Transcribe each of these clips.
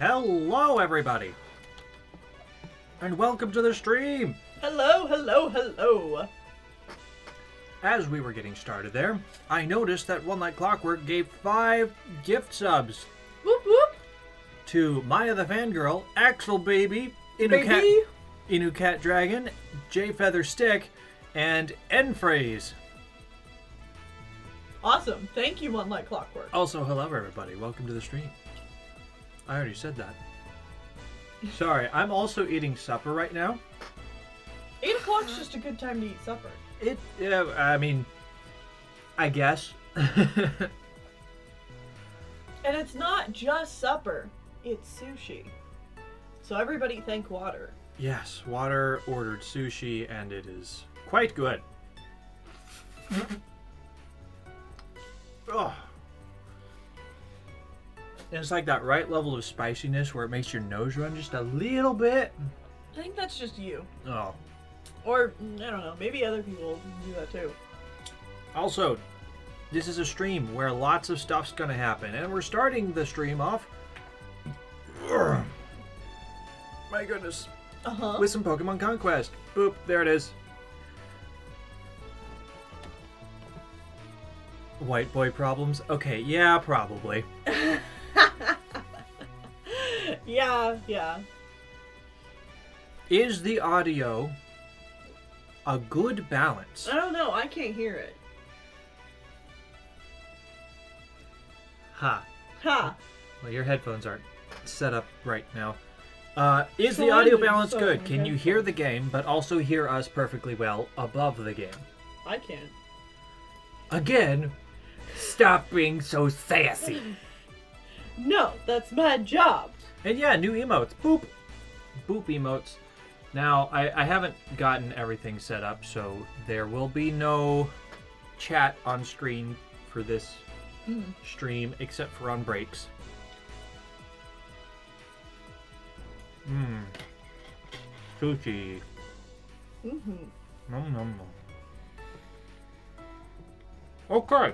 Hello, everybody, and welcome to the stream. Hello, hello, hello. As we were getting started there, I noticed that One Like Clockwork gave five gift subs Whoop whoop. to Maya the Fangirl, Axel Baby, Inu Baby. Cat, Inu Cat Dragon, J Feather Stick, and Phrase. Awesome. Thank you, One Light Clockwork. Also, hello everybody. Welcome to the stream. I already said that. Sorry, I'm also eating supper right now. Eight o'clock's just a good time to eat supper. It, yeah, I mean, I guess. And it's not just supper, it's sushi. So everybody thank water. yes, Water ordered sushi, and it is quite good. oh. And it's like that right level of spiciness where it makes your nose run just a little bit. I think that's just you. Oh. Or, I don't know, maybe other people do that too. Also, this is a stream where lots of stuff's gonna happen, and we're starting the stream off. My goodness. Uh huh. With some Pokemon Conquest. Boop, there it is. White boy problems? Okay, yeah, probably. Yeah, yeah. Is the audio a good balance? I don't know, I can't hear it. Ha. Ha! Well, your headphones aren't set up right now. Uh, is So the audio balance so good? Can you hear the game, but also hear us perfectly well above the game? I can't. Again, stop being so sassy. No, that's my job. And yeah, new emotes. Boop. Boop emotes. Now, I, I haven't gotten everything set up, so there will be no chat on screen for this stream, except for on breaks. Mmm. Sushi. Mm-hmm. Nom nom nom. Okay.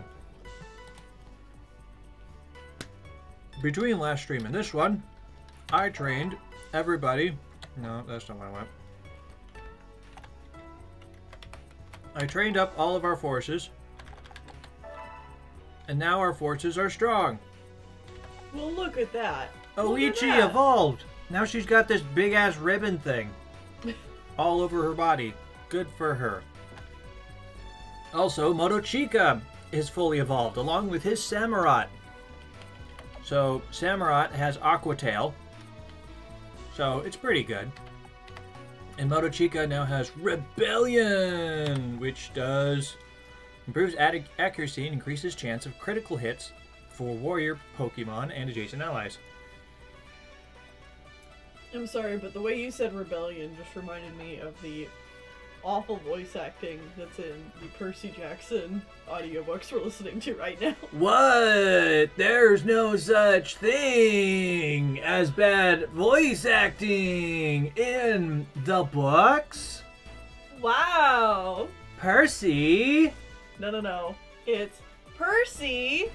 Between last stream and this one, I trained everybody. No, that's not what I want. I trained up all of our forces. And now our forces are strong. Well, look at that. Oh, look at Oichi that. evolved. Now she's got this big ass ribbon thing all over her body. Good for her. Also, Motochika is fully evolved along with his Samurott. So, Samurott has Aqua Tail. So, it's pretty good. And Motochika now has Rebellion, which does improves accuracy and increases chance of critical hits for warrior Pokemon and adjacent allies. I'm sorry, but the way you said rebellion just reminded me of the awful voice acting that's in the Percy Jackson audiobooks we're listening to right now. What? There's no such thing as bad voice acting in the books. Wow! Percy. No, no, no. It's Percy!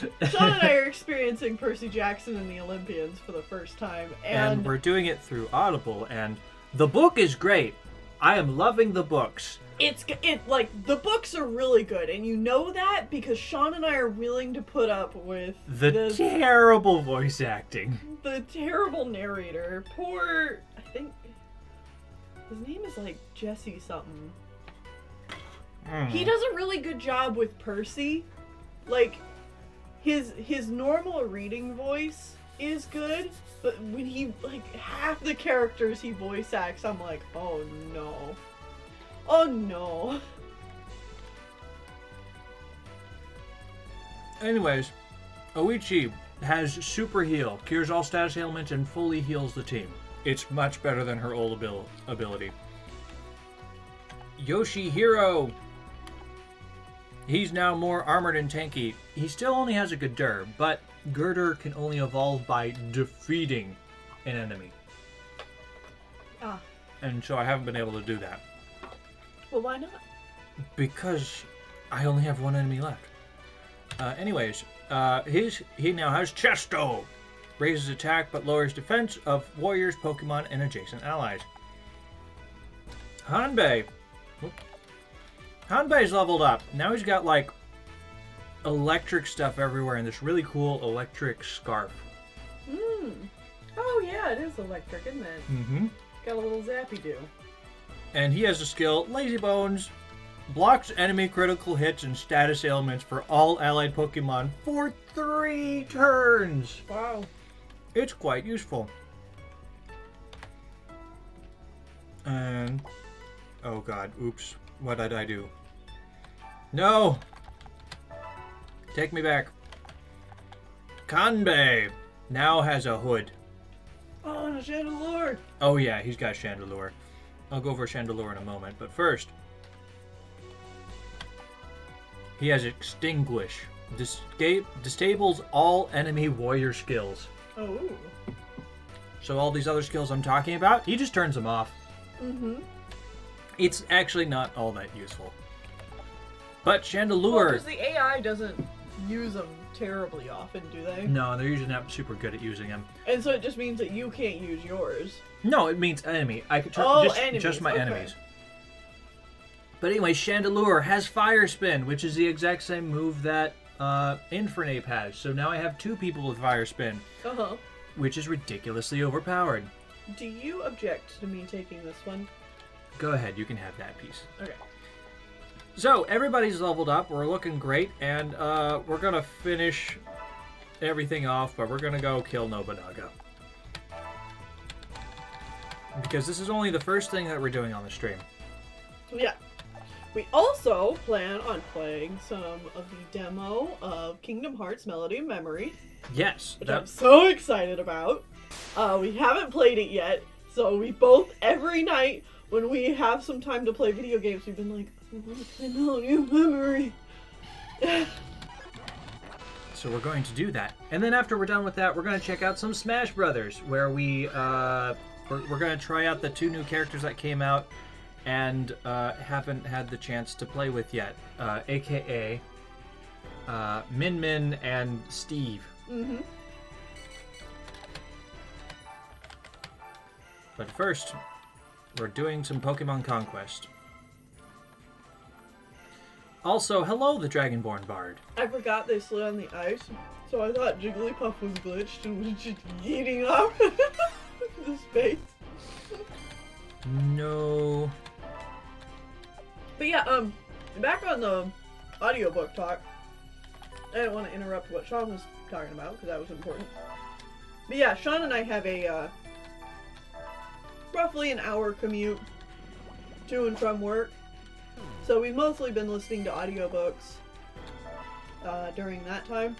Sean and I are experiencing Percy Jackson and the Olympians for the first time, And, and, we're doing it through Audible, and the book is great. I am loving the books. it's it like the books are really good, and you know that because Sean and I are willing to put up with The this- terrible voice acting. the terrible narrator. Poor, I think his name is like Jesse something. Mm. He does a really good job with Percy. Like his his normal reading voice is good, but when he like half the characters he voice acts, I'm like, oh no, oh no. Anyways, Oichi has super heal, cures all status ailments, and fully heals the team. It's much better than her old abil- ability. Yoshihiro. He's now more armored and tanky. He still only has a Gurdurr, but Gurdurr can only evolve by defeating an enemy. Ah, And so I haven't been able to do that. well, why not? Because I only have one enemy left. Uh, anyways, uh, he's he now has Chesto. Raises attack but lowers defense of warriors, Pokemon, and adjacent allies. Hanbei. Hanbei's leveled up. Now he's got like electric stuff everywhere and this really cool electric scarf. Hmm. Oh yeah, it is electric, isn't it? Mm-hmm. Got a little zappy do. And he has the skill Lazy Bones. Blocks enemy critical hits and status ailments for all allied Pokemon for three turns. Wow. It's quite useful. And oh god, oops. What did I do? No! Take me back. Kanbei now has a hood. Oh, and a Chandelure. Oh yeah, he's got Chandelure. I'll go over Chandelure in a moment, but first, he has Extinguish. Disca- disables all enemy warrior skills. Oh. So all these other skills I'm talking about, he just turns them off. Mm-hmm. It's actually not all that useful. But Well, Chandelure, because the AI doesn't use them terribly often, do they? no, they're usually not super good at using them. And so it just means that you can't use yours. No, it means enemy. I could Oh, just, enemies, just my okay. enemies. But anyway, Chandelure has Fire Spin, which is the exact same move that uh, Infernape has. So now I have two people with Fire Spin, Uh-huh. which is ridiculously overpowered. Do you object to me taking this one? Go ahead, you can have that piece. Okay. So everybody's leveled up. We're looking great, and uh, we're gonna finish everything off, but we're gonna go kill Nobunaga because this is only the first thing that we're doing on the stream. Yeah. We also plan on playing some of the demo of Kingdom Hearts Melody of Memory, Yes, which I'm so excited about. Uh, we haven't played it yet, so we both, every night when we have some time to play video games, we've been like, I want to play Melody Memory. so we're going to do that, and then after we're done with that, we're gonna check out some Smash Brothers, where we uh, we're, we're gonna try out the two new characters that came out and uh, haven't had the chance to play with yet, uh, aka uh, Min Min and Steve. mm-hmm. But first, we're doing some Pokemon Conquest. Also, hello, the Dragonborn Bard. I forgot they slid on the ice, so I thought Jigglypuff was glitched and was just eating off the space. No. But yeah, um, back on the audiobook talk. I didn't want to interrupt what Sean was talking about because that was important. But yeah, Sean and I have a uh, roughly an hour commute to and from work. So we've mostly been listening to audiobooks uh, during that time.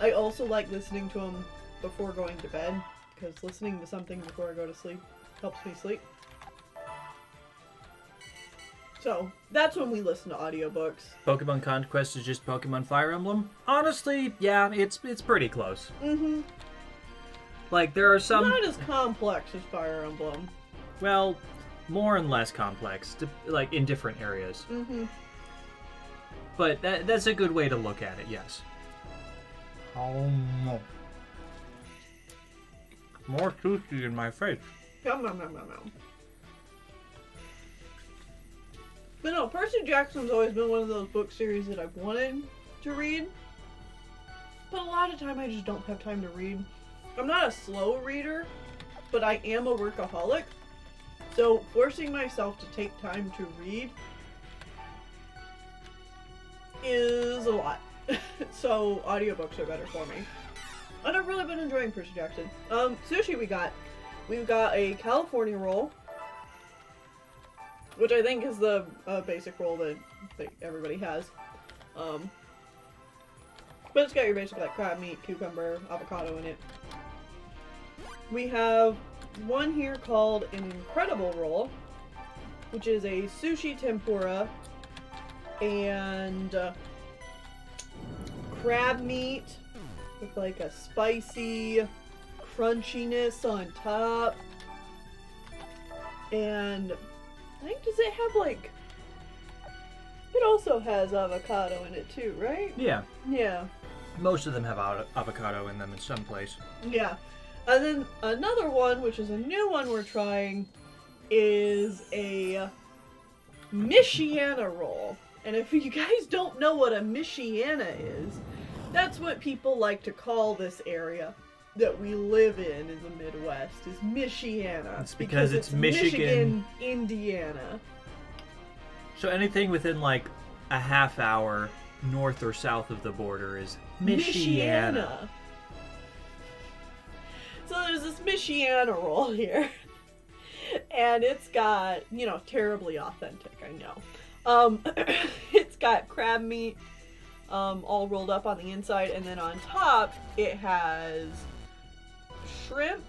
I also like listening to them before going to bed because listening to something before I go to sleep helps me sleep. So that's when we listen to audiobooks. Pokemon Conquest is just Pokemon Fire Emblem. Honestly, yeah, it's it's pretty close. Mm-hmm. Like there are some, Not as complex as Fire Emblem. well, more and less complex, like in different areas. Mm-hmm. But that, that's a good way to look at it. Yes. Oh no. More sushi in my face. Yum, yum, yum, yum, yum. But no, Percy Jackson's always been one of those book series that I've wanted to read. But a lot of time I just don't have time to read. I'm not a slow reader, but I am a workaholic. So forcing myself to take time to read is a lot. so audiobooks are better for me. And I've really been enjoying Percy Jackson. Um, sushi we got. We've got a California roll, which I think is the uh, basic roll that, that everybody has. Um, but it's got your basic like crab meat, cucumber, avocado in it. We have one here called an incredible roll, which is a sushi tempura and uh, crab meat with like a spicy crunchiness on top. And I think does it have like It also has avocado in it too, right? Yeah, Yeah. most of them have avocado in them in some place. Yeah. And then another one, which is a new one we're trying, is a Michiana roll. And if you guys don't know what a Michiana is, that's what people like to call this area that we live in in the Midwest is Michiana. It's because it's Michigan. Michigan, Indiana. So anything within like a half hour north or south of the border is Michiana. So there's this Michiana roll here. And it's got, you know, terribly authentic, I know. Um, it's got crab meat um, all rolled up on the inside, and then on top it has shrimp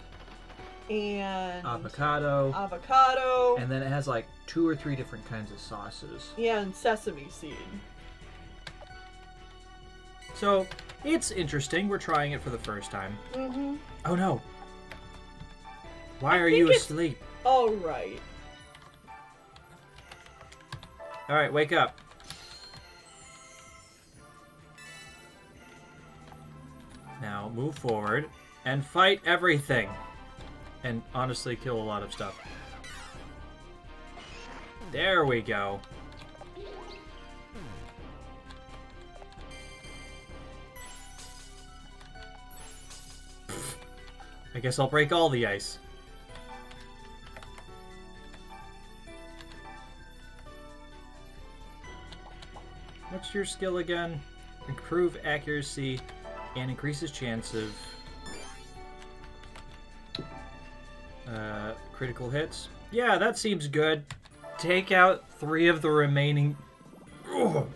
and Avocado. avocado. And then it has like two or three different kinds of sauces. yeah, and sesame seed. So it's interesting. We're trying it for the first time. Mm-hmm. Oh no. Why are you asleep? All right. All right, wake up. Now move forward and fight everything. And honestly, kill a lot of stuff. There we go. I guess I'll break all the ice. What's your skill again? Improve accuracy and increases chance of uh, critical hits. Yeah, that seems good. Take out three of the remaining Ugh.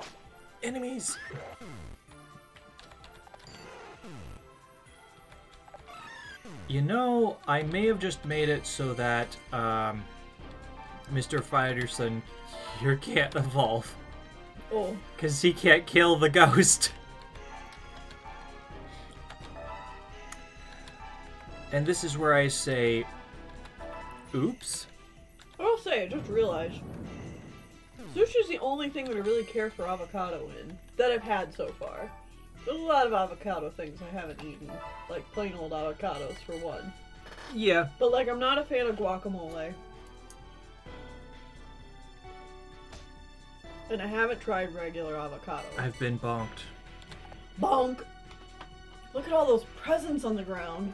enemies. You know, I may have just made it so that um, Mr. Fighterson here can't evolve. Oh, Because he can't kill the ghost. And this is where I say, oops. I will say, I just realized sushi's the only thing that I really care for avocado in that I've had so far. There's a lot of avocado things I haven't eaten, like plain old avocados for one. Yeah. But like, I'm not a fan of guacamole, and I haven't tried regular avocado. I've been bonked. Bonk! Look at all those presents on the ground,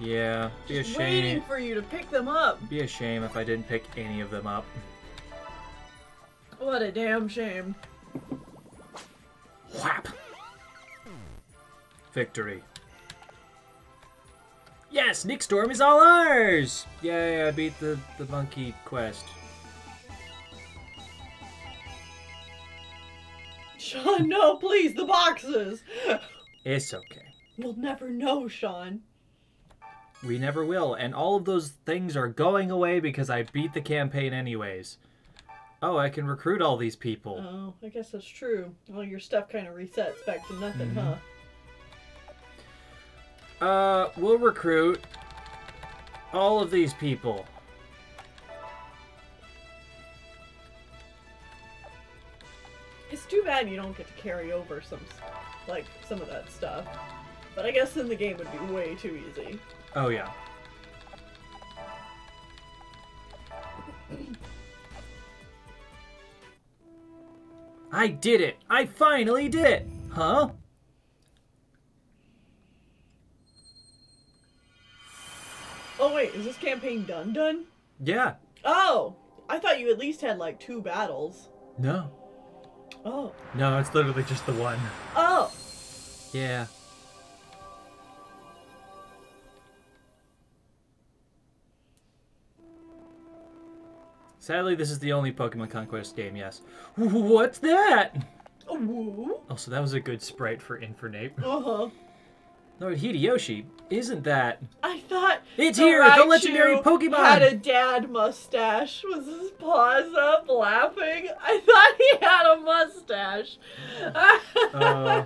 Yeah. Be a just waiting shame. for you to pick them up. Be a shame if I didn't pick any of them up. What a damn shame. Whap! Victory. Yes, Nixtorm is all ours! Yay, I beat the, the monkey quest. Sean, no, please, the boxes! It's okay. We'll never know, Sean. We never will, and all of those things are going away because I beat the campaign anyways. Oh, I can recruit all these people. Oh, I guess that's true. Well, your stuff kind of resets back to nothing, Mhm. huh? Uh, we'll recruit all of these people. It's too bad you don't get to carry over some, like, some of that stuff. But I guess then the game would be way too easy. Oh, yeah. I did it! I finally did it! Huh? Oh wait, is this campaign done done? Yeah. Oh! I thought you at least had like two battles. No. Oh. No, it's literally just the one. Oh! Yeah. Sadly, this is the only Pokemon Conquest game, yes. What's that? Oh! Also, that was a good sprite for Infernape. Uh-huh. Lord Hideyoshi, isn't that... I thought It's the here, the Raichu legendary Pokemon! had a dad mustache. Was his paws up laughing? I thought he had a mustache. Uh,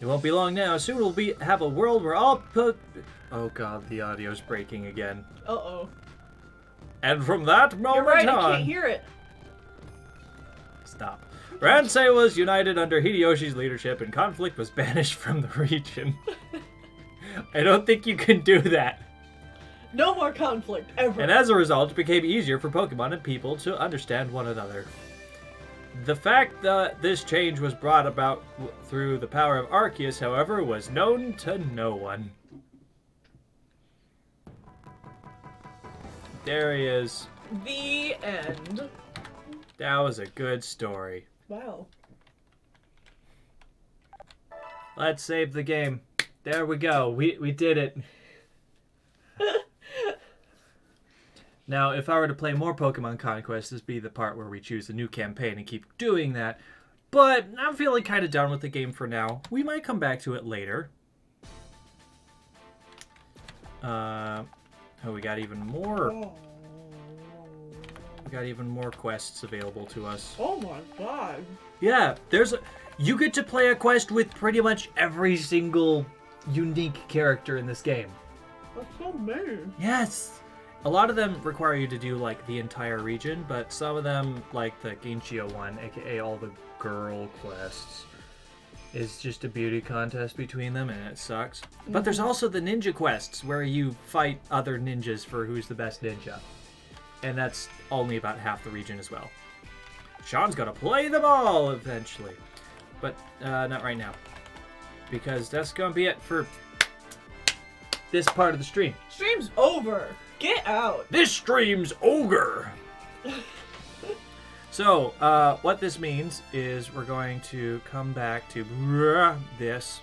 It won't be long now. Soon we'll be have a world where all po- Oh god, the audio's breaking again. Uh-oh. And from that moment You're right, I can't hear it. Stop. Ransei was united under Hideyoshi's leadership and conflict was banished from the region. I don't think you can do that. No more conflict ever. And as a result, it became easier for Pokemon and people to understand one another. The fact that this change was brought about through the power of Arceus, however, was known to no one. There he is. the end. That was a good story. Wow. Let's save the game. There we go. We we did it. now, if I were to play more Pokemon Conquest, this would be the part where we choose a new campaign and keep doing that. But I'm feeling kind of done with the game for now. We might come back to it later. Uh, oh, we got even more. We got even more quests available to us. oh my god. Yeah, there's a, you get to play a quest with pretty much every single unique character in this game. That's so many. Yes. A lot of them require you to do like the entire region, but some of them, like the Ginchiyo one, aka all the girl quests, is just a beauty contest between them and it sucks. But there's also the ninja quests where you fight other ninjas for who's the best ninja. And that's only about half the region as well. Sean's gonna play them all eventually. But uh, not right now. Because that's gonna be it for this part of the stream. Stream's over. Get out. This stream's ogre. so, uh, what this means is we're going to come back to this,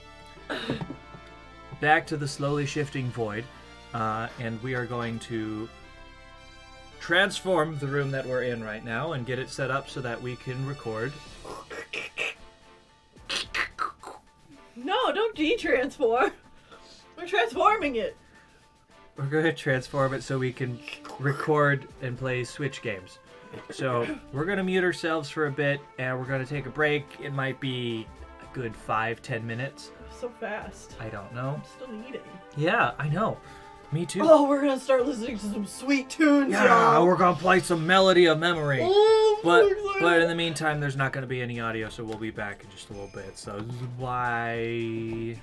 back to the slowly shifting void, uh, and we are going to transform the room that we're in right now and get it set up so that we can record. No, don't de-transform. We're transforming it. We're going to transform it so we can record and play Switch games. So we're going to mute ourselves for a bit and we're going to take a break. It might be a good five, ten minutes. So fast. I don't know. I'm still eating. Yeah, I know. Me too. Oh, we're gonna start listening to some sweet tunes, yeah, we're to play some Melody of Memory. Oh, But so but in the meantime, there's not going to be any audio, so we'll be back in just a little bit. So this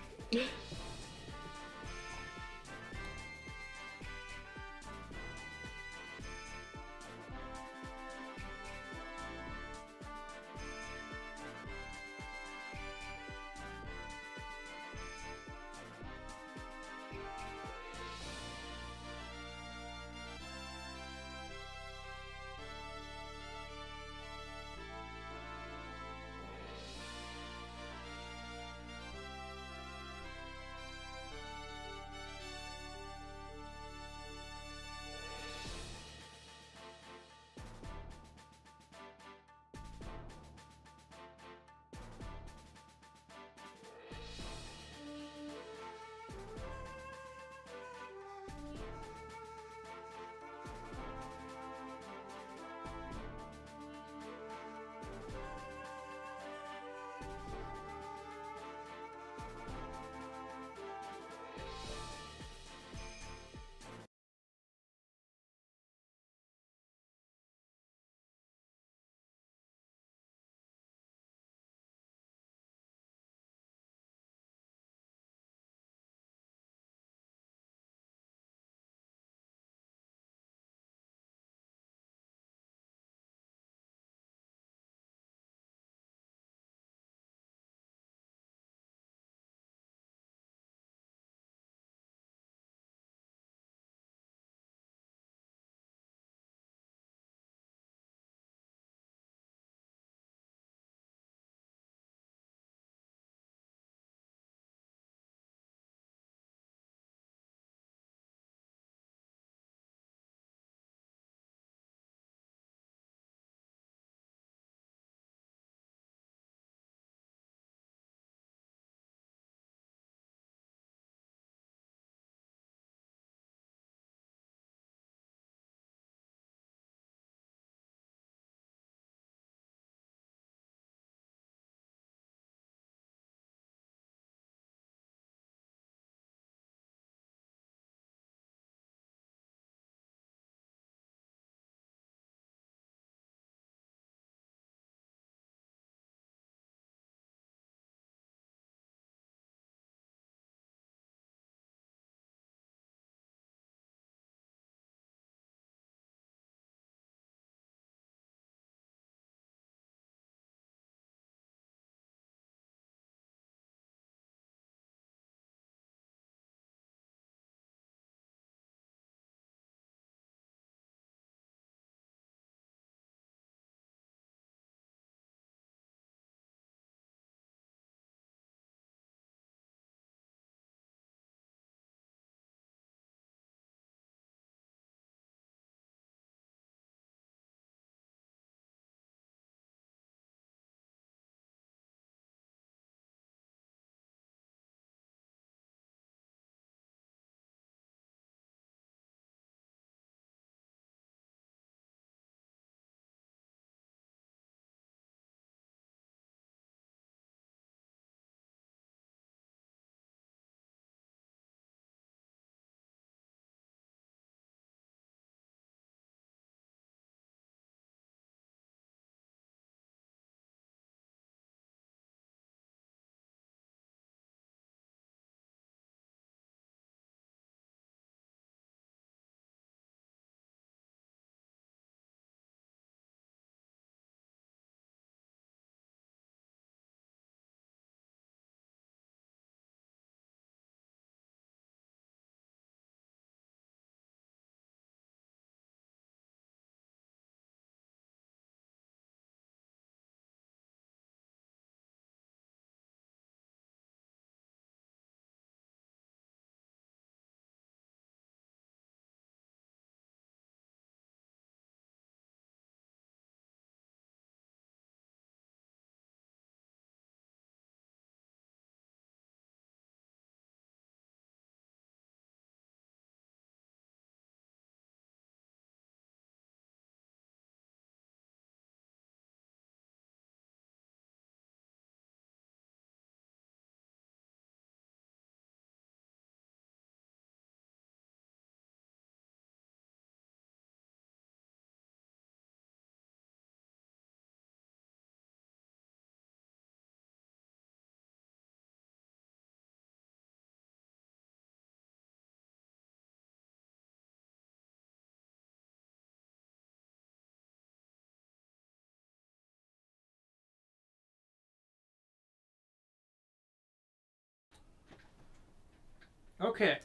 Okay.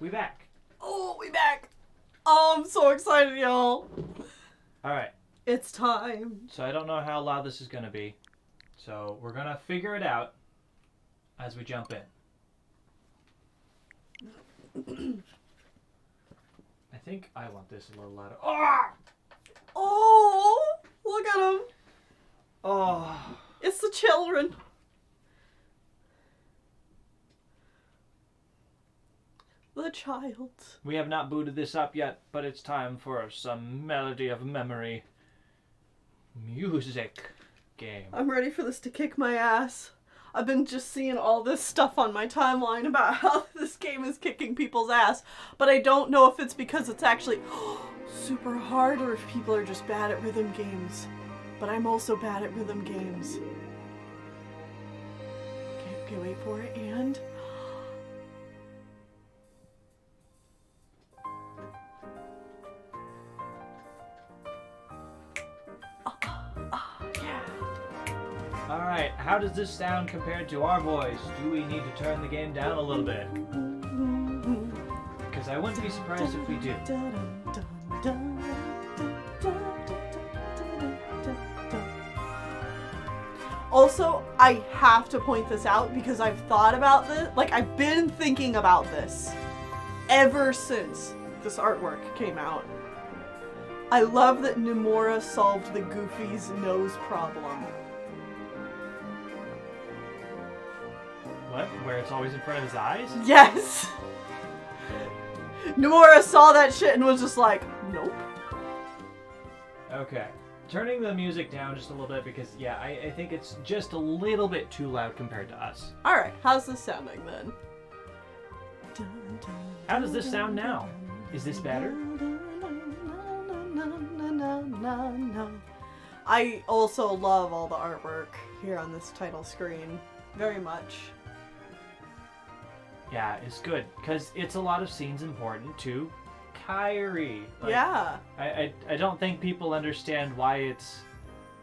We back. Oh, we back. Oh, I'm so excited, y'all. All right. It's time. So I don't know how loud this is going to be. So we're going to figure it out as we jump in. I think I want this a little louder. Oh! Oh, look at him. Oh. It's the children. The child. We have not booted this up yet, but it's time for some melody of memory music game. I'm ready for this to kick my ass. I've been just seeing all this stuff on my timeline about how this game is kicking people's ass, but I don't know if it's because it's actually super hard or if people are just bad at rhythm games. But I'm also bad at rhythm games. Okay, okay, wait for it, and. All right, how does this sound compared to our voice? Do we need to turn the game down a little bit? Because I wouldn't be surprised if we do. Also, I have to point this out because I've thought about this. Like, I've been thinking about this ever since this artwork came out. I love that Nomura solved the Goofy's nose problem. What? Where it's always in front of his eyes? Yes! Nomura saw that shit and was just like, nope. Okay. Turning the music down just a little bit because, yeah, I, I think it's just a little bit too loud compared to us. Alright, how's this sounding then? How does this sound now? Is this better? I also love all the artwork here on this title screen. Very much. Yeah, it's good because it's a lot of scenes important to Kairi. Like, yeah. I, I, I don't think people understand why it's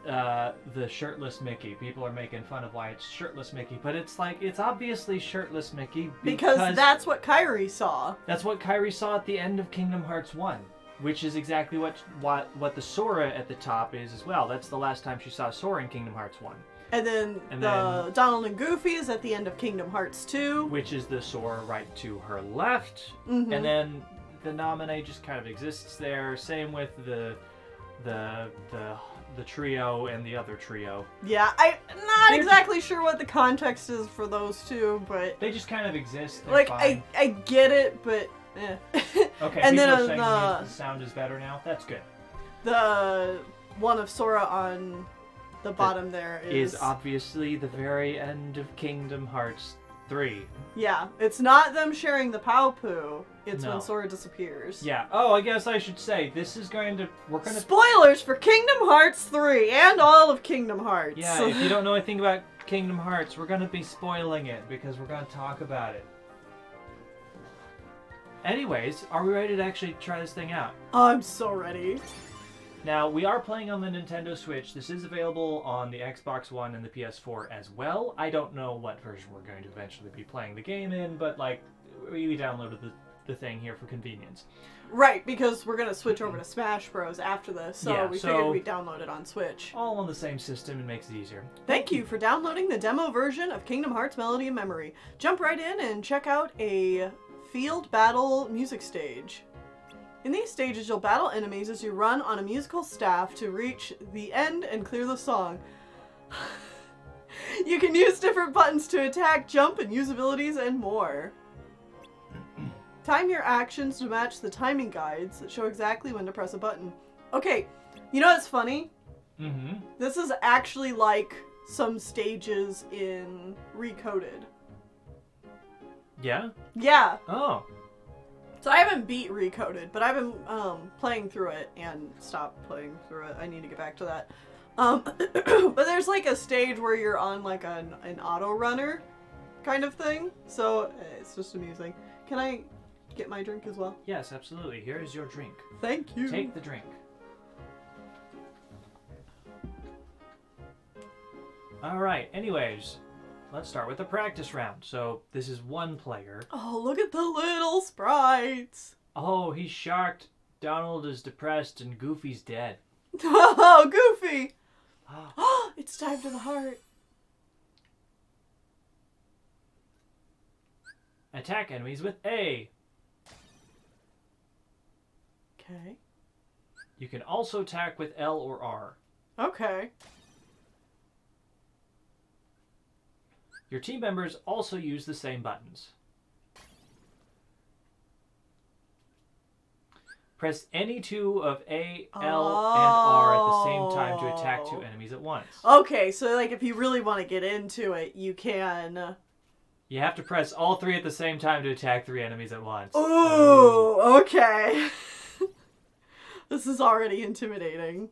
uh, the shirtless Mickey. People are making fun of why it's shirtless Mickey, but it's like it's obviously shirtless Mickey Because, that's what Kairi saw. that's what Kairi saw at the end of Kingdom Hearts One, which is exactly what what what the Sora at the top is as well. That's the last time she saw Sora in Kingdom Hearts One, And then And the then- Donald and Goofy is at the end of Kingdom Hearts 2. which is the Sora right to her left, Mhm. and then the Naminé just kind of exists there. Same with the the the the trio and the other trio. Yeah, I'm not They're- exactly sure what the context is for those two, but They just kind of exist. They're like fine. I I get it, but eh. Okay, and then uh, the- the sound is better now. That's good. the one of Sora on the bottom there Is is obviously the very end of Kingdom Hearts 3. yeah. It's not them sharing the Paopu. It's No. when Sora disappears. Yeah. Oh, I guess I should say this is going to we're going to Spoilers for Kingdom Hearts 3 and all of Kingdom Hearts. Yeah, if you don't know anything about Kingdom Hearts, we're going to be spoiling it because we're going to talk about it. Anyways, are we ready to actually try this thing out? I'm so ready. Now, we are playing on the Nintendo Switch. This is available on the Xbox One and the PS4 as well. I don't know what version we're going to eventually be playing the game in, but like, we downloaded the, the thing here for convenience. Right, because we're gonna switch over to Smash Bros after this, so Yeah, we so- figured we'd download it on Switch. All on the same system and makes it easier. Thank you for downloading the demo version of Kingdom Hearts Melody of Memory. Jump right in and check out a field battle music stage. In these stages, you'll battle enemies as you run on a musical staff to reach the end and clear the song. you can use different buttons to attack, jump, and use abilities and more. Time your actions to match the timing guides that show exactly when to press a button. Okay, you know what's funny? Mm-hmm. This is actually like some stages in Recoded. Yeah? Yeah, Oh. So I haven't beat Recoded, but I've been um, playing through it and stopped playing through it. I need to get back to that. Um, but there's like a stage where you're on like an, an auto runner kind of thing, so uh, it's just amusing. Can I get my drink as well? Yes, absolutely. Here is your drink. Thank you. Take the drink. Alright, anyways, let's start with the practice round. So this is one player. Oh, look at the little sprites. Oh, he's shocked. Donald is depressed and Goofy's dead. Oh, Goofy. it's time to the heart. Attack enemies with A. Okay. You can also attack with L or R. Okay. Your team members also use the same buttons. Press any two of A, L, and R at the same time to attack two oh. enemies at once. Okay, so like if you really want to get into it, you can. You have to press all three at the same time to attack three enemies at once. Ooh, oh. okay. this is already intimidating.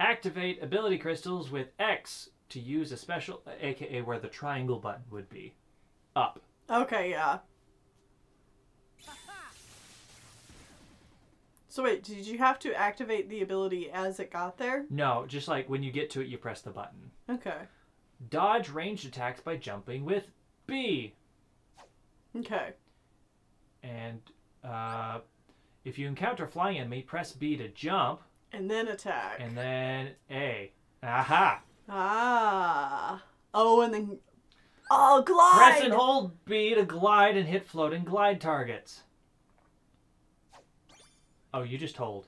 Activate ability crystals with X to use a special, aka where the triangle button would be. Up. Okay, yeah. So wait, did you have to activate the ability as it got there? No, just like when you get to it, you press the button. Okay. Dodge ranged attacks by jumping with B. Okay. And uh, if you encounter flying enemy, press B to jump, And then attack. and then A. Aha! Ah. Oh, and then. Oh, glide! Press and hold B to glide and hit floating glide targets. Oh, you just hold.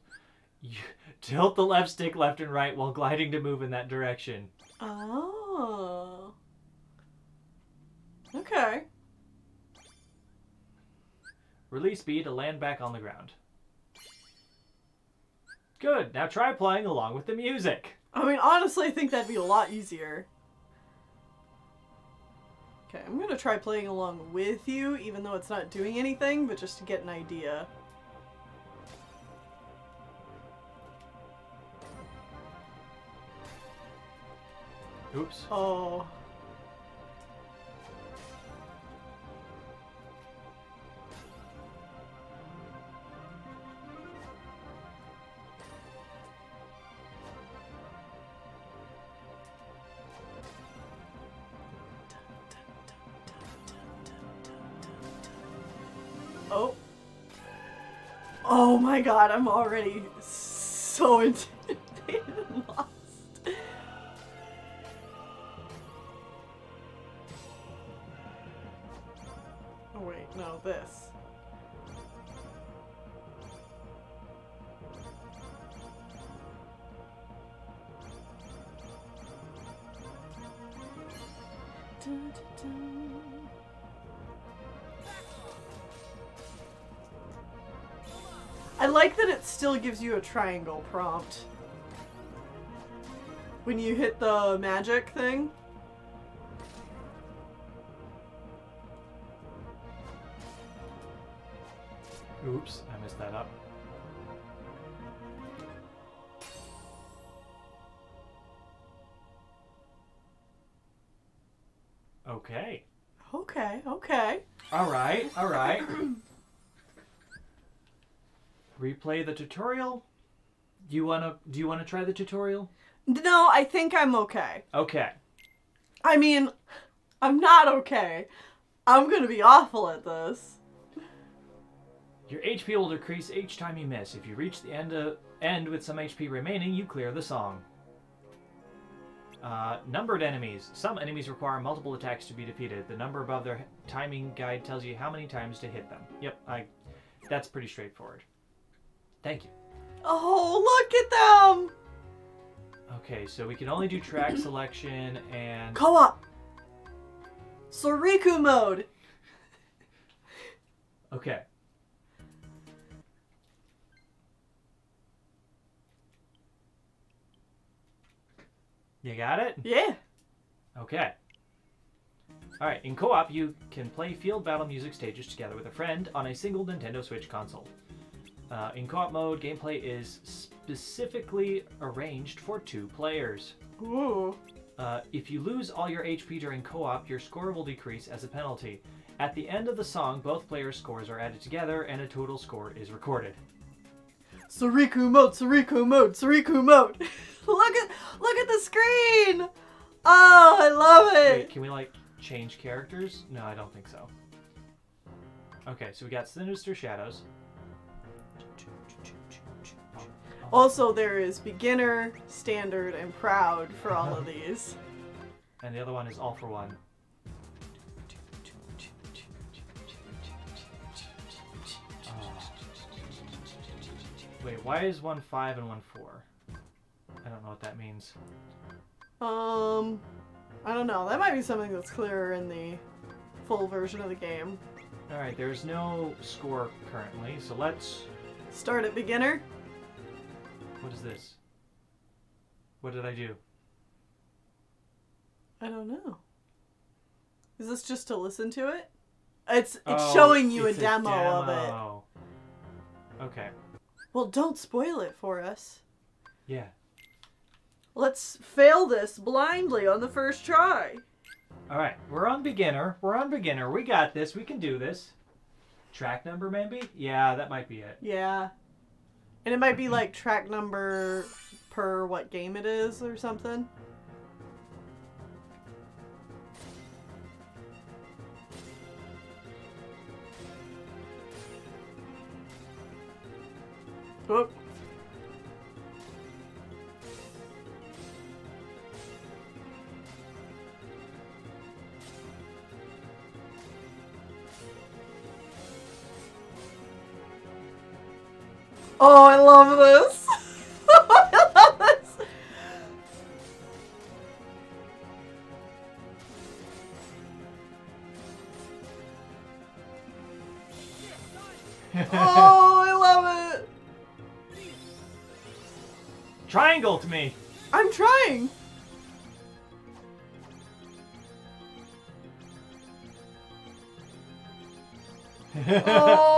You, tilt the left stick left and right while gliding to move in that direction. Oh. Okay. Release B to land back on the ground. Good. Now try playing along with the music. I mean, honestly, I think that'd be a lot easier. Okay, I'm gonna try playing along with you, even though it's not doing anything, but just to get an idea. Oops. Oh. My god, I'm already so intimidated and lost. Oh wait, no, this. Dun, dun, dun. I like that it still gives you a triangle prompt. When you hit the magic thing. Oops, I messed that up. Okay. Okay, okay. All right, all right. Replay the tutorial. Do you wanna? Do you wanna try the tutorial? No, I think I'm okay. Okay. I mean, I'm not okay. I'm gonna be awful at this. Your HP will decrease each time you miss. If you reach the end of, end with some HP remaining, you clear the song. Uh, numbered enemies. Some enemies require multiple attacks to be defeated. The number above their timing guide tells you how many times to hit them. Yep, I. That's pretty straightforward. Thank you. Oh, look at them! Okay, so we can only do track selection and Co-op! Soriku mode! okay. You got it? Yeah. Okay. Alright, in co op, you can play field battle music stages together with a friend on a single Nintendo Switch console. Uh, in co op mode, gameplay is specifically arranged for two players. Ooh. Uh, if you lose all your HP during co op, your score will decrease as a penalty. At the end of the song, both players' scores are added together and a total score is recorded. Soriku mode, Soriku mode, Soriku mode. look at look at the screen. Oh, I love it. Wait, it. can we like change characters? No, I don't think so. Okay, so we got Sinister Shadows. Also, there is beginner, standard, and proud for all of these. And the other one is All for One. Oh. Wait, why is one five and one four? I don't know what that means. Um, I don't know. That might be something that's clearer in the full version of the game. All right, there's no score currently, so let's. Start at beginner. What is this? What did I do? I don't know. Is this just to listen to it? It's it's Oh, showing you a it's demo, of it. Okay. Well, don't spoil it for us. Yeah. Let's fail this blindly on the first try. All right, we're on beginner. We're on beginner. We got this. We can do this. Track number, maybe? Yeah, that might be it. Yeah. And it might be like track number per what game it is or something. Whoop. Oh, I love this. I love this. Oh, I love it. Triangle to me. I'm trying. Oh. Oh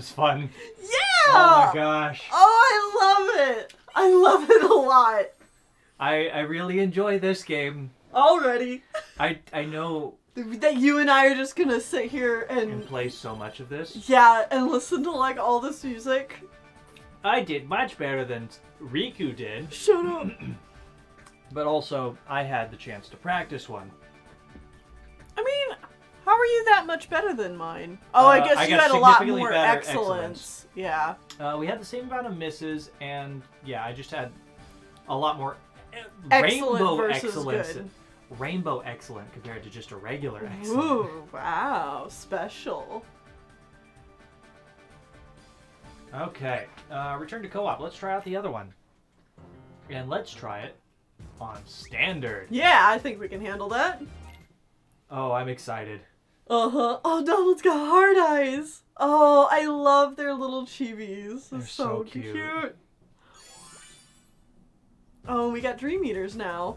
was fun. Yeah! Oh my gosh. Oh, I love it! I love it a lot. I I really enjoy this game. Already. I I know That you and I are just gonna sit here and and play so much of this. yeah, and listen to like all this music. I did much better than Riku did, Shut up. but also I had the chance to practice one. I are you that much better than mine? Oh, I Uh, guess I you had a lot more better excellence. Yeah. Uh, we had the same amount of misses, and yeah, I just had a lot more eh, Excellent rainbow excellence. good. Rainbow excellent compared to just a regular excellent. Ooh, wow, special. Okay, uh, return to co-op. Let's try out the other one, and let's try it on standard. Yeah, I think we can handle that. Oh, I'm excited. Uh huh. Oh, Donald's got hard eyes. Oh, I love their little chibis. They're so so, cute. cute. Oh, we got Dream Eaters now.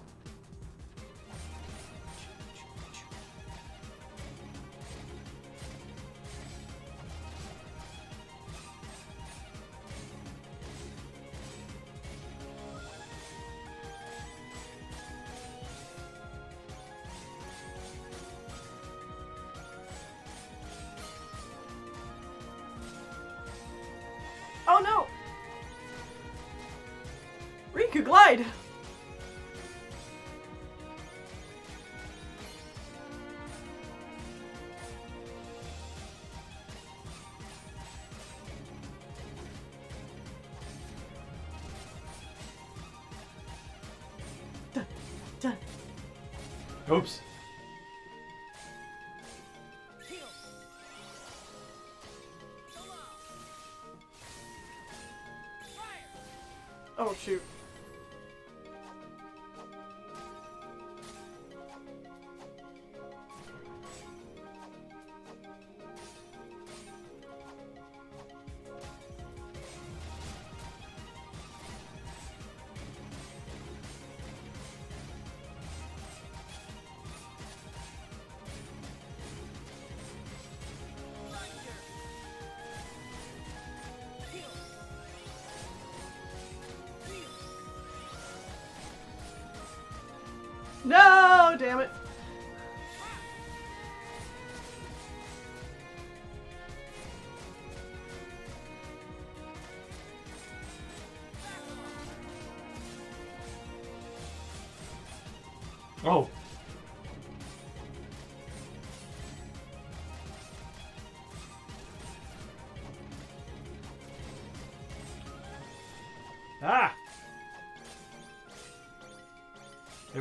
Oops.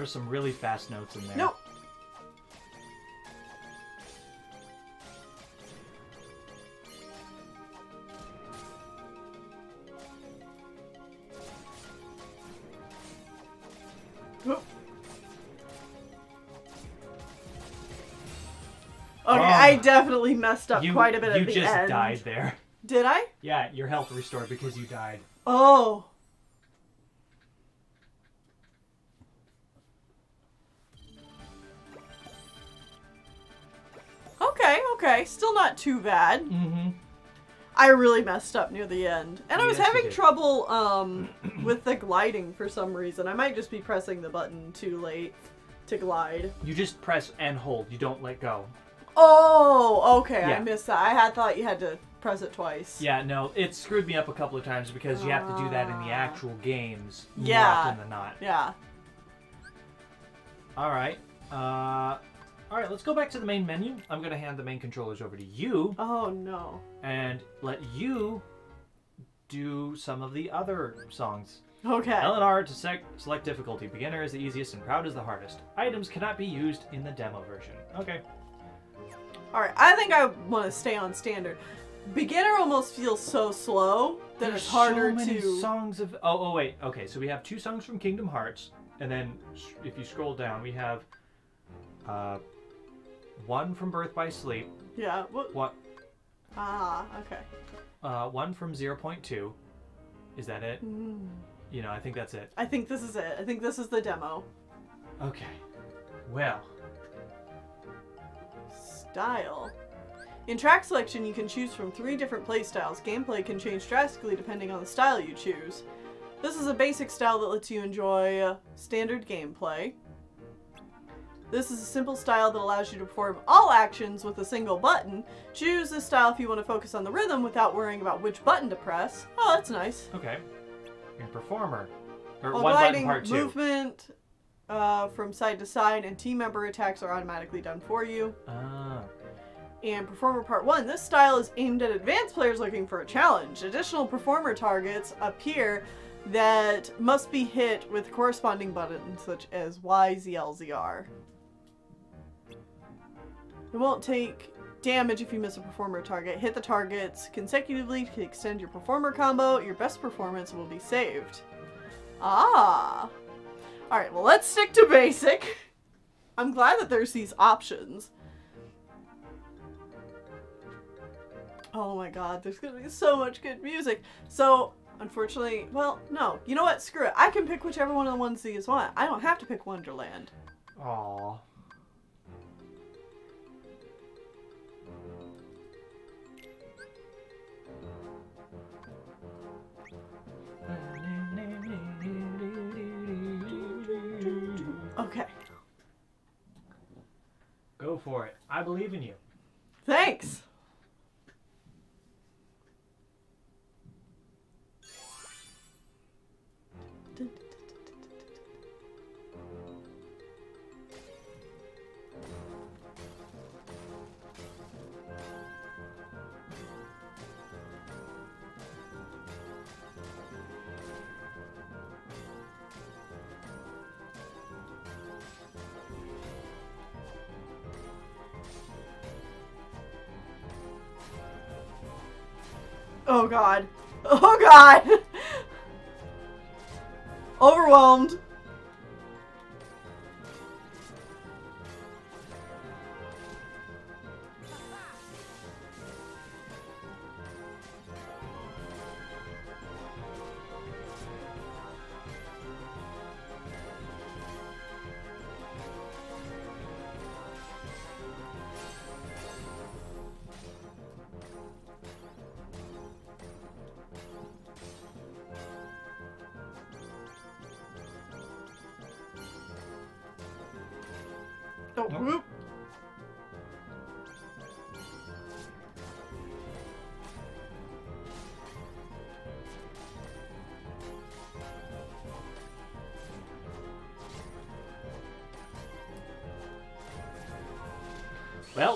Were some really fast notes in there. Nope. Oop. Oh. Okay, Oh. I definitely messed up You, quite a bit at the end. You just died there. Did I? Yeah, your health restored because you died. Oh. Too bad. Mm-hmm. I really messed up near the end. And I was Yes, having trouble um with the gliding for some reason. I might just be pressing the button too late to glide. You just press and hold. You don't let go. Oh, okay. Yeah. I missed that. I had thought you had to press it twice. Yeah, no, it screwed me up a couple of times because you have to do that in the Ah. actual games more Yeah. often than not. Yeah. All right. Uh, all right, let's go back to the main menu. I'm going to hand the main controllers over to you Oh no. and let you do some of the other songs. Okay. LNR to sec- select difficulty. Beginner is the easiest and proud is the hardest. Items cannot be used in the demo version. Okay. All right. I think I want to stay on standard. Beginner almost feels so slow that There's it's harder so many to. songs of. Oh, oh, wait. Okay, so we have two songs from Kingdom Hearts, and then if you scroll down, we have uh, one from Birth by Sleep, Yeah. What? what, Ah. Okay. uh, one from 0.2. Is that it? Mm. You know, I think that's it. I think this is it. I think this is the demo. Okay. Well, Style. In track selection, you can choose from three different playstyles. Gameplay can change drastically depending on the style you choose. This is a basic style that lets you enjoy standard gameplay. This is a simple style that allows you to perform all actions with a single button. Choose this style if you want to focus on the rhythm without worrying about which button to press. Oh, that's nice. okay. And Performer. Or While one button part two. movement uh, from side to side and team member attacks are automatically done for you. Ah. And Performer Part 1, this style is aimed at advanced players looking for a challenge. Additional performer targets appear that must be hit with corresponding buttons such as Y, Z, L, Z, R. It won't take damage if you miss a performer target. Hit the targets consecutively to extend your performer combo. Your best performance will be saved. Ah. Alright, well let's stick to basic. I'm glad that there's these options. Oh my god, there's gonna be so much good music. So, unfortunately, well, no. You know what? Screw it. I can pick whichever one of the ones these want. I don't have to pick Wonderland. Aw. Go for it. I believe in you. Thanks. God. Oh god. Overwhelmed.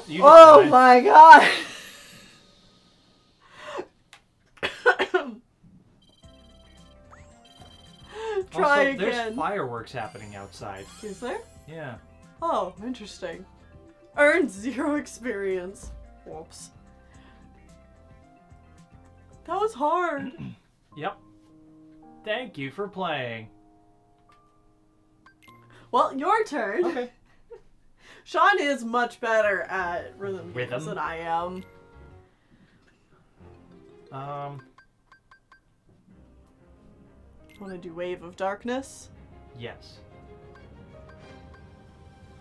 You Oh my god. Try also, There's fireworks happening outside. Is there? Yeah. Oh, interesting. Earned zero experience. Whoops. That was hard. Yep. Thank you for playing. well, your turn. Okay. Sean is much better at rhythm Rhythm? than I am. Um. Want to do Wave of Darkness? Yes.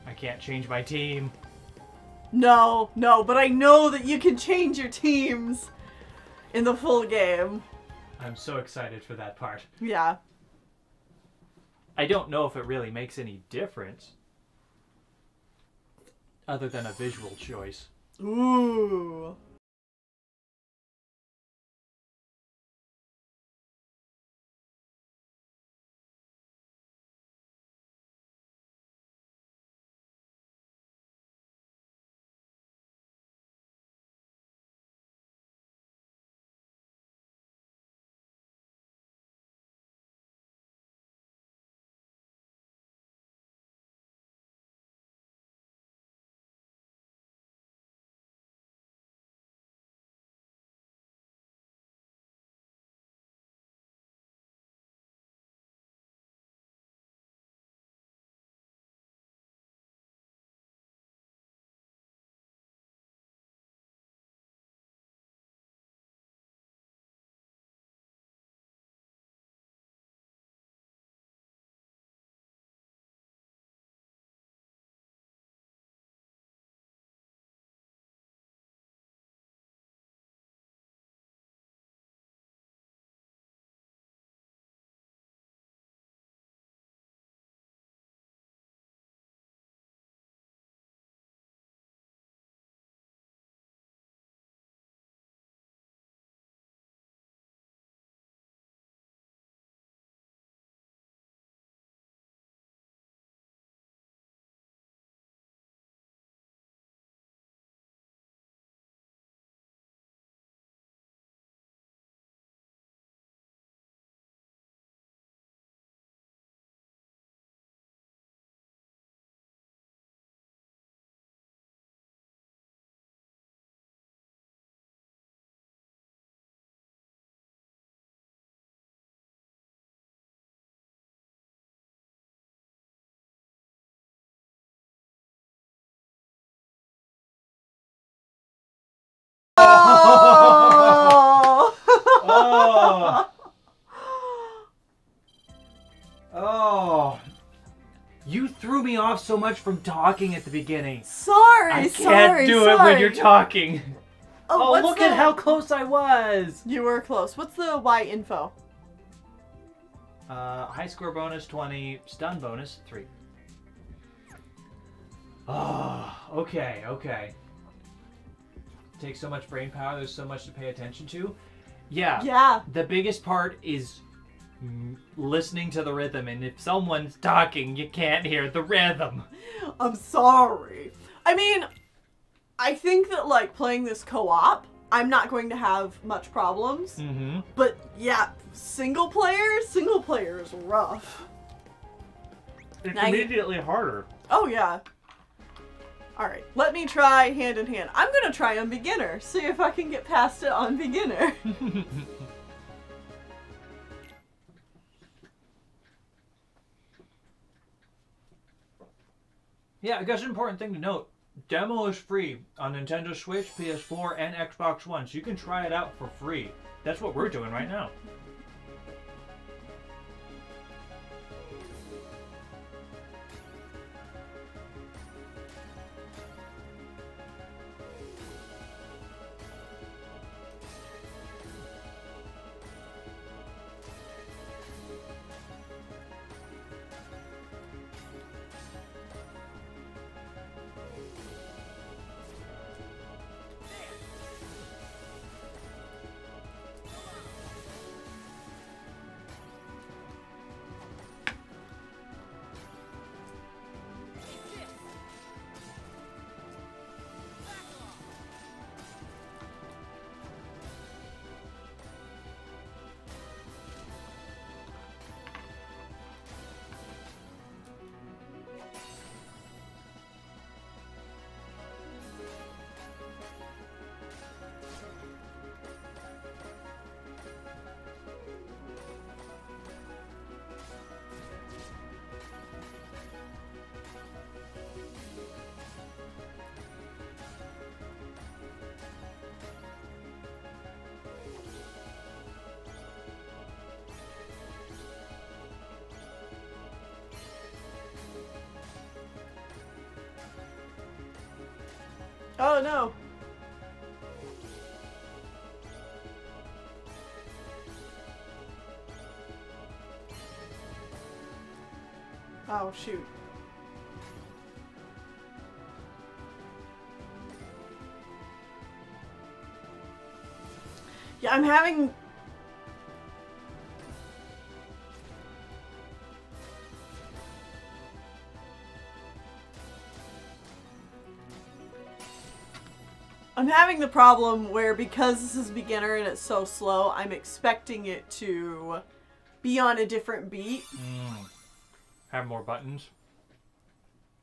I can't change my team. No, no, but I know that you can change your teams in the full game. I'm so excited for that part. Yeah. I don't know if it really makes any difference. Other than a visual choice. Ooh. Me off so much from talking at the beginning. sorry, I can't sorry, do sorry. it when you're talking. Oh, what's look the- at how close I was. You were close. What's the Y info? Uh, high score bonus 20, stun bonus 3. Oh, okay, okay. Takes so much brain power, there's so much to pay attention to. Yeah, Yeah. the biggest part is listening to the rhythm, and if someone's talking, you can't hear the rhythm. I'm sorry. I mean, I think that like playing this co-op, I'm not going to have much problems. Mm-hmm. But yeah, single player, single player is rough. It's Now you- immediately harder. Oh yeah. Alright, let me try hand in hand. I'm gonna try on beginner, see if I can get past it on beginner. Yeah, I guess an important thing to note demo is free on Nintendo Switch, PS4, and Xbox One, so you can try it out for free. That's what we're doing right now. Oh no. Oh shoot. Yeah, I'm having having the problem where because this is beginner and it's so slow, I'm expecting it to be on a different beat. Mm. Have more buttons.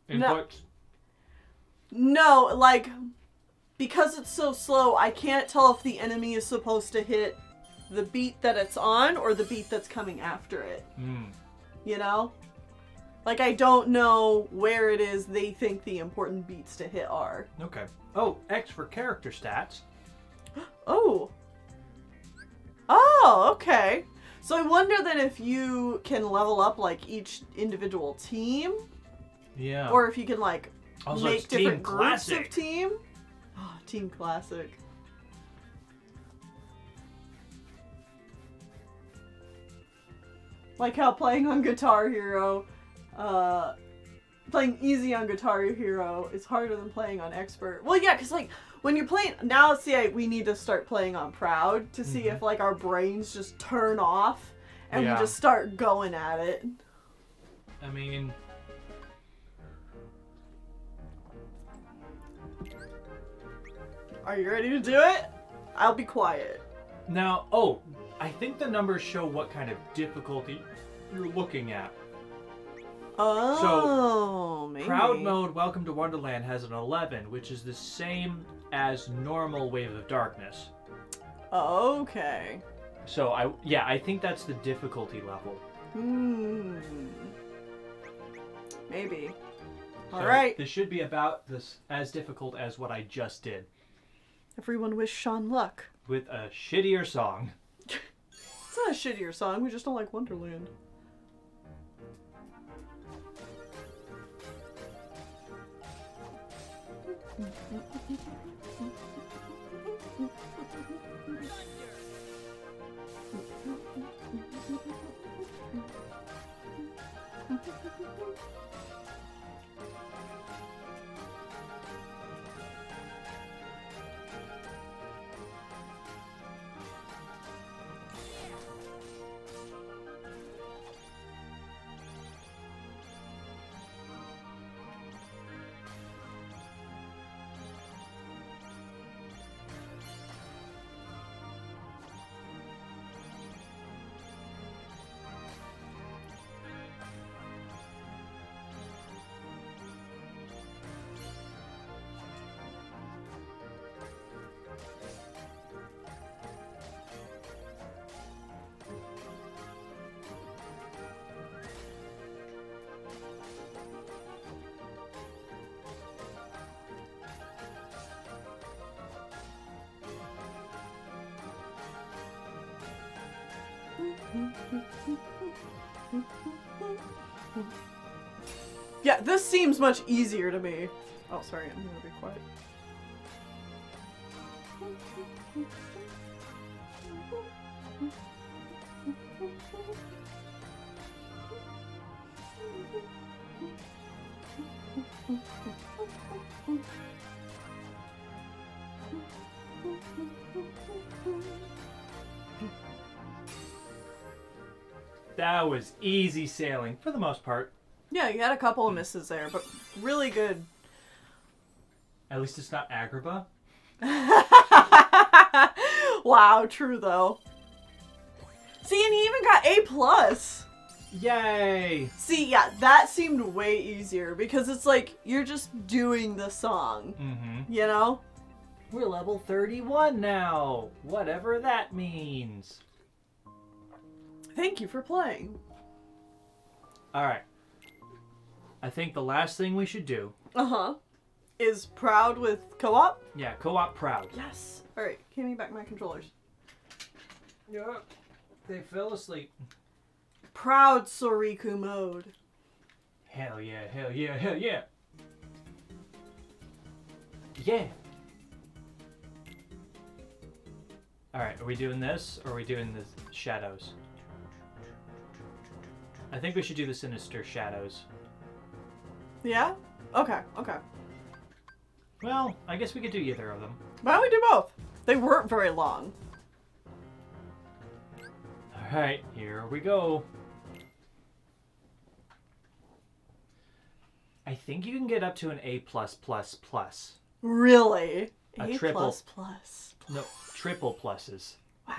No. No, like because it's so slow, I can't tell if the enemy is supposed to hit the beat that it's on or the beat that's coming after it. Mm. You know? Like I don't know where it is they think the important beats to hit are. Okay. Oh, X for character stats. Oh. Oh, okay. So I wonder then if you can level up like each individual team Yeah. or if you can like also, make different groups Classic. of team. Oh, team classic. Like how playing on Guitar Hero, uh, playing easy on Guitar Hero is harder than playing on Expert. Well, yeah, because like when you're playing now, see, I, we need to start playing on Proud to see Mhm. if like our brains just turn off and Yeah. we just start going at it. I mean, Are you ready to do it? I'll be quiet. now, oh, I think the numbers show what kind of difficulty you're looking at. Oh, maybe. Proud mode Welcome to Wonderland has an 11, which is the same as normal Wave of Darkness. Okay. So I yeah, I think that's the difficulty level. Hmm. Maybe. So All right. This should be about this as difficult as what I just did Everyone wish Sean luck. with a shittier song. It's not a shittier song. We just don't like Wonderland. Okay. Yeah, this seems much easier to me. Oh, sorry, I'm gonna be quiet. That was easy sailing for the most part. Yeah, you had a couple of misses there, but really good. At least it's not Agrabah. wow, true though. See, and he even got A plus. Yay! See, yeah, that seemed way easier because it's like you're just doing the song, Mm-hmm. you know? We're level 31 now. Whatever that means. Thank you for playing. All right. I think the last thing we should do. Uh huh. Is proud with co-op? Yeah, co-op proud. Yes. All right, give me back my controllers. Yeah. They fell asleep. Proud Soriku mode. Hell yeah, hell yeah, hell yeah. Yeah. Alright, are we doing this or are we doing the shadows? I think we should do the sinister shadows. Yeah. Okay. Okay. Well, I guess we could do either of them. Why don't we do both? They weren't very long. Alright, here we go. I think you can get up to an A plus plus plus. Really? A A triple. plus plus. No, triple pluses. Wow.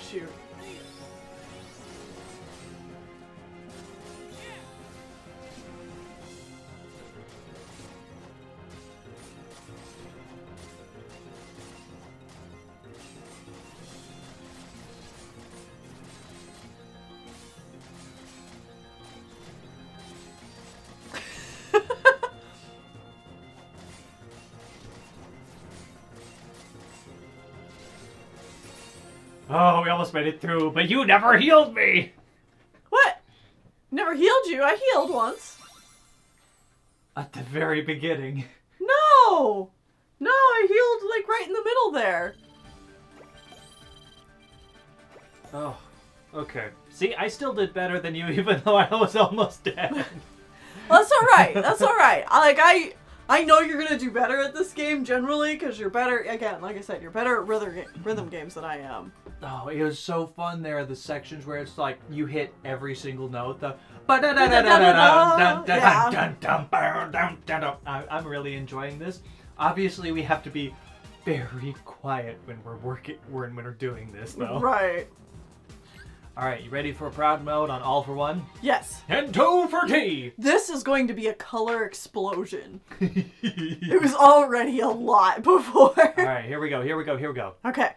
Shoot. We almost made it through, but you never healed me! What? Never healed you. I healed once. At the very beginning. No. No, I healed like right in the middle there. Oh, okay. See, I still did better than you, even though I was almost dead. Well, that's all right. That's all right. I like I I know you're gonna do better at this game generally because you're better. Again, like I said, you're better at rhythm rhythm games than I am. Oh, it was so fun there. The sections where it's like you hit every single note. The I'm really enjoying this. Obviously, we have to be very quiet when we're working when we're doing this, though. Right. All right, you ready for proud mode on all for one Yes. and two for tea? This is going to be a color explosion. It was already a lot before. all right, here we go. Here we go. Here we go. Okay.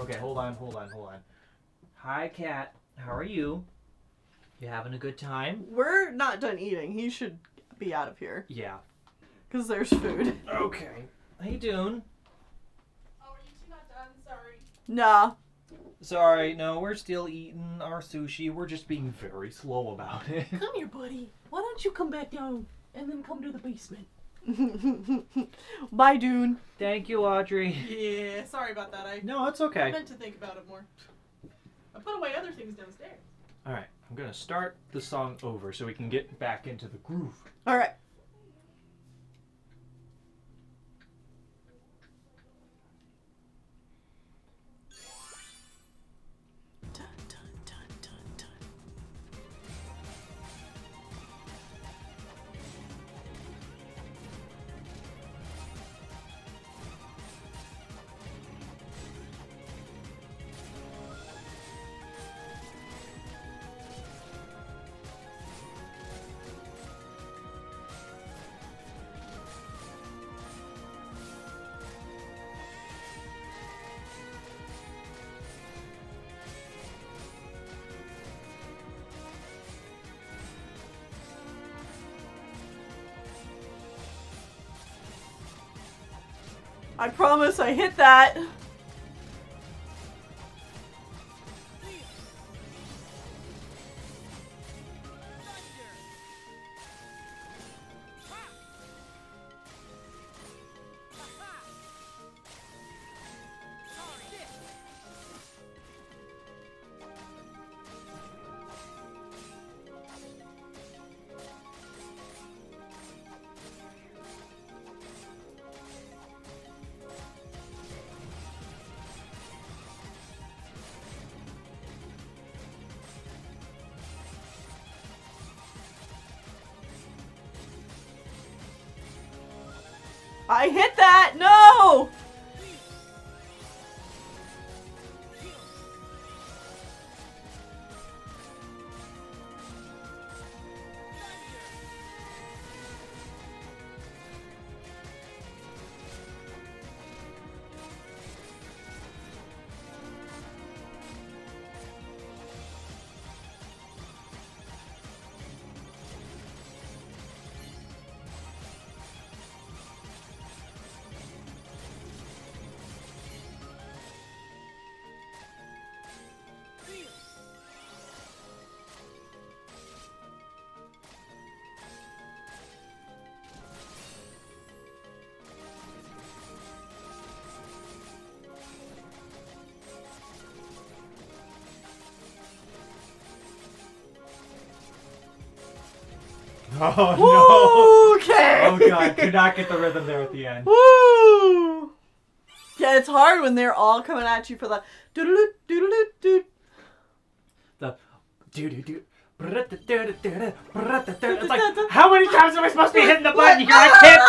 Okay, hold on, hold on, hold on. Hi, cat. How are you? You having a good time? We're not done eating. He should be out of here Yeah. because there's food. Okay. How you doing? Oh, are you two not done? Sorry. Nah. Sorry, no, we're still eating our sushi. We're just being very slow about it. Come here, buddy. Why don't you come back down and then come to the basement? Bye, Dune. Thank you, Audrey. Yeah, sorry about that. I No, it's okay. I meant to think about it more. I put away other things downstairs. All right, I'm gonna start the song over so we can get back into the groove. All right. I promise I hit that. Oh no! Okay. Oh god, could not get the rhythm there at the end. Woo! Yeah, it's hard when they're all coming at you for the doodle doodle doodle. The do do do. It's like, how many times am I supposed to be hitting the button here? I can't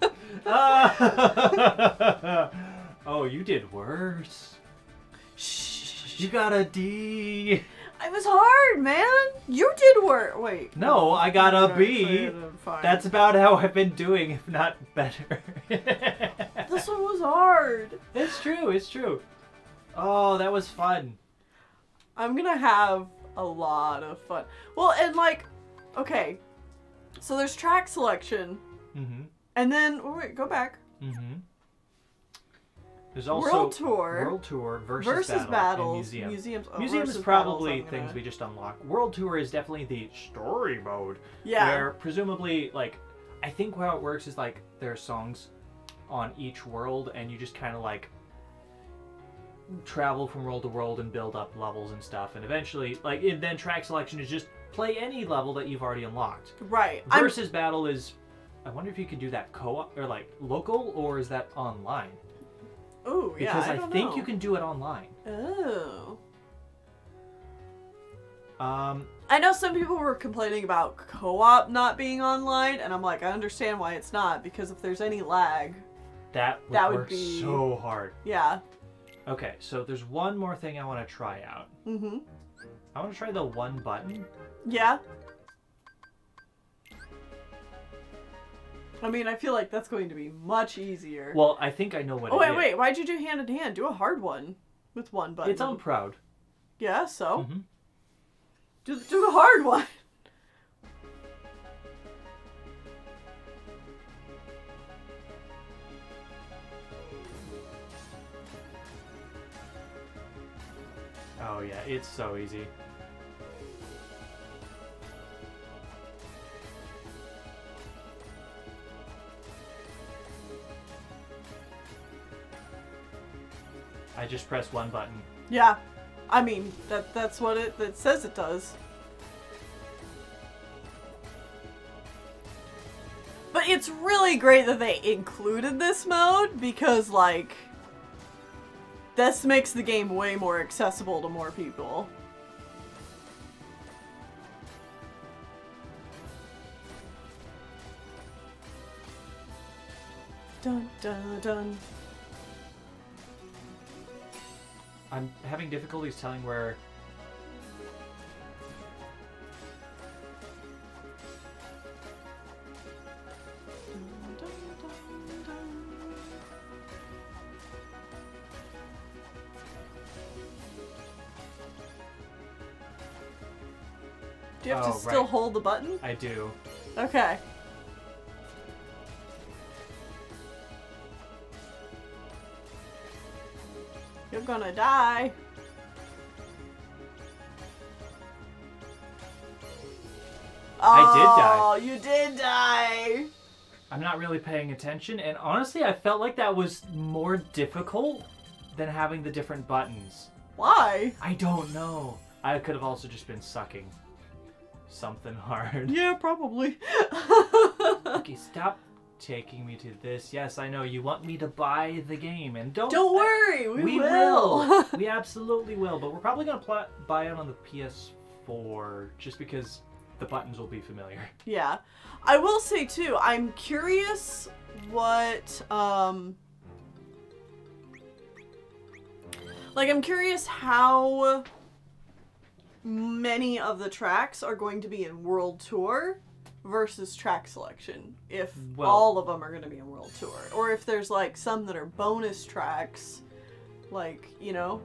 tell! Ah. oh, you did worse. Shh. You got a D. It was hard, man. You did work. Wait. No, I got a B. Actually, I'm fine. That's about how I've been doing, if not better. This one was hard. it's true, it's true. Oh, that was fun. I'm gonna have a lot of fun. Well, and like, okay, so there's track selection, Mm-hmm. and then oh, wait, go back. Mm-hmm. There's also World tour World Tour versus, versus battle, battles, museum. museums. oh, Museum is probably battles, things gonna- we just unlock. World Tour is definitely the story mode. Yeah. Where presumably, like, I think how it works is like there are songs on each world, and you just kind of like travel from world to world and build up levels and stuff, and eventually, like, and then track selection is just play any level that you've already unlocked. Right. I'm- Versus battle is, I wonder if you can do that co-op or like local, or is that online? Ooh, yeah. Because I, I, think know. you can do it online. Oh. Um, I know some people were complaining about co-op not being online, and I'm like, I understand why it's not because if there's any lag, that would, That would be- so hard. yeah. Okay, so there's one more thing I want to try out. Mm-hmm. I want to try the one button. Yeah. I mean, I feel like that's going to be much easier. Well, I think I know what oh it wait, is. wait. Why'd you do hand in hand? Do a hard one with one button. It's on proud. Yeah. So. Mhm. Do, do the hard one. Oh yeah, it's so easy. I just press one button. Yeah. I mean, that that's what it that says it does. But it's really great that they included this mode because like this makes the game way more accessible to more people. Dun dun dun. I'm having difficulties telling where. Do you have Oh, to still right. hold the button? I do. Okay. You're gonna die. I did die. Oh, you did die. I'm not really paying attention, and honestly, I felt like that was more difficult than having the different buttons. Why? I don't know. I could have also just been sucking something hard. Yeah, probably. Okay, stop taking me to this. Yes, I know you want me to buy the game, and don't. Don't worry, we, We will. will. we absolutely will. But we're probably gonna pl- buy it on the PS4 just because the buttons will be familiar. Yeah. I will say too, I'm curious what um like I'm curious how many of the tracks are going to be in World Tour versus track selection. If Well- all of them are going to be in World Tour or if there's like some that are bonus tracks like, you know,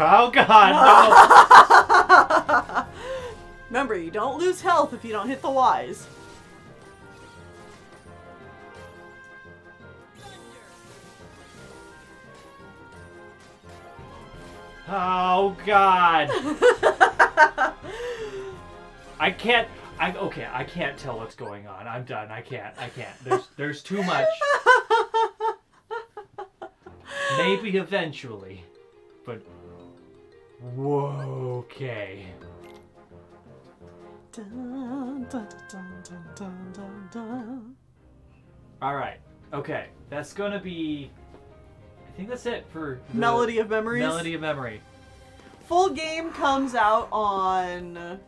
Oh God! no! Remember, you don't lose health if you don't hit the Y's. Oh God! I can't. I okay. I can't tell what's going on. I'm done. I can't. I can't. There's there's too much. Maybe eventually, but whoa. Okay. Dun, dun, dun. All right. Okay. That's gonna be. I think that's it for the Melody of Memories. Melody of Memory. Full game comes out on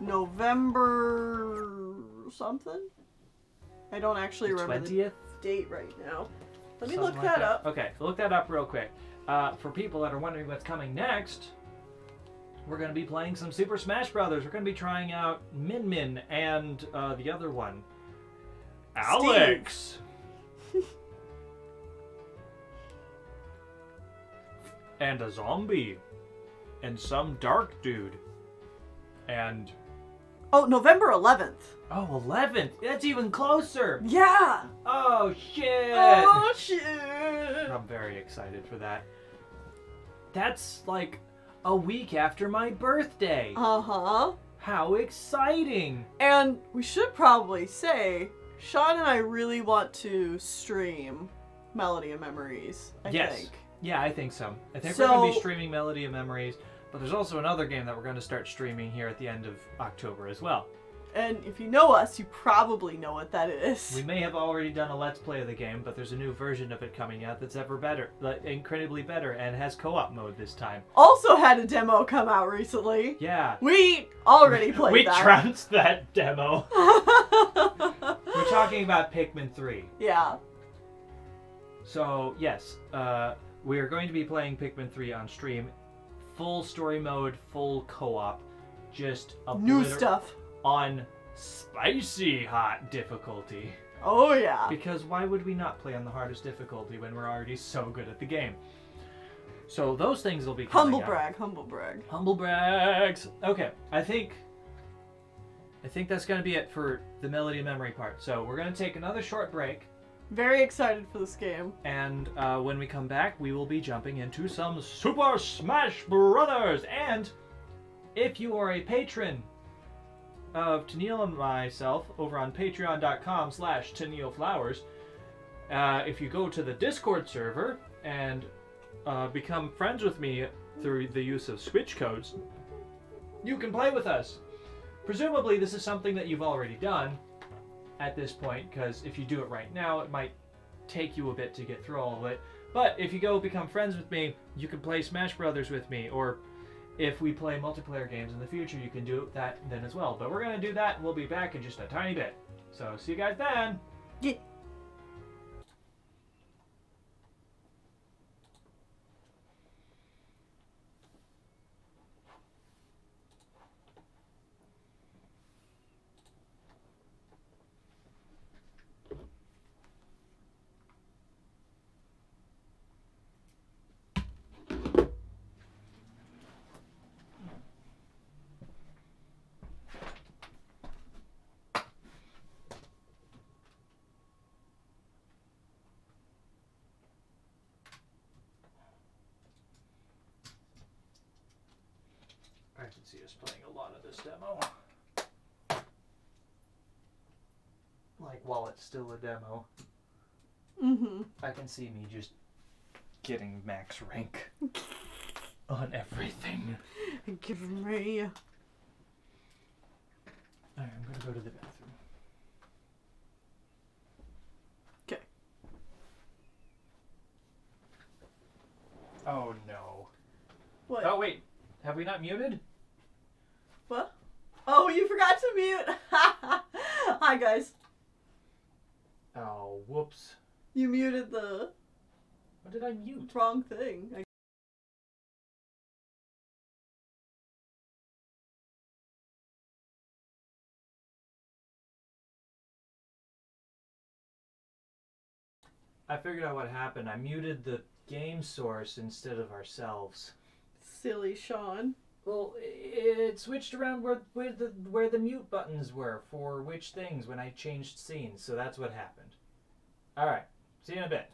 November something. I don't actually remember Twentieth. the date right now. Let me Something look like that up. Okay, look that up real quick. Uh, for people that are wondering what's coming next, we're going to be playing some Super Smash Brothers. We're going to be trying out Min Min and uh, the other one, Alex. and a zombie, and some dark dude, and Oh, November 11th. oh, 11th. That's even closer. Yeah. Oh shit. Oh shit. I'm very excited for that. That's like a week after my birthday. Uh huh. How exciting! And we should probably say, Shawn and I really want to stream Melody of Memories. I Yes. think. Yeah, I think so. I think we're going to be streaming Melody of Memories, but there's also another game that we're going to start streaming here at the end of October as well. And if you know us, you probably know what that is. We may have already done a let's play of the game, but there's a new version of it coming out that's ever better, like, incredibly better, and has co-op mode this time. Also had a demo come out recently. Yeah. We already played we that. trounced that demo. We're talking about Pikmin 3. yeah. So yes, uh, we are going to be playing Pikmin 3 on stream, full story mode, full co-op, just a New stuff. On spicy hot difficulty. Oh yeah. Because why would we not play on the hardest difficulty when we're already so good at the game? So those things will be Humble out. brag, humble brag. Humble brags. Okay, I think I think that's gonna be it for the melody and memory part. So we're gonna take another short break, Very excited for this game. and uh, when we come back, we will be jumping into some Super Smash Brothers. And if you are a patron of Tennelle and myself over on patreon.com slash Flowers, uh, if you go to the Discord server and uh, become friends with me through the use of switch codes, you can play with us. Presumably, this is something that you've already done at this point, because if you do it right now, it might take you a bit to get through all of it. But if you go become friends with me, you can play Smash Brothers with me, or if we play multiplayer games in the future, you can do that then as well. But we're gonna do that, and we'll be back in just a tiny bit. So see you guys then. Yeah. I can see us playing a lot of this demo. Like while it's still a demo, Mm-hmm. I can see me just getting max rank on everything. Give me. Alright, I'm gonna go to the bathroom. Okay. Oh no. What? Oh wait, have we not muted? What? Oh, you forgot to mute. Hi guys. Oh, whoops. You muted the What did I mute? wrong thing. I I figured out what happened. I muted the game source instead of ourselves. Silly Shawn. Well, it switched around where where the where the mute buttons were for which things when I changed scenes. So that's what happened. All right. See you in a bit.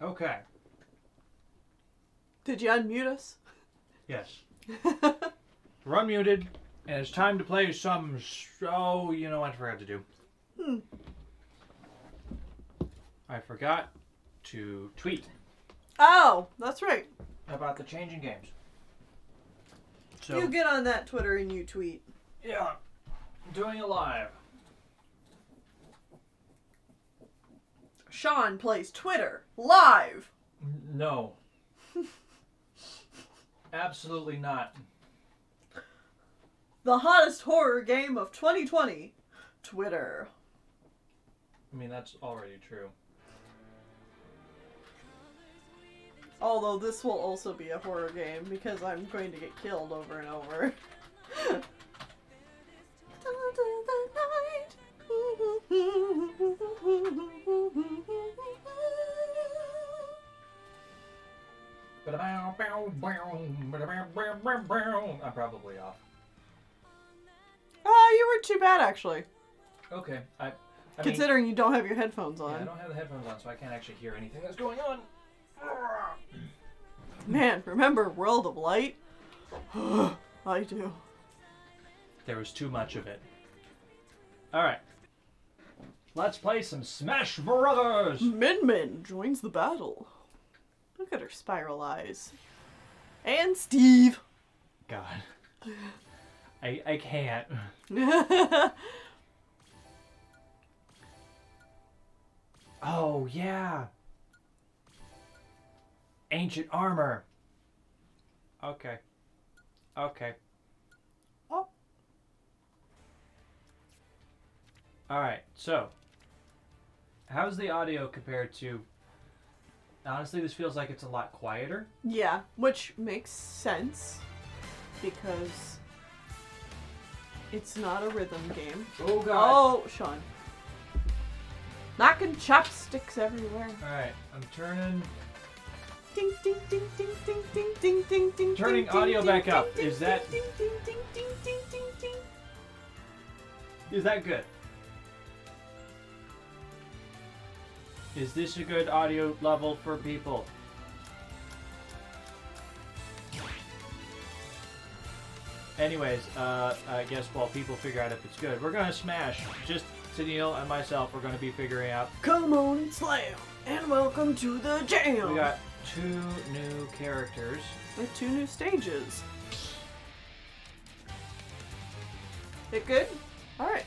Okay. Did you unmute us? Yes. We're unmuted, and it's time to play some. Oh, you know what I forgot to do. Hmm. I forgot to tweet Oh, that's right. about the changing games. So You get on that Twitter and you tweet. yeah, doing it live. Shawn plays Twitter live. No. Absolutely not. The hottest horror game of 2020. Twitter. I mean, that's already true. Although this will also be a horror game because I'm going to get killed over and over. I'm probably off. Oh, you weren't too bad actually. Okay, I. I mean, Considering you don't have your headphones yeah, I don't have the headphones on, so I can't actually hear anything that's going on. Man, remember World of Light? I do. There was too much of it. All right. Let's play some Smash Brothers. Min Min joins the battle. Look at her spiral eyes. And Steve. God. I I can't. Oh yeah. Ancient armor. Okay. Okay. Oh. All right. So, how's the audio compared to? Honestly, this feels like it's a lot quieter. yeah, which makes sense because it's not a rhythm game. Oh god. Oh, Shawn. Knocking chopsticks everywhere. All right. I'm turning. Ding ding ding ding ding ding ding ding ding. Turning ding, audio ding, back ding, up. Is that-? Is that good? Is this a good audio level for people? Anyways, uh, I guess while people figure out if it's good, we're gonna smash. Just Tennelle and myself, we're gonna be figuring out. Come on and slam, and welcome to the jam. We got two new characters. with two new stages. It good? All right.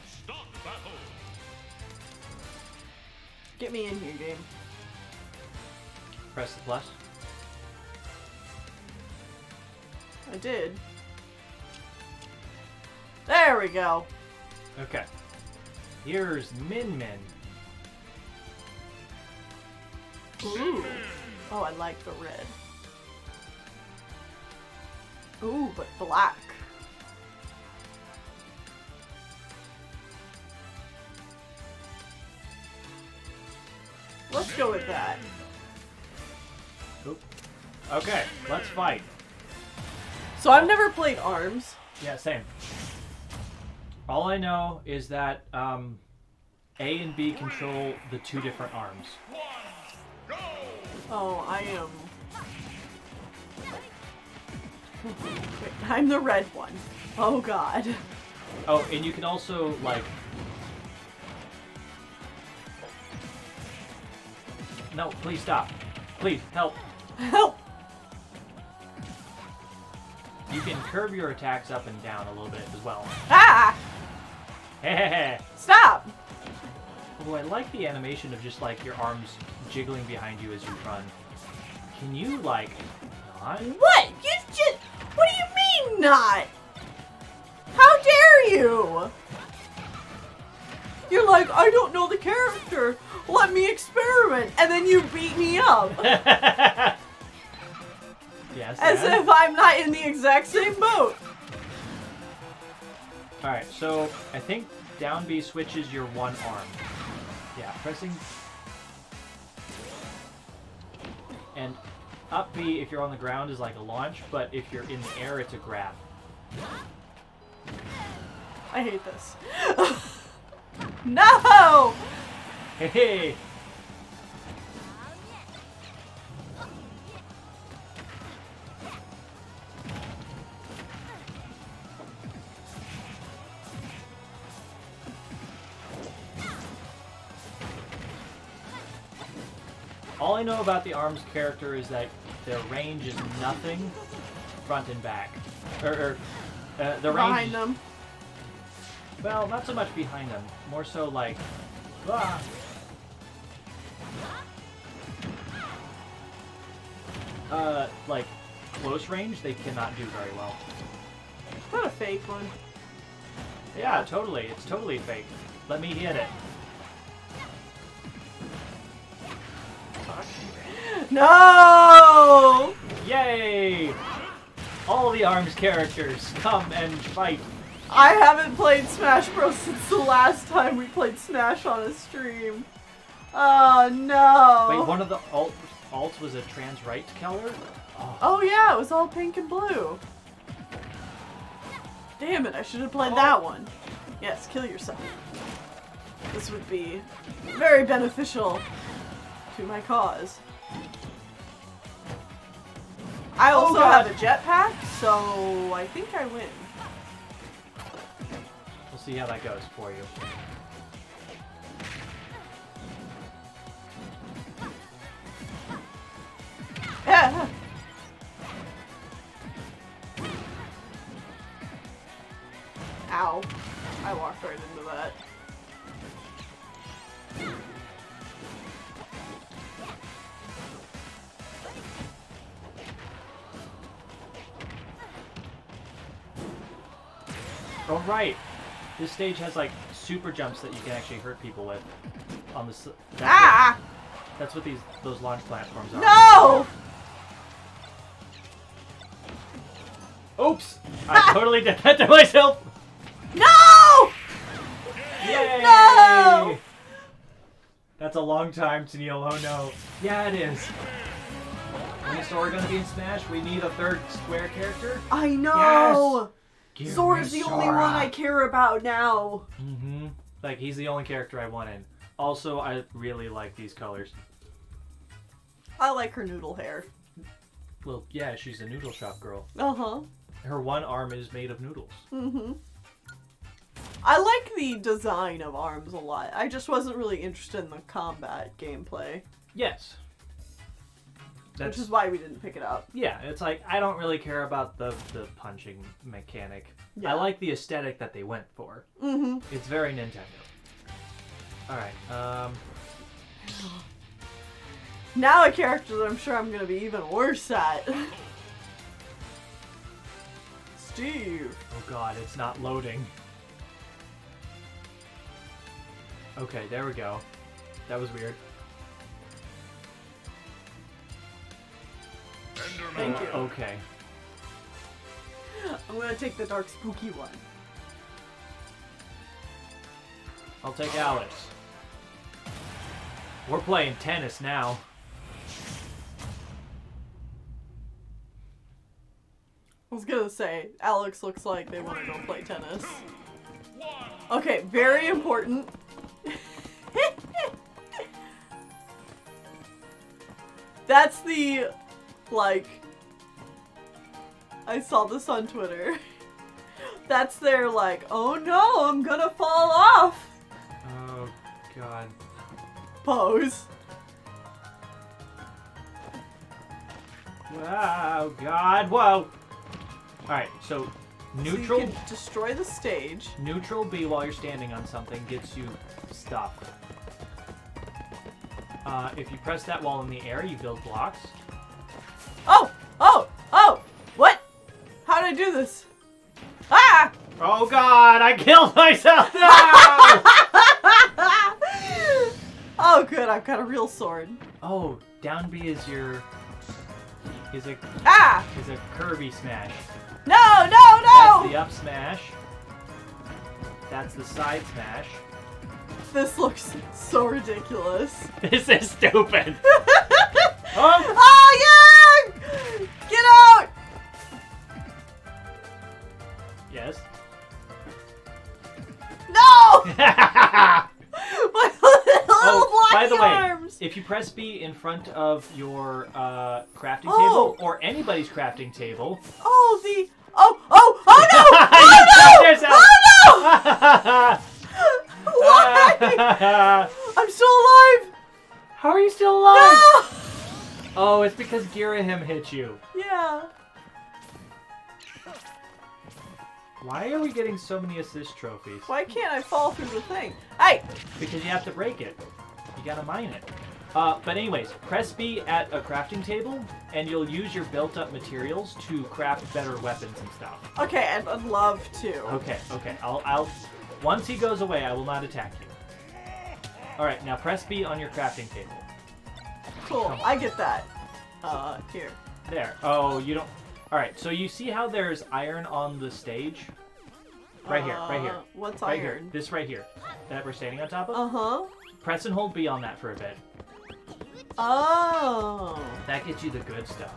Get me in here, game. Press the plus. I did. There we go. Okay. Here's Min Min. Ooh. Oh, I like the red. Ooh, but black. Let's go with that. Oop. Okay, let's fight. So I've never played ARMS. Yeah, same. All I know is that um, A and B control the two different arms. Oh, I am. Wait, I'm the red one. Oh god. Oh, and you can also like. No, please stop. Please help. Help! You can curve your attacks up and down a little bit as well. Ah! Stop! Although I like the animation of just like your arms jiggling behind you as you run. Can you like not? What? You just. What do you mean not? How dare you? You're like, I don't know the character. Let me experiment. And then you beat me up. yes. As if I'm not in the exact same boat. Alright, so I think down B switches your one arm. Yeah, pressing. And up B, if you're on the ground, is like a launch, but if you're in the air, it's a grab. I hate this. No! Hey! All I know about the arms character is that their range is nothing front and back. Or, uh, the range. Behind them. Well, not so much behind them. More so like. Ah. Uh, like close range, they cannot do very well. What a fake one. Yeah, totally. It's totally fake. Let me hit it. No! Yay! All the arms characters come and fight. I haven't played Smash Bros. since the last time we played Smash on a stream. Oh no! Wait, one of the alt alts was a trans right color? Oh, Oh yeah, it was all pink and blue. Damn it, I should have played Oh. that one. Yes, kill yourself. This would be very beneficial to my cause. I oh, also God. have a jetpack, so I think I win. See how that goes for you. Ow. I walked right into that. Oh right, this stage has like super jumps that you can actually hurt people with. On the that's Ah! What, that's what these those launch platforms are. No! Oops! I totally did that to myself. No! Yay! No! That's a long time to kneel. Oh no. Yeah, it is. When so we're gonna be in Smash, we need a third square character. I know! Give Sora's the only one I care about now. Mm-hmm. Like he's the only character I want in. Also, I really like these colors. I like her noodle hair. Well, yeah, she's a noodle shop girl. Uh huh. Her one arm is made of noodles. Mm hmm. I like the design of arms a lot. I just wasn't really interested in the combat gameplay, Yes. That's which is why we didn't pick it up. yeah. It's like I don't really care about the the punching mechanic. Yeah. I like the aesthetic that they went for. Mm hmm. It's very Nintendo. All right. Um. Now a character that I'm sure I'm gonna be even worse at. Steve. Oh God, it's not loading. Okay, there we go. That was weird. Thank you. Okay. I'm gonna take the dark spooky one. I'll take Alex. We're playing tennis now. I was gonna say, Alex looks like they want to go play tennis. Okay, very important. That's the, like, I saw this on Twitter. That's their, like, oh no, I'm gonna fall off Oh God. pose. Wow, God. Whoa. All right. So neutral. So you can destroy the stage. Neutral B while you're standing on something gets you stuff. Uh, if you press that while in the air, you build blocks. How did I do this? Ah! Oh God! I killed myself. No! oh, good. I've got a real sword. oh, down B is your is a Ah! is a Kirby smash. No! No! No! That's the up smash. That's the side smash. This looks so ridiculous. This is stupid. oh! oh yeah! My little by the blocky way, arms. if you press B in front of your uh, crafting Oh. table or anybody's crafting table, Oh the. Oh! Oh! Oh no! Oh no! Oh no! Why? I'm still alive. How are you still alive? No! Oh, it's because Ghirahim hit you. Yeah. Why are we getting so many assist trophies? Why can't I fall through the thing? Hey! Because you have to break it. You gotta mine it. Uh, but anyways, press B at a crafting table, and you'll use your built-up materials to craft better weapons and stuff. Okay, I'd, I'd love to. Okay, okay. I'll, I'll. Once he goes away, I will not attack you. All right, now press B on your crafting table. Cool, I get that. Uh, here. There. Oh, you don't. All right. So you see how there's iron on the stage? Right here. Right here. Uh, What's Right here. This right here. That we're standing on top of. Uh huh. Press and hold B on that for a bit. Oh. That gets you the good stuff.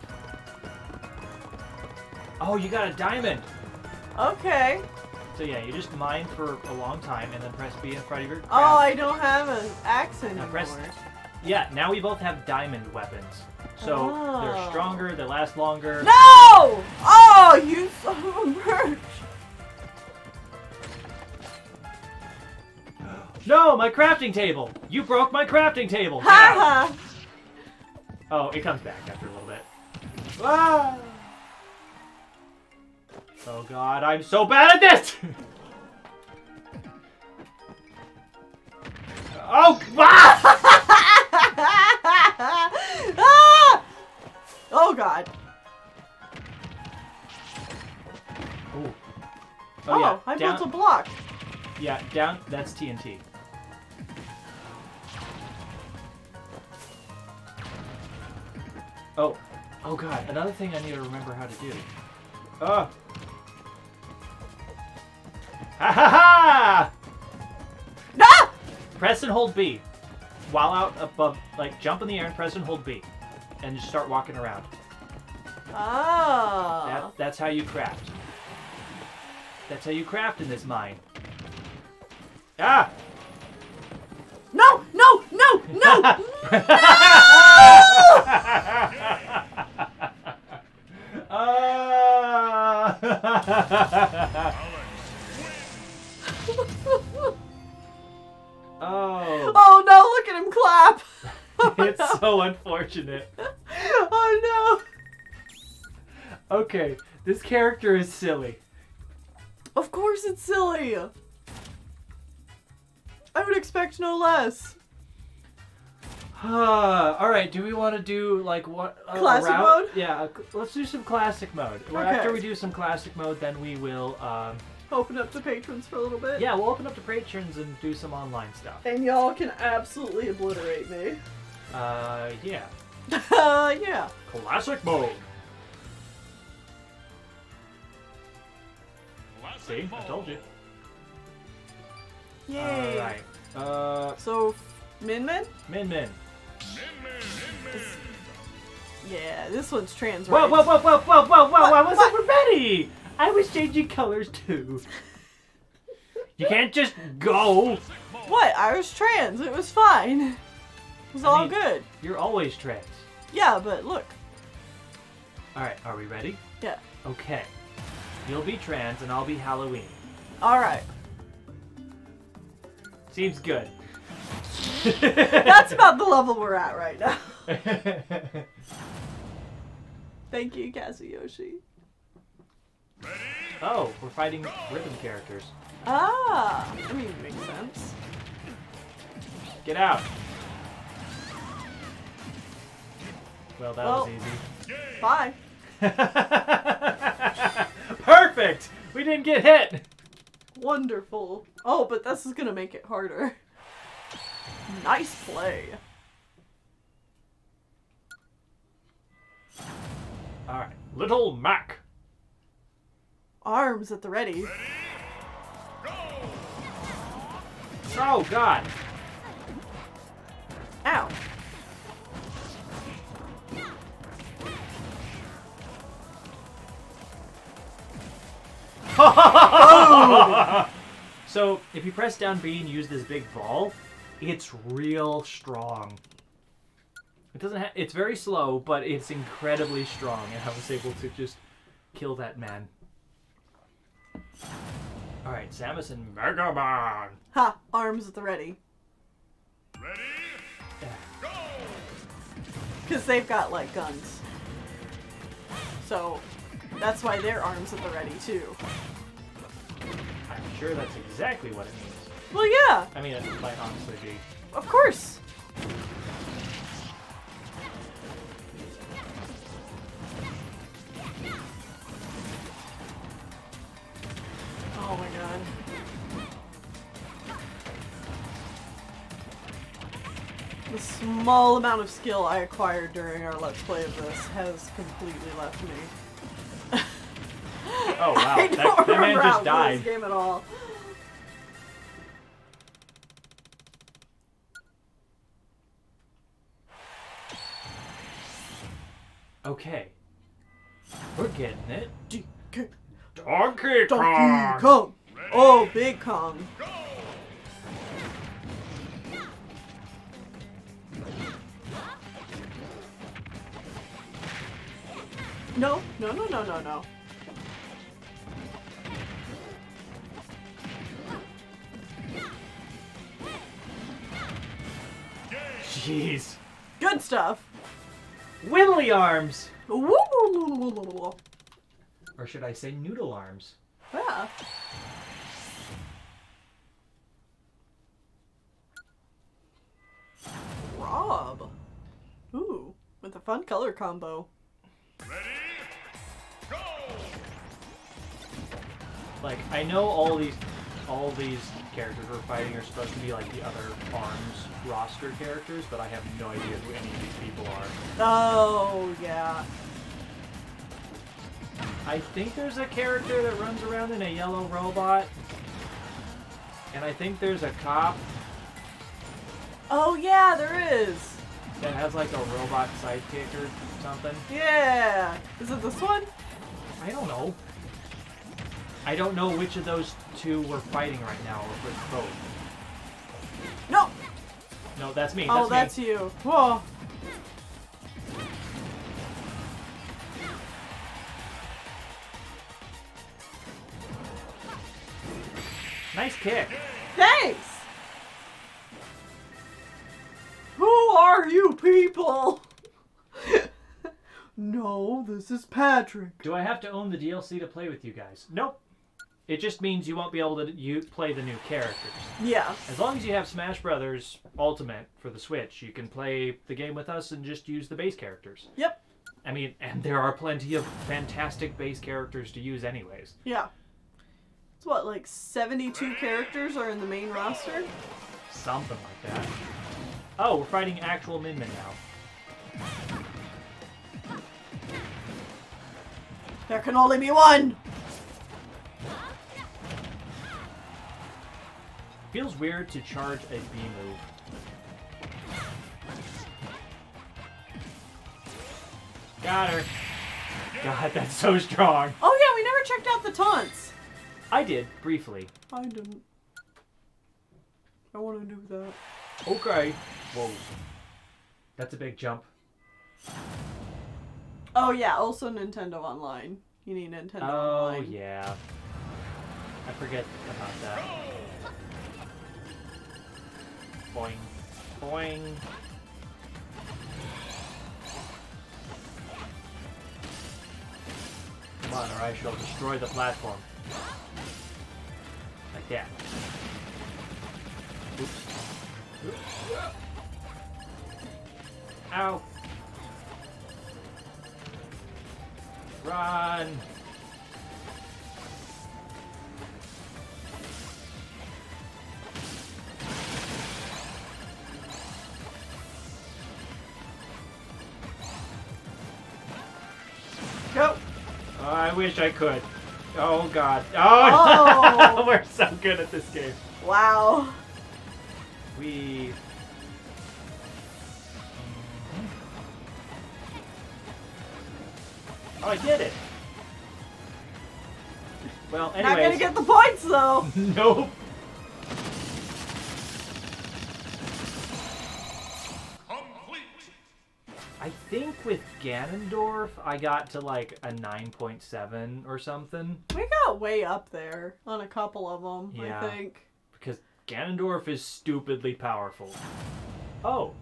Oh, you got a diamond. Okay. So yeah, you just mine for a long time and then press B in front of your. Oh. I don't have an axe anymore. press- Yeah, now we both have diamond weapons. So Oh. they're stronger, they last longer. No! Oh, you son of a bitch! No, my crafting table! You broke my crafting table! Ha! Oh, it comes back after a little bit. Ah! Oh god, I'm so bad at this! oh, ah! Ah! Oh god. Ooh. Oh, Oh, yeah, I down, built a block. yeah, down, that's TNT. Oh, oh god, another thing I need to remember how to do. Oh. Ha ha ha! Ah! Press and hold B. While out above, like jump in the air and press and hold B. And just start walking around. Ah. That, that's how you craft. That's how you craft in this mine. Ah! No, no, no, no! Ah! oh, oh no, look at him clap! it's so unfortunate. oh no. Okay, this character is silly. Of course it's silly! I would expect no less. All right, do we want to do like what? Classic mode? Yeah, let's do some classic mode. Okay. After we do some classic mode, then we will. Um, Open up to patrons for a little bit. yeah, we'll open up to patrons and do some online stuff. And y'all can absolutely obliterate me. Uh, yeah, Uh, yeah. classic mode. See, I told you. Yay. All right. Uh, So, Min Min? Min Min. Yeah, this one's trans Whoa, whoa, whoa, whoa, whoa, whoa, whoa! What? I wasn't What? ready. I was changing colors too. You can't just go. What? I was trans. It was fine. It was I all mean- good. You're always trans. Yeah, but look. All right, are we ready? Yeah. Okay. You'll be trans and I'll be Halloween. Alright. Seems good. That's about the level we're at right now. Thank you, Kazuyoshi. Oh, we're fighting rhythm characters. Ah, I mean, it makes sense. Get out. Well, that Well- was easy. Bye. Perfect. We didn't get hit. Wonderful. Oh, but this is gonna make it harder. Nice play. All right, Little Mac. Arms at the ready. Oh God. Ow. so if you press down B and use this big ball, it's real strong. It doesn't. Ha- it's very slow, but it's incredibly strong, and I was able to just kill that man. All right, Samus and Mega Man. Ha! Arms at the ready. Ready? Go! Because they've got like guns. So that's why their arms at the ready too. I'm sure that's exactly what it means. Well, yeah, I mean, it might honestly be. of course. Oh my god. The small amount of skill I acquired during our Let's Play of this has completely left me. Oh wow, I that, that man just died. this game at all. Okay. We're getting it. Donkey Donkey Kong. Oh, Big Kong. No, no, no, no, no, no. Jeez. Good stuff. Wibbly arms! Woo! Or should I say noodle arms? Yeah. Rob. Ooh, with a fun color combo. Like, I know all these all these characters we're fighting are supposed to be like the other ARMS roster characters, but I have no idea who any of these people are. Oh, yeah. I think there's a character that runs around in a yellow robot. And I think there's a cop Oh, yeah, there is. that has like a robot sidekick or something. Yeah. Is it this one? I don't know. I don't know which of those two we're fighting right now, or if it's both. No. No, that's me. oh, that's that's you. Whoa. Nice kick. Thanks. Who are you people? no, this is Patrick. Do I have to own the DLC to play with you guys? Nope. It just means you won't be able to you play the new characters. Yeah. As long as you have Smash Brothers Ultimate for the Switch, you can play the game with us and just use the base characters. Yep. I mean, and there are plenty of fantastic base characters to use anyways. Yeah. It's what, like 72 characters are in the main roster? Something like that. Oh, we're fighting actual Min Min now. There can only be one! Feels weird to charge a B move. Got her. God, that's so strong. Oh yeah, we never checked out the taunts. I did, briefly. I didn't. I want to do that. Okay. Whoa. That's a big jump. Oh yeah, also Nintendo Online. You need Nintendo Oh, Online. yeah. I forget about that. Boing. Boing. Come on, or I shall destroy the platform. Like that. Ow. Run! Go! Oh, I wish I could. Oh god. Oh, Oh. we're so good at this game. Wow. We. Mm-hmm. Oh, I did it. Well, anyway. I'm not gonna get the points though. nope. Think with Ganondorf, I got to like a 9.7 or something. We got way up there on a couple of them, Yeah. I think. because Ganondorf is stupidly powerful. Oh,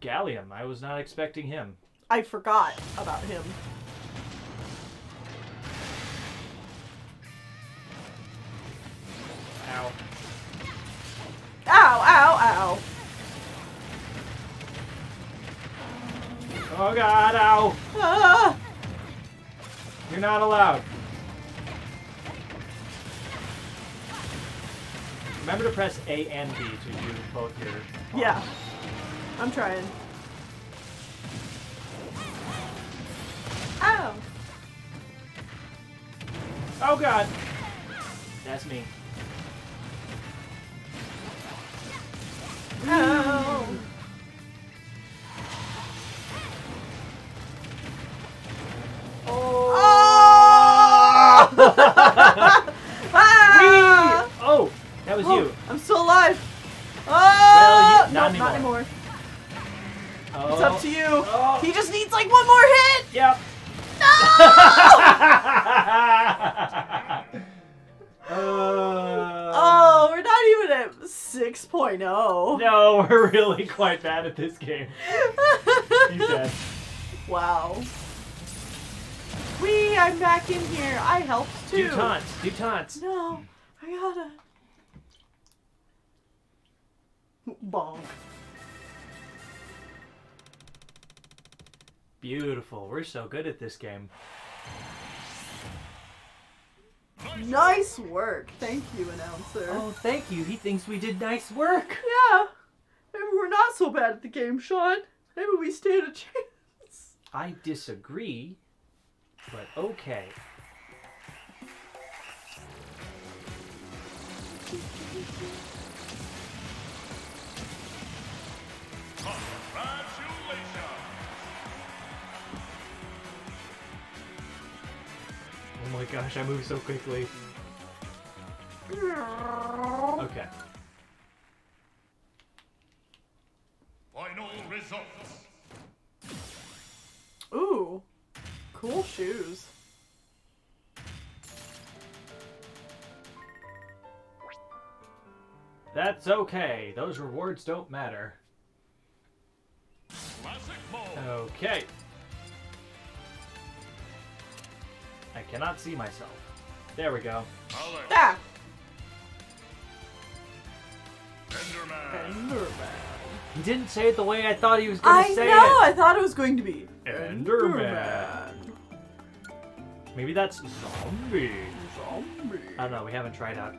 Galleom. I was not expecting him. I forgot about him. Ow. Ow, ow, ow. Oh god, ow! Ah! You're not allowed. Remember to press A and B to do both your. Yeah. I'm trying. Ow. Oh god! That's me. Ow. Oh! Ah! Oh! That was Oh, you. I'm still alive. Oh! Well, you- no, not not anymore. anymore. Oh. It's up to you. Oh. He just needs like one more hit. Yep. No! Uh, oh, we're not even at 6.0. No, we're really quite bad at this game. He's dead. wow. Wee, I'm back in here. I helped too. Do taunts. Do taunts. No, I gotta. Bonk. Beautiful. We're so good at this game. Nice work. Thank you, announcer. Oh, thank you. He thinks we did nice work. Yeah. Maybe we're not so bad at the game, Shawn. Maybe we stand a chance. I disagree, but okay. Oh my gosh, I move so quickly. Okay. Final results. Ooh. Cool shoes. That's okay. Those rewards don't matter. Okay. I cannot see myself. There we go. Alex. Ah! Enderman. Enderman. He didn't say it the way I thought he was going to say I know! it. I thought it was going to be Enderman. Maybe that's zombie. Zombie. I don't know. We haven't tried out.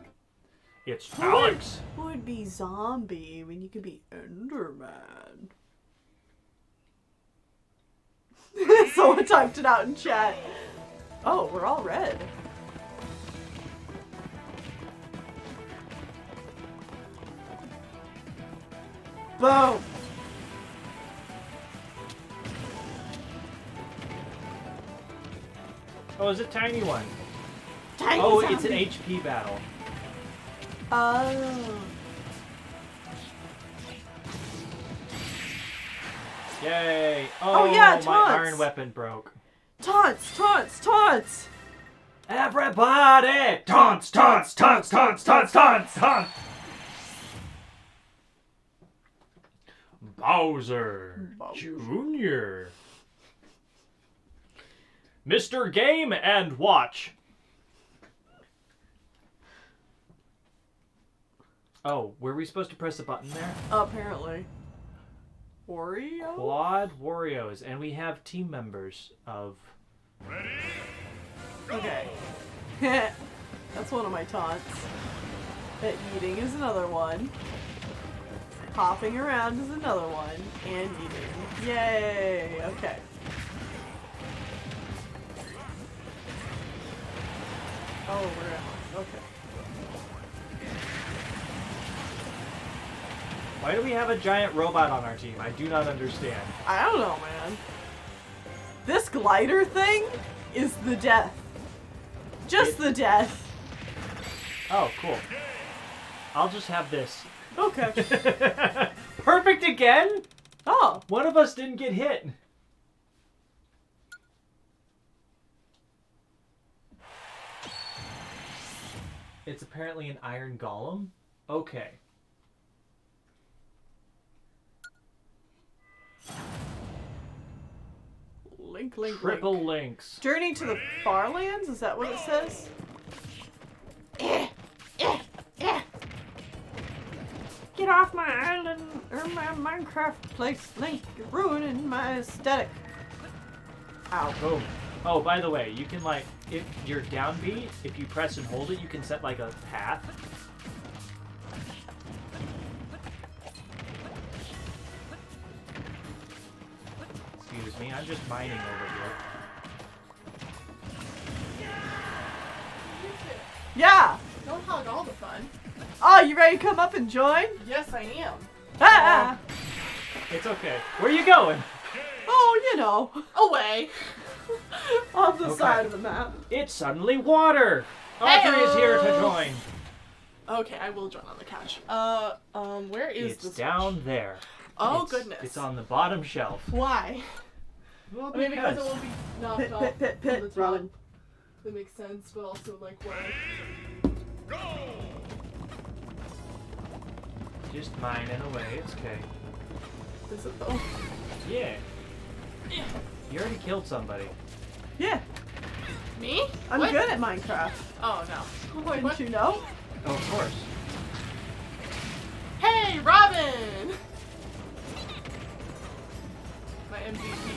It's Who would- Alex. Who would be zombie when you could be Enderman? Someone typed it out in chat. Oh, we're all red. Boom! Oh, it's a tiny one. Tiny Oh, it's an. HP battle. Oh. Yay! Oh, yeah, oh, my iron weapon broke. Taunts, taunts, taunts! Everybody! Taunts, taunts, taunts, taunts, taunts, taunts, taunts! Bowser, Bowser. Jr. Mr. Game and Watch. Oh, were we supposed to press a button there? Apparently. Wario? Quad Warriors, and we have team members of. Ready? Okay. That's one of my taunts. That eating is another one. Hopping around is another one. And eating. Yay! Okay. Oh, we're out. Okay. Why do we have a giant robot on our team? I do not understand. I don't know, man. This glider thing is the death. Just It- the death. Oh, cool. I'll just have this. Okay. Perfect again? Oh. One of us didn't get hit. It's apparently an iron golem? Okay. Link, link, Triple link. links. Journey to the Far Lands? Is that what it says? Get off my island or my Minecraft place, Link. You're ruining my aesthetic. Ow. Boom. Oh, by the way, you can like if your down B, if you press and hold it, you can set like a path. Excuse me, I'm just mining over here. Yeah! Don't hog all the fun. Oh, you ready to come up and join? Yes, I am. Ah! It's okay. Where are you going? Oh, you know, Away. on the Okay. side of the map. It's suddenly water. Audrey is here to join. Okay, I will join on the couch. Uh, um, where is It's this? down there. Oh It's- goodness. It's on the bottom shelf. Why? Well, I mean, because it because- will be knocked Pit, off pit, pit, from pit, the top. Robin. That makes sense, but also like why? Go! Just mining away. It's okay. Is it though? Yeah. You already killed somebody. Yeah, Me? I'm What? good at Minecraft. Oh no. Wait, Didn't what? you know? Oh, of course. Hey, Robin! My MVP.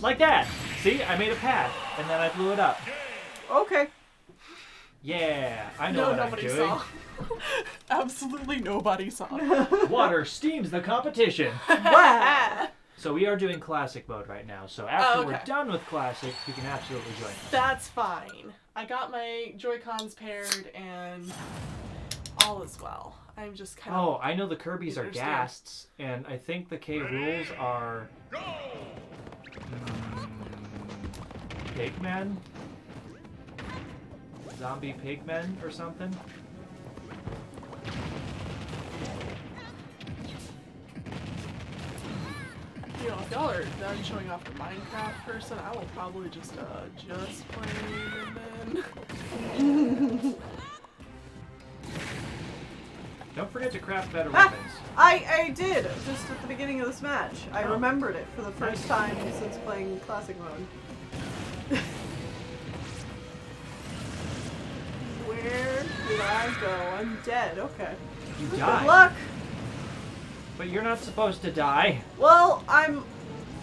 Like that. See, I made a path, and then I blew it up. Okay. Yeah, I know No, what nobody I'm doing. saw. Absolutely nobody saw. Water steams the competition. Wow. So we are doing classic mode right now. So after Oh, we're done with classic, you can absolutely join us. That's fine. I got my Joy Cons paired and all is well. I'm just kind of. Oh, I know the Kirby's are Understand. ghasts, and I think the K. Rools are Go! mm, Pigmen, zombie pigmen or something. You know, if y'all are done showing off the Minecraft person, I will probably just uh just play and then. Don't forget to craft better Ah. weapons. I I did just at the beginning of this match. I Oh. remembered it for the first time since playing classic mode. Where did I go? I'm dead. Okay. You Good luck. but you're not supposed to die. Well, I'm.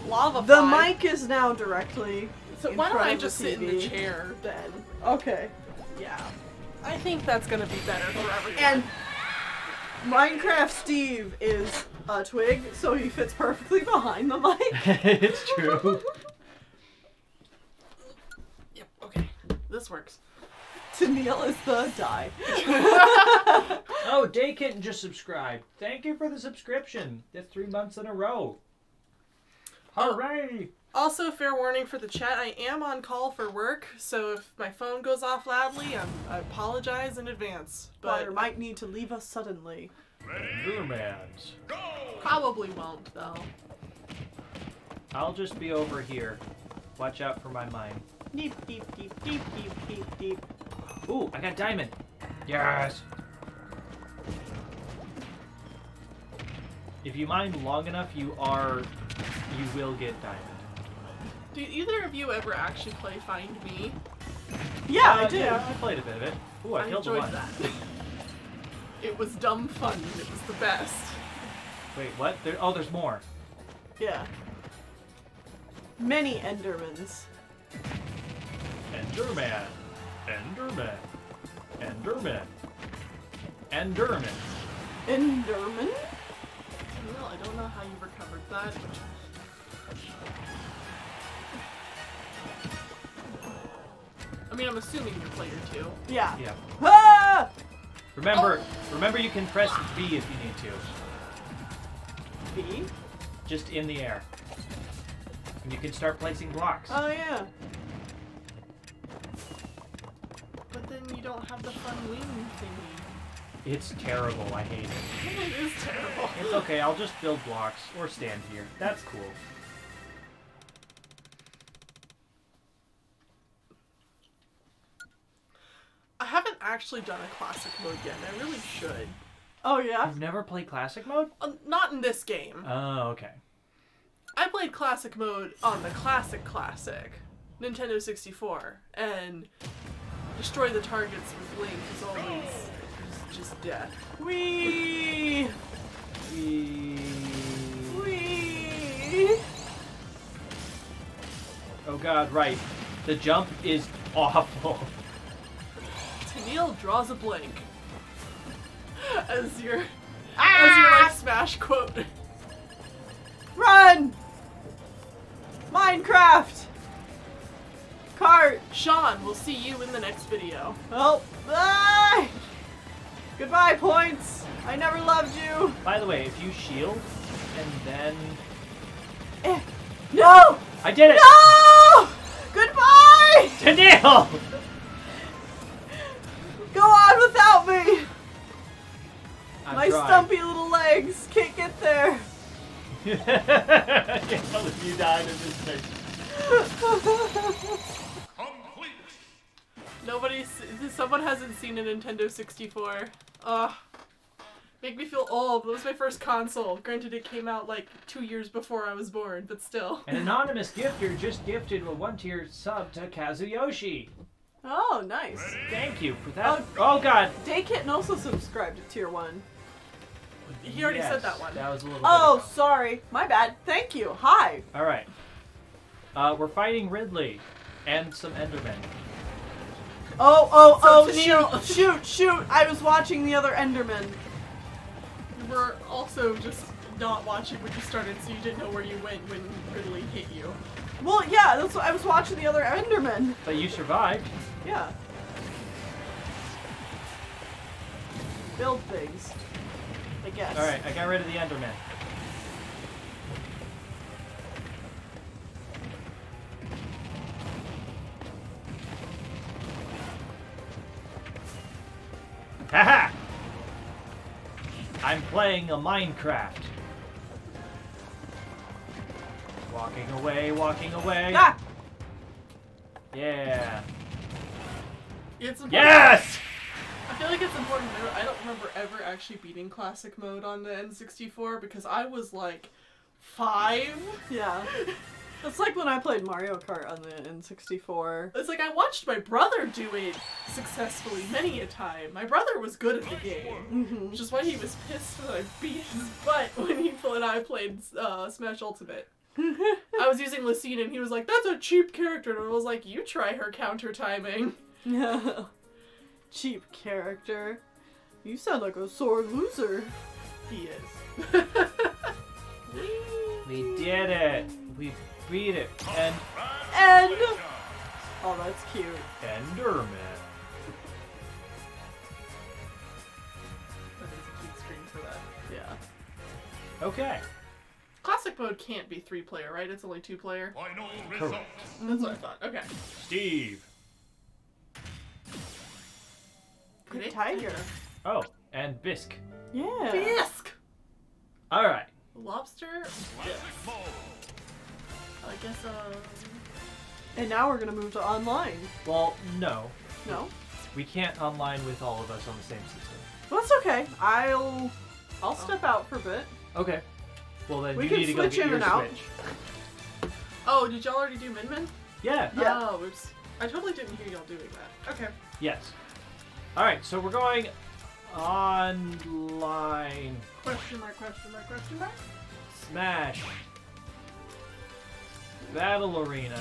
Lava. The mic is now directly. So in why don't front I just sit in the chair then? Okay. Yeah. I think that's gonna be better for everyone. And Minecraft Steve is a twig, so he fits perfectly behind the mic. it's true. Yep. Okay. This works. Tennelle is the die. Oh, Daykitten just subscribed. Thank you for the subscription. That's three months in a row. Oh. Hooray! Also, fair warning for the chat, I am on call for work, so if my phone goes off loudly, I'm, I apologize in advance. But Butter might need to leave us suddenly. Endermans. Go! probably won't though. I'll just be over here. Watch out for my mine. Deep, deep, deep, deep, deep, deep, deep. Ooh, I got diamond. Yes. If you mine long enough, you are, you will get diamond. Do either of you ever actually play Find Me? Yeah, Uh, I did. Yeah, I played a bit of it. Ooh, I, I killed enjoyed one. that. it was dumb fun. It was the best. Wait, what? There, oh, there's more. Yeah. Many Endermans. Enderman. Enderman. Enderman. Enderman. Enderman? Well, I don't know how you recovered that. I mean, I'm assuming you're player two. Yeah. Yeah. Ah! Remember, remember you can press B if you need to. B? Just in the air. And you can start placing blocks. Oh, yeah. You don't have the fun wing thingy. It's terrible. I hate it. It is terrible. It's okay. I'll just build blocks or stand here. That's cool. I haven't actually done a classic mode yet, and I really should. Oh, yeah? You've never played classic mode? Uh, not in this game. Oh, okay. I played classic mode on the classic classic Nintendo 64, and destroy the targets with Link is always just, just death. Wee! Whee. Wee! Oh god, right. The jump is awful. Tennelle draws a blank as your as your ah! like smash quote. Run! Minecraft! Cart! Shawn, we'll see you in the next video. Oh, bye! Goodbye, points! I never loved you! By the way, if you shield and then Eh. No! I did it! No! Goodbye! Tennelle! Go on without me! I'm My stumpy little legs can't get there. I can't believe you died in this mission. Complete. Nobody's someone hasn't seen a Nintendo 64. Ugh. Make me feel old. That was my first console. Granted, it came out like two years before I was born, but still. An anonymous gifter just gifted a one-tier sub to Kazuyoshi. Oh, nice. Thank you for that. Oh, god. Daykitten also subscribed to tier 1. He already Yes, said that one. That was a little. Oh, bit ago. sorry. My bad. Thank you. Hi. All right. Uh, we're fighting Ridley and some Endermen. Oh, oh, So oh, Tennelle- shoot, shoot, shoot. I was watching the other Enderman. You were also just not watching when you started, so you didn't know where you went when Ridley hit you. Well, yeah, that's what I was watching the other Enderman. But you survived. Yeah. Build things. I guess. All right, I got rid of the Enderman. Haha! I'm playing a Minecraft. Walking away, walking away. Ah! Yeah. It's important. Yes! I feel like it's important to note I don't remember ever actually beating classic mode on the N64 because I was like five. Yeah. It's like when I played Mario Kart on the N64. It's like I watched my brother do it successfully many a time. My brother was good at the game, Mm-hmm. which is why he was pissed that I beat his butt when he and I played uh, Smash Ultimate. I was using Lucina and he was like, "That's a cheap character," and I was like, "You try her counter timing." Cheap character. You sound like a sore loser. He is. We did it. We beat it. And And oh, that's cute. Enderman. That is a cute screen for that. Yeah. Okay. Classic mode can't be three player, right? It's only two player. Final results. That's what I thought. Okay. Steve. Good tiger. Oh, and Bisque. Yeah. Bisque! All right. Lobster? Classic mode. I guess, um. And now we're gonna move to online. Well, no. No, We can't online with all of us on the same system. well, that's okay. I'll I'll step out for a bit. Okay. Well, then We you can need to go switch in and out. Switch. Oh, did y'all already do Min Min? Yeah. Yeah. Oh, oops. I totally didn't hear y'all doing that. Okay. Yes. All right. So we're going online. Question mark, question mark, question mark? Smash. Battle arena.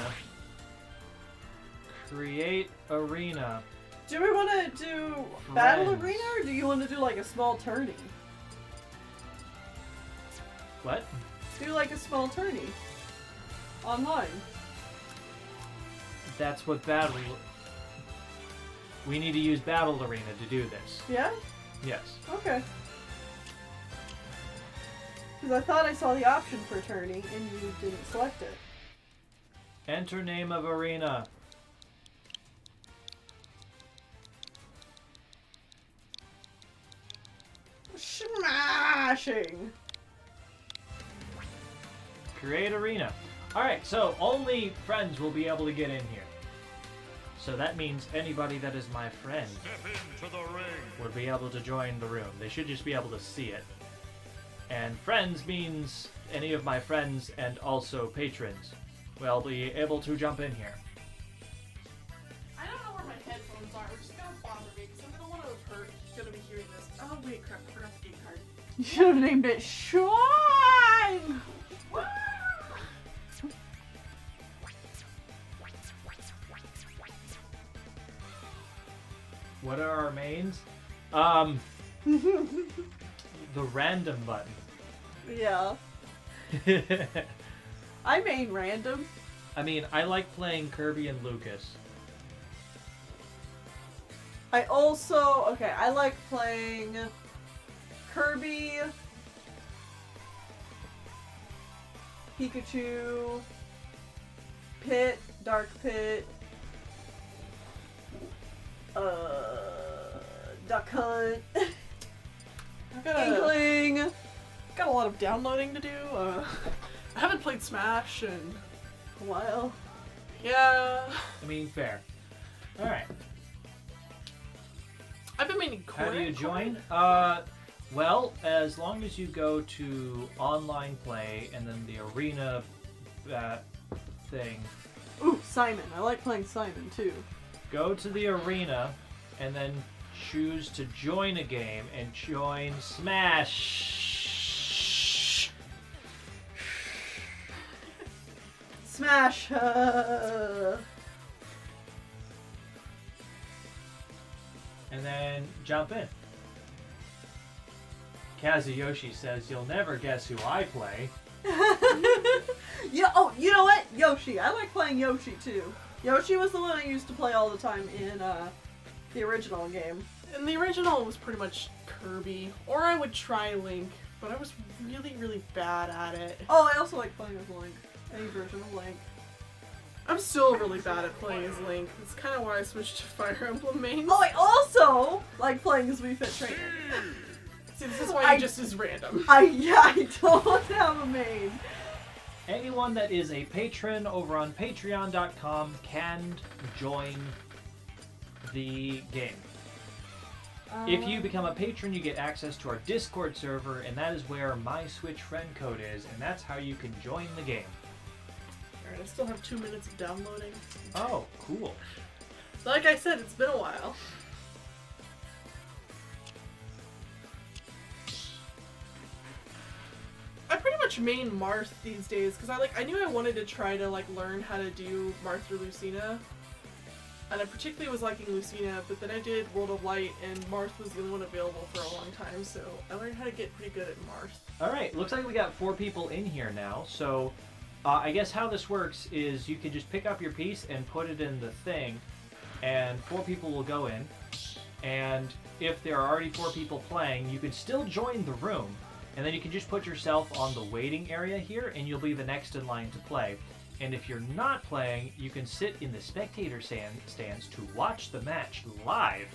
Create arena. Do we want to do battle arena or do you want to do like a small tourney? What? Do like a small tourney online. That's what battle. We need to use battle arena to do this. Yeah. Yes. Okay. Because I thought I saw the option for tourney and you didn't select it. Enter name of arena. Smashing. Create arena. Alright, so only friends will be able to get in here. So that means anybody that is my friend the ring. would be able to join the room. They should just be able to see it. And friends means any of my friends and also patrons will be able to jump in here. I don't know where my headphones are, which is gonna bother me because I'm gonna want to have heard, gonna be hearing this. Oh wait, crap! I forgot the game card. You should have named it Shine! What are our mains? Um, the random button. yeah. I main random. I mean, I like playing Kirby and Lucas. I also okay. I like playing Kirby, Pikachu, Pit, Dark Pit, uh, Duck Hunt, I've got a, Inkling. got a lot of downloading to do. Uh, I haven't played Smash in A while. yeah, I mean, fair. All right. I've been meaning. How do you join? Uh, well, as long as you go to online play and then the arena uh, thing, Ooh, Simon. I like playing Simon too. go to the arena and then choose to join a game and join Smash. Smash. Uh, and then jump in. Kazuyoshi says you'll never guess who I play. yeah. Oh, you know what? Yoshi. I like playing Yoshi too. Yoshi was the one I used to play all the time in uh, the original game. And the original was pretty much Kirby, or I would try Link, but I was really, really bad at it. Oh, I also like playing as Link. Any version of Link. I'm still really bad at playing as Link. That's kind of why I switched to Fire Emblem mains. Oh, I also like playing as Wii Fit Trainer. See, this is why I- you just is random. I yeah, I don't have a main. Anyone that is a patron over on patreon.com can join the game. If you uh. become a patron, you get access to our Discord server, and that is where my Switch friend code is, and that's how you can join the game. Alright, I still have two minutes of downloading. Oh, cool. Like I said, it's been a while. I pretty much main Marth these days because I like I knew I wanted to try to like learn how to do Marth or Lucina. And I particularly was liking Lucina, but then I did World of Light and Marth was the only one available for a long time, so I learned how to get pretty good at Marth. All right, looks like we got four people in here now. So, uh, I guess how this works is you can just pick up your piece and put it in the thing, and four people will go in. And if there are already four people playing, you can still join the room, and then you can just put yourself on the waiting area here, and you'll be the next in line to play. And if you're not playing, you can sit in the spectator stand, stands to watch the match live.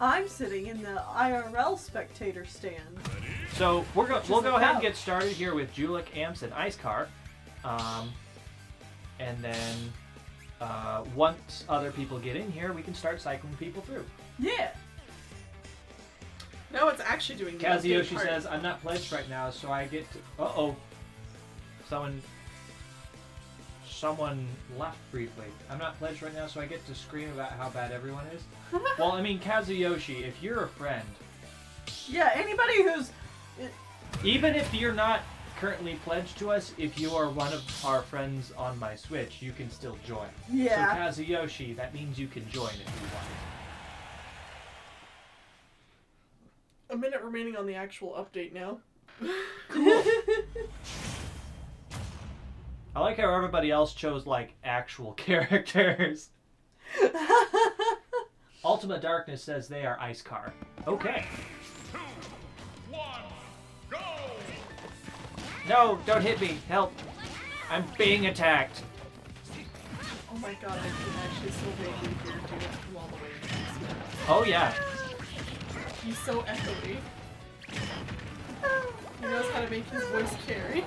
I'm sitting in the IRL spectator stand. So we're go- we'll go ahead and get started here with Julik, Amps, and Ice Car, um, and then uh, once other people get in here, we can start cycling people through. Yeah. No, it's actually doing Kazuyoshi says, "I'm not pledged right now, so I get to." Uh oh, someone. Someone left briefly. I'm not pledged right now, so I get to scream about how bad everyone is. well, I mean, Kazuyoshi, if you're a friend, Yeah, anybody who's Even if you're not currently pledged to us, if you are one of our friends on my Switch, you can still join. yeah. So Kazuyoshi, that means you can join if you want. A minute remaining on the actual update now. Cool. I like how everybody else chose like actual characters. Ultimate Darkness says they are Ice Car. Okay. No, don't hit me. Help. I'm being attacked. Oh my god, I can actually so vaguely hear Judith from all the way Oh yeah. He's so echoey. He knows how to make his voice carry.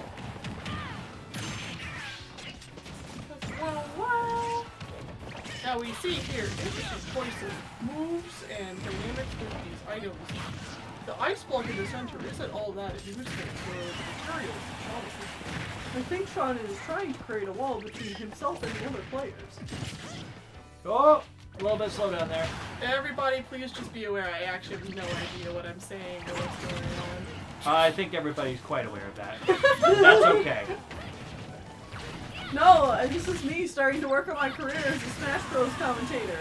Wow, wow. Now we see here interesting choices, moves, and dynamics with these items. The ice block in the center isn't all that useful for the materials. honestly. I think Shawn is trying to create a wall between himself and the other players. Oh, a little bit slow down there. Everybody, please just be aware. I actually have no idea what I'm saying or what's going on. I think everybody's quite aware of that. That's okay. No, uh, this is me starting to work on my career as a Smash Bros. commentator.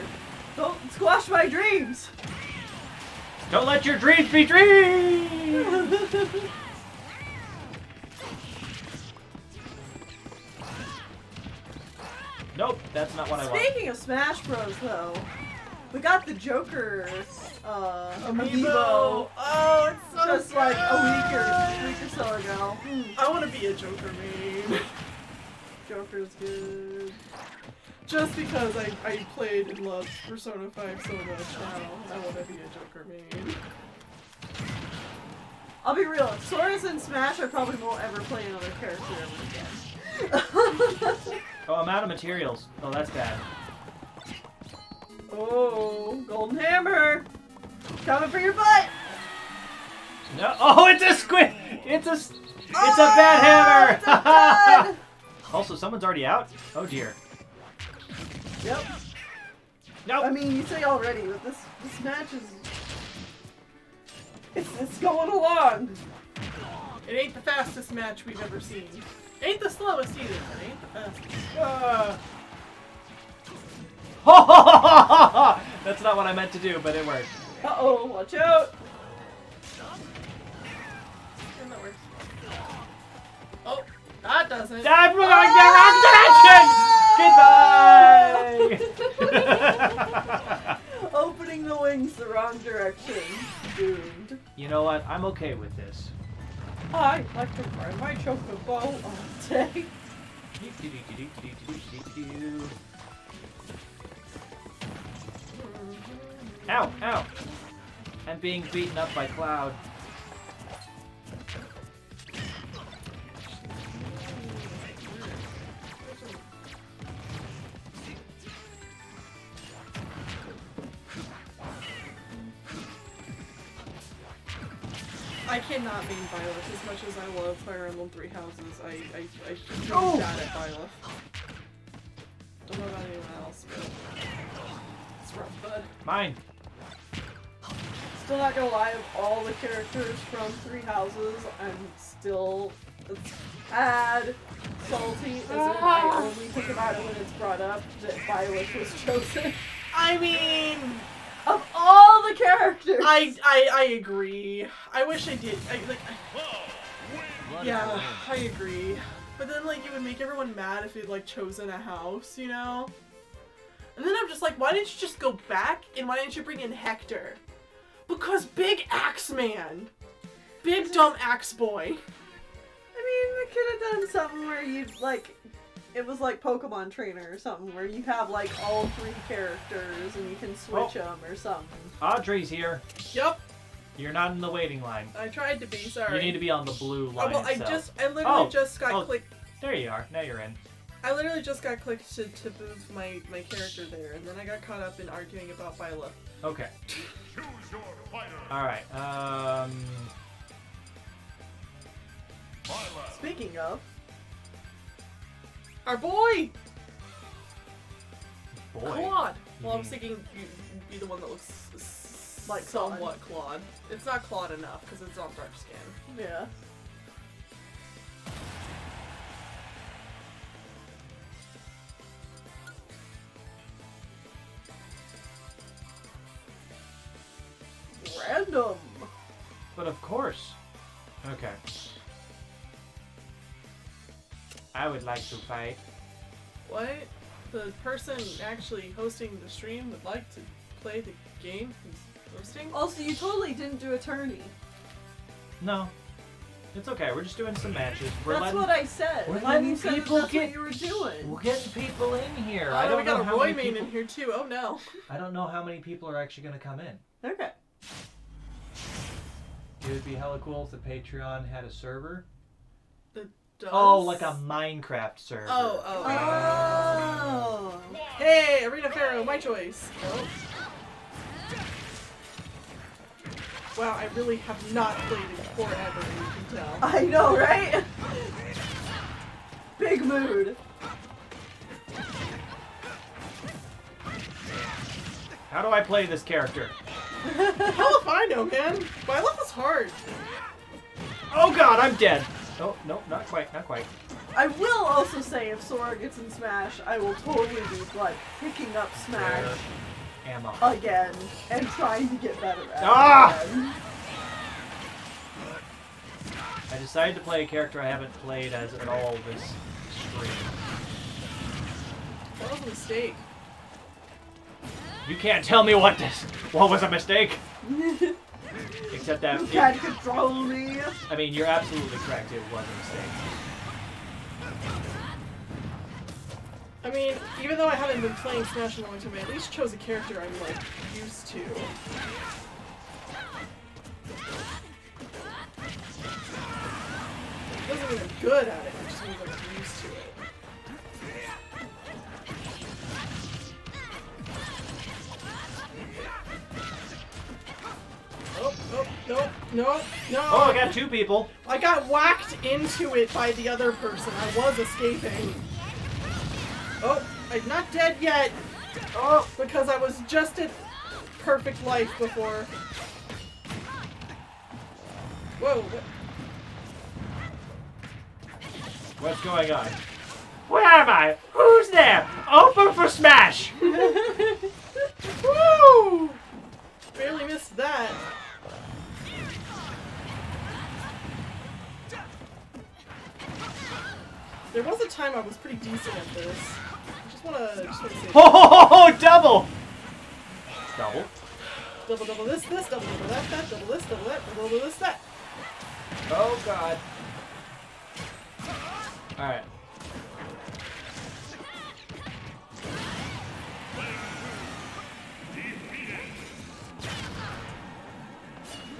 Don't squash my dreams! Don't let your dreams be dreams! Nope, that's not what I want. Speaking of Smash Bros, though, we got the Joker uh, amiibo Amiibo! Oh, it's so just like a week or, good. week or so ago. I want to be a Joker main. Joker's good. Just because I, I played and loved Persona 5 so much now, I want to be a Joker main. I'll be real, if Sora's in Smash, I probably won't ever play another character ever again. Oh, I'm out of materials. Oh, that's bad. oh, Golden Hammer! Coming for your butt! No. Oh, it's a squid. It's a... It's a Oh, bad it's a hammer. also, someone's already out. Oh dear. Yep. Nope. I mean, you say already, but this this match is it's it's going along. It ain't the fastest match we've ever seen. Ain't the slowest either, but ain't the fastest. Uh. That's not what I meant to do, but it worked. Uh oh, watch out! And that works. Oh, that doesn't. I'm going the wrong direction. Goodbye. Opening the wings the wrong direction. Doomed. you know what? I'm okay with this. I like to ride my chocobo all day. Ow! Ow! I'm being beaten up by Cloud. I cannot main Byleth as much as I love Fire Emblem Three Houses. I I I should Oh. be bad at Byleth. Don't know about anyone else, but it's rough, bud. Mine. Still not gonna lie, of all the characters from Three Houses, I'm still as sad, salty, as in I ah. only think about it when it's brought up that Byleth was chosen. I mean, Of all the characters! I I I agree. I wish I did. I like. I, yeah, I agree. But then like it would make everyone mad if they'd like chosen a house, you know. And then I'm just like, why didn't you just go back and why didn't you bring in Hector? Because Big Axe Man, big dumb Axe Boy. I mean, they could have done something where you like, it was like Pokemon Trainer or something, where you have like all three characters and you can switch Oh. them or something. Audrey's here. Yep, You're not in the waiting line. I tried to be. Sorry. You need to be on the blue line. Oh, line well, I itself. just, I literally Oh, just got oh. clicked. There you are. Now you're in. I literally just got clicked to, to move my, my character there, and then I got caught up in arguing about Viola. Okay. Choose your fighter. All right. Um. Speaking of, Our boy! Boy. Claude! Well, I was thinking you, you'd be the one that looks s- Like somewhat Claude. It's not Claude enough, because it's on dark skin. yeah. Random. But of course. Okay. I would like to fight. What? The person actually hosting the stream would like to play the game he's hosting? Also, you totally didn't do attorney. No. It's okay. We're just doing some matches. We're That's letting, what I said. we're and letting you people that's get- what you were doing. we're getting people in here. Oh, I don't we know got a how Roy many main people, in here too. Oh no. I don't know how many people are actually going to come in. Okay. It would be hella cool if the Patreon had a server. Does... Oh, like a Minecraft server. Oh, oh, oh. Oh. Hey, Arena Ferox, my choice. Oh. Wow, I really have not played it forever, you can tell. I know, right? Big mood. How do I play this character? Hell if I know, man. Byleth was hard. Oh god, I'm dead. Oh, no, not quite, not quite. I will also say if Sora gets in Smash, I will totally be like picking up Smash Ammo. again and trying to get better at Ah! it. Again. I decided to play a character I haven't played as at all this stream. That was a mistake. You can't tell me what this what was a mistake. Except that You can't control me. I mean you're absolutely correct, it was a mistake. I mean, even though I haven't been playing Smash in a long time, I at least chose a character I'm like used to. Doesn't mean I'm good at it, oh, nope, no, no! Oh, I got two people. I got whacked into it by the other person. I was escaping. Oh, I'm not dead yet. Oh, because I was just at perfect life before. Whoa. what- What's going on? Where am I? Who's there? Open for smash! Woo! Barely missed that. There was a time I was pretty decent at this. I just wanna, just wanna say. Oh, double! Double? Double, double this, this, double, double that, that, double this, double that, double, double this, that. Oh god. Alright.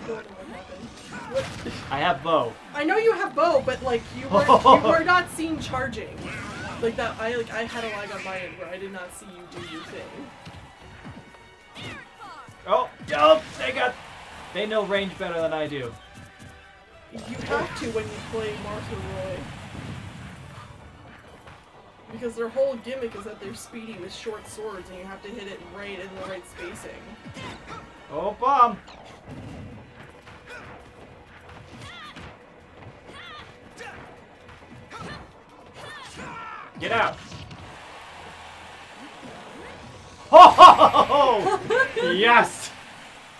Don't know what happened. What? I have bow. I know you have bow, but like you were you were not seen charging. Like that, I like I had a lag on my end where I did not see you do your thing. Oh, oh, they got. They know range better than I do. You have to when you play Marth or Roy. Because their whole gimmick is that they're speedy with short swords and you have to hit it right in the right spacing. Oh, bomb! Get out! Oh! yes!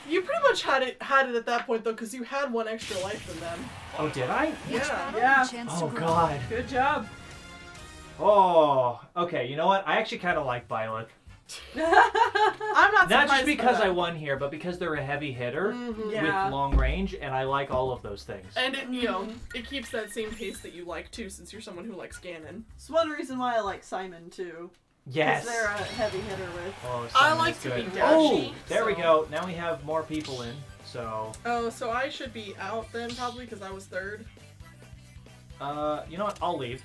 You pretty much had it had it at that point though, because you had one extra life than them. Oh, did I? Yeah. Yeah. Oh god. Good job. Oh, okay. You know what? I actually kind of like Byleth. I'm not Not just because I won here, but because they're a heavy hitter Mhm. Yeah. with long range, and I like all of those things. And it, you know, it keeps that same pace that you like too, since you're someone who likes Ganon. It's one reason why I like Simon too. Yes. They're a heavy hitter with. Oh, I like is to be good. dashy, Oh, there we go. Now we have more people in. So, Oh, so I should be out then probably because I was third. uh, you know what? I'll leave.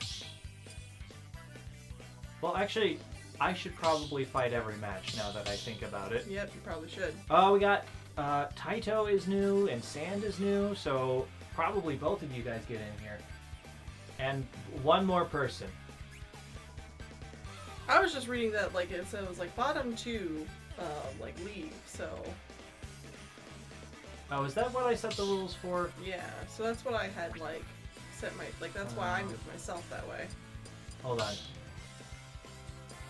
Well, actually, I should probably fight every match now that I think about it. Yep, you probably should. Oh, we got uh, Taito is new and Sand is new, so probably both of you guys get in here. And one more person. I was just reading that like it said it was like bottom two, um, like leave. So Oh, is that what I set the rules for? yeah, so that's what I had like set my like that's why I moved myself that way. Hold on.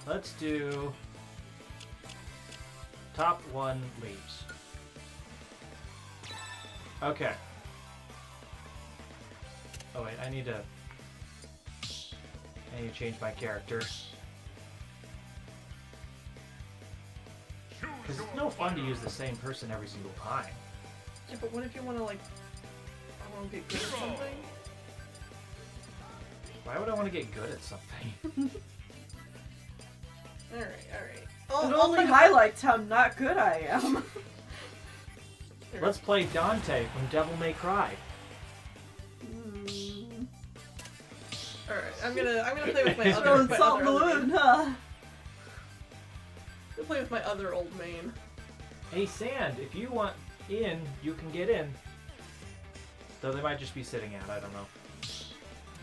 Let's do top one leaves. Okay. Oh wait, I need to. I need to change my character. Because it's no fun to use the same person every single time. Yeah, but what if you want to like I want to get good at something? Why would I want to get good at something? All right, all right. It only highlights how not good I am. Let's play Dante from Devil May Cry. Mm. All right, I'm gonna I'm gonna play with my other Throwing my salt other, other wound, main. huh? I'm gonna play with my other old main. Hey Sand, if you want in, you can get in. Though they might just be sitting out, I don't know.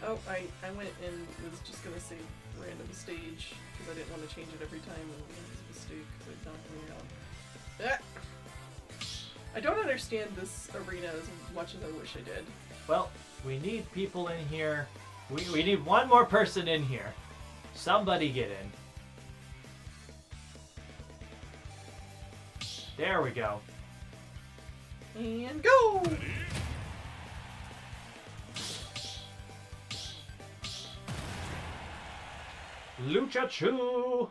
Oh, I, I went and was just gonna say random stage because I didn't want to change it every time and it was a mistake because I knocked me out. Ah! I don't understand this arena as much as I wish I did. Well, we need people in here. We, we need one more person in here. Somebody get in. There we go. And go! Lucha Chu!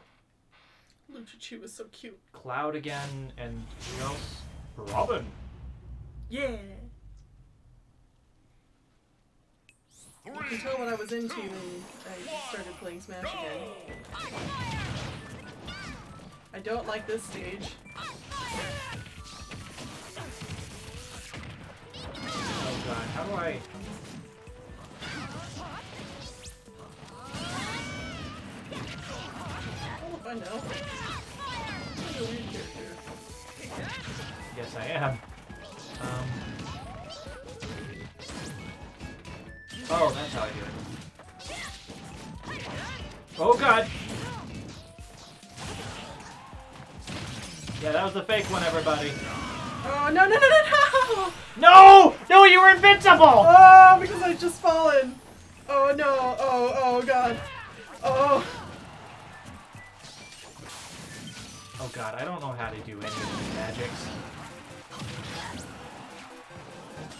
Luchachu is so cute. Cloud again, and who else? Robin. Yeah. You can tell what I was into when I started playing Smash again. I don't like this stage. Oh god, how do I... If I know. I'm a weird character. Yes, I am. Um... Oh, that's how I do it. Oh god! Yeah, that was the fake one, everybody. Oh, no, no, no, no, no! No! No, you were invincible! Oh, because I just fallen. Oh, no. Oh, oh, God. Oh. Oh god, I don't know how to do any of these magics.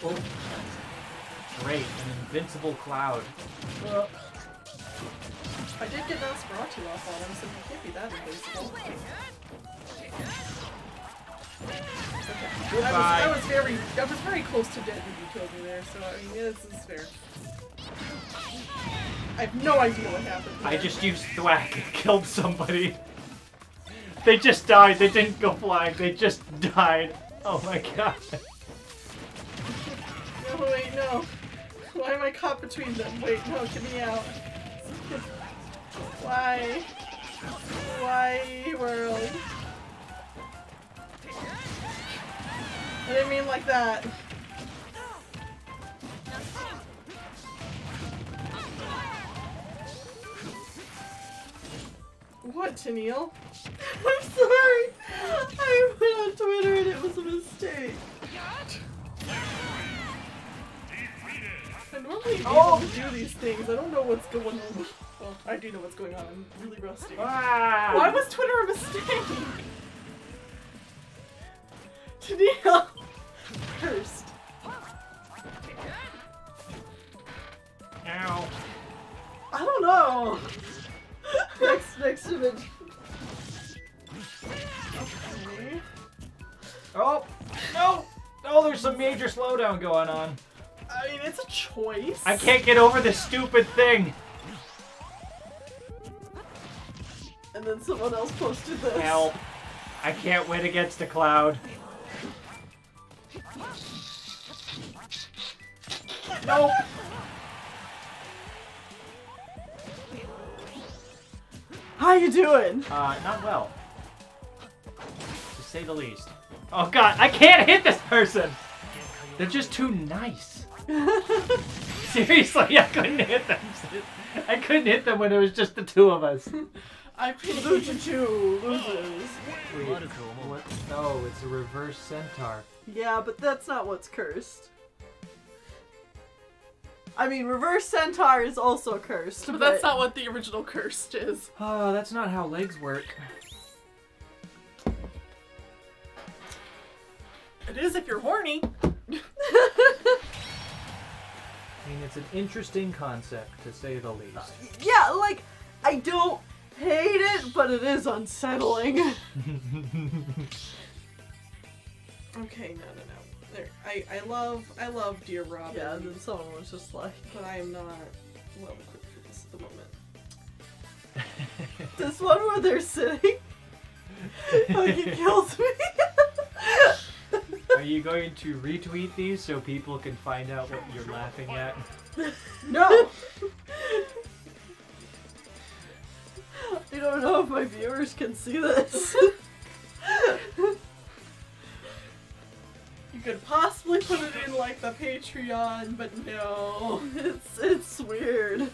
Oh. Great, an invincible cloud. Uh, I did get Nosferatu off on him, so he can't be that invincible. Okay. I was, I was very, I was very close to dead when you killed me there, so I mean, yeah, this is fair. I have no idea what happened. I just used thwack and killed somebody. They just died. They didn't go flying. They just died. Oh my god. No, wait, no. Why am I caught between them? Wait, no, get me out. Why? Why, world? I didn't mean like that. What, Tennelle? I'm sorry. I went on Twitter and it was a mistake. I normally be able to do these things. I don't know what's going on. Well, I do know what's going on. I'm really rusty. Ah! Why was Twitter a mistake? Tennelle! Cursed. Ow. I don't know. next, next image. Okay. Oh no! Oh, there's some major slowdown going on. I mean, it's a choice. I can't get over this stupid thing. And then someone else posted this. Help! I can't win against a cloud. Nope. How you doing? Uh, not well. To say the least. Oh god, I can't hit this person! They're just too nice. Seriously, I couldn't hit them. I couldn't hit them when it was just the two of us. I Lucha 2 loses. Wait, what? No, it's a reverse centaur. Yeah, but that's not what's cursed. I mean, reverse centaur is also cursed, But that's not what the original cursed is. Oh, that's not how legs work. It is if you're horny. I mean, it's an interesting concept, to say the least. Yeah, like I don't hate it, but it is unsettling. Okay, no, no, no. There, I, I love, I love Dear Robin. yeah, and then someone was just like, but I am not well equipped for this at the moment. this one where they're sitting, like it kills me. Are you going to retweet these so people can find out what you're laughing at? no. I don't know if my viewers can see this. You could possibly put it in like the Patreon, but no. It's it's weird.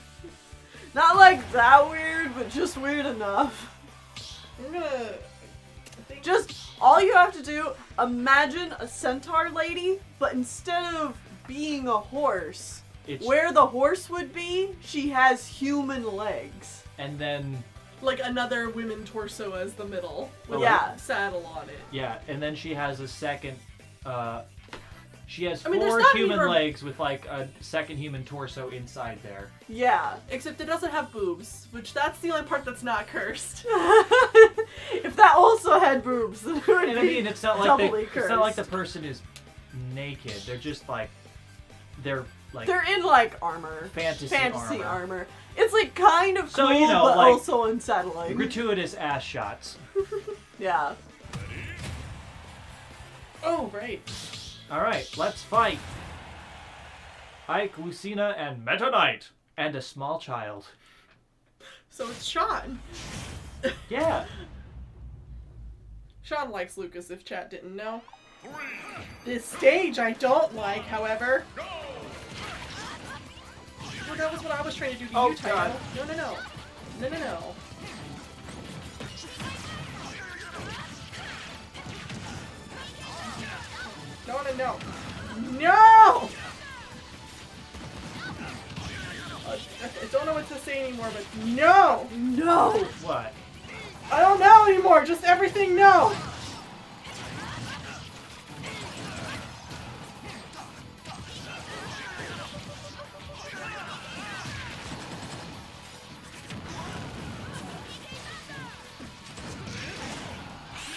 Not like that weird, but just weird enough. I'm gonna. Just all you have to do, imagine a centaur lady, but instead of being a horse, It's where the horse would be, she has human legs. and then like another women torso as the middle with Yeah. a saddle on it. yeah, and then she has a second. Uh, she has I mean, there's four not human even- legs with like a second human torso inside there. Yeah. Except it doesn't have boobs, which that's the only part that's not cursed. if that also had boobs, then it would And I be mean, it's not like the, doubly it's not like the person is naked. They're just like they're like They're in like armor. fantasy, Fantasy armor. armor. It's like kind of So, cool, you know, but like- also unsettling. Gratuitous ass shots. yeah. Oh, right. All right, let's fight. Ike, Lucina, and Meta Knight, and a small child. So it's Shawn. Yeah. Shawn likes Lucas if chat didn't know. This stage I don't like, however. Well, that was what I was trying to do to Oh, you. God. No, no, no. No, no, no. No, no, no. No! I don't know what to say anymore, but no! No. What? I don't know anymore. Just everything no.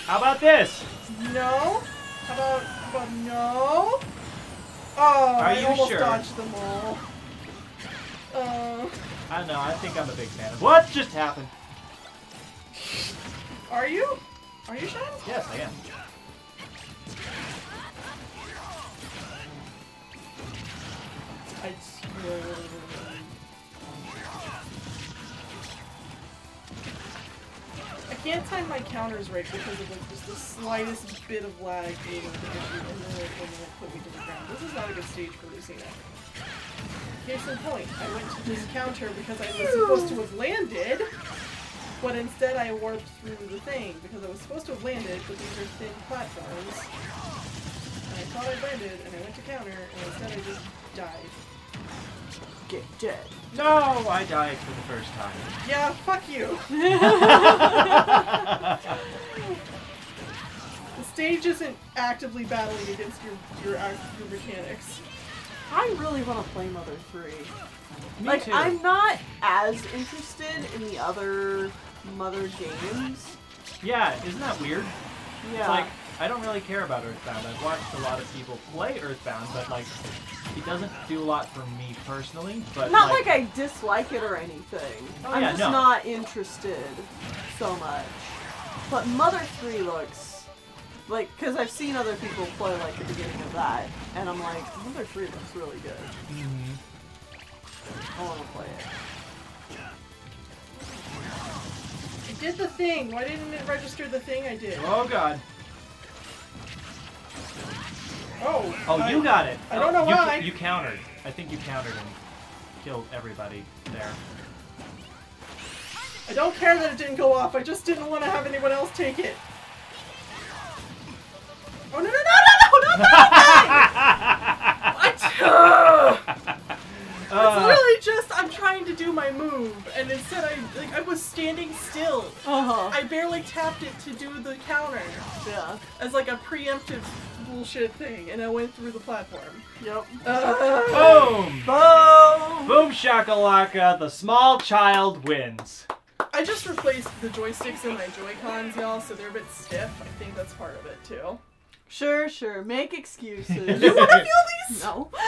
How about this? No. How about about no? Oh, Are I you almost sure? dodged them all. Uh, I don't know. I think I'm a big fan of. What just happened? are you? Are you Shawn? Yes, I am. I swear. Can't time my counters right because of like just the slightest bit of lag being the issue, and then it, it put me to the ground. This is not a good stage for Lucina. Case in point, I went to this counter because I was supposed to have landed, but instead I warped through the thing because I was supposed to have landed, but these are thin platforms. And I thought I landed, and I went to counter, and instead I just died. Get dead. No, I died for the first time. Yeah, fuck you. The stage isn't actively battling against your your, your mechanics. I really want to play Mother 3. Me like, too. I'm not as interested in the other Mother games. Yeah, isn't that weird? Yeah. It's like I don't really care about Earthbound. I've watched a lot of people play Earthbound, but like it doesn't do a lot for me personally. But not like, I dislike it or anything. Oh, I'm yeah, just no. not interested so much. But Mother 3 looks like because I've seen other people play like the beginning of that, and I'm like, Mother 3 looks really good. Mhm. I want to play it. I did the thing. Why didn't it register the thing I did? Oh god. Oh. Oh, I- you got it. I don't know you, why. You countered. I think you countered and killed everybody there. I don't care that it didn't go off. I just didn't want to have anyone else take it. Oh no no no no no not that thing! What? It's Uh, literally just I'm trying to do my move, and instead I like I was standing still. Uh huh. I barely tapped it to do the counter Yeah. as like a preemptive bullshit thing, and I went through the platform. Yep. Uh, boom! Boom. Boom shakalaka, the small child wins. I just replaced the joysticks in my Joy Cons, y'all, so they're a bit stiff. I think that's part of it too. Sure, sure. Make excuses. You want to feel these? no.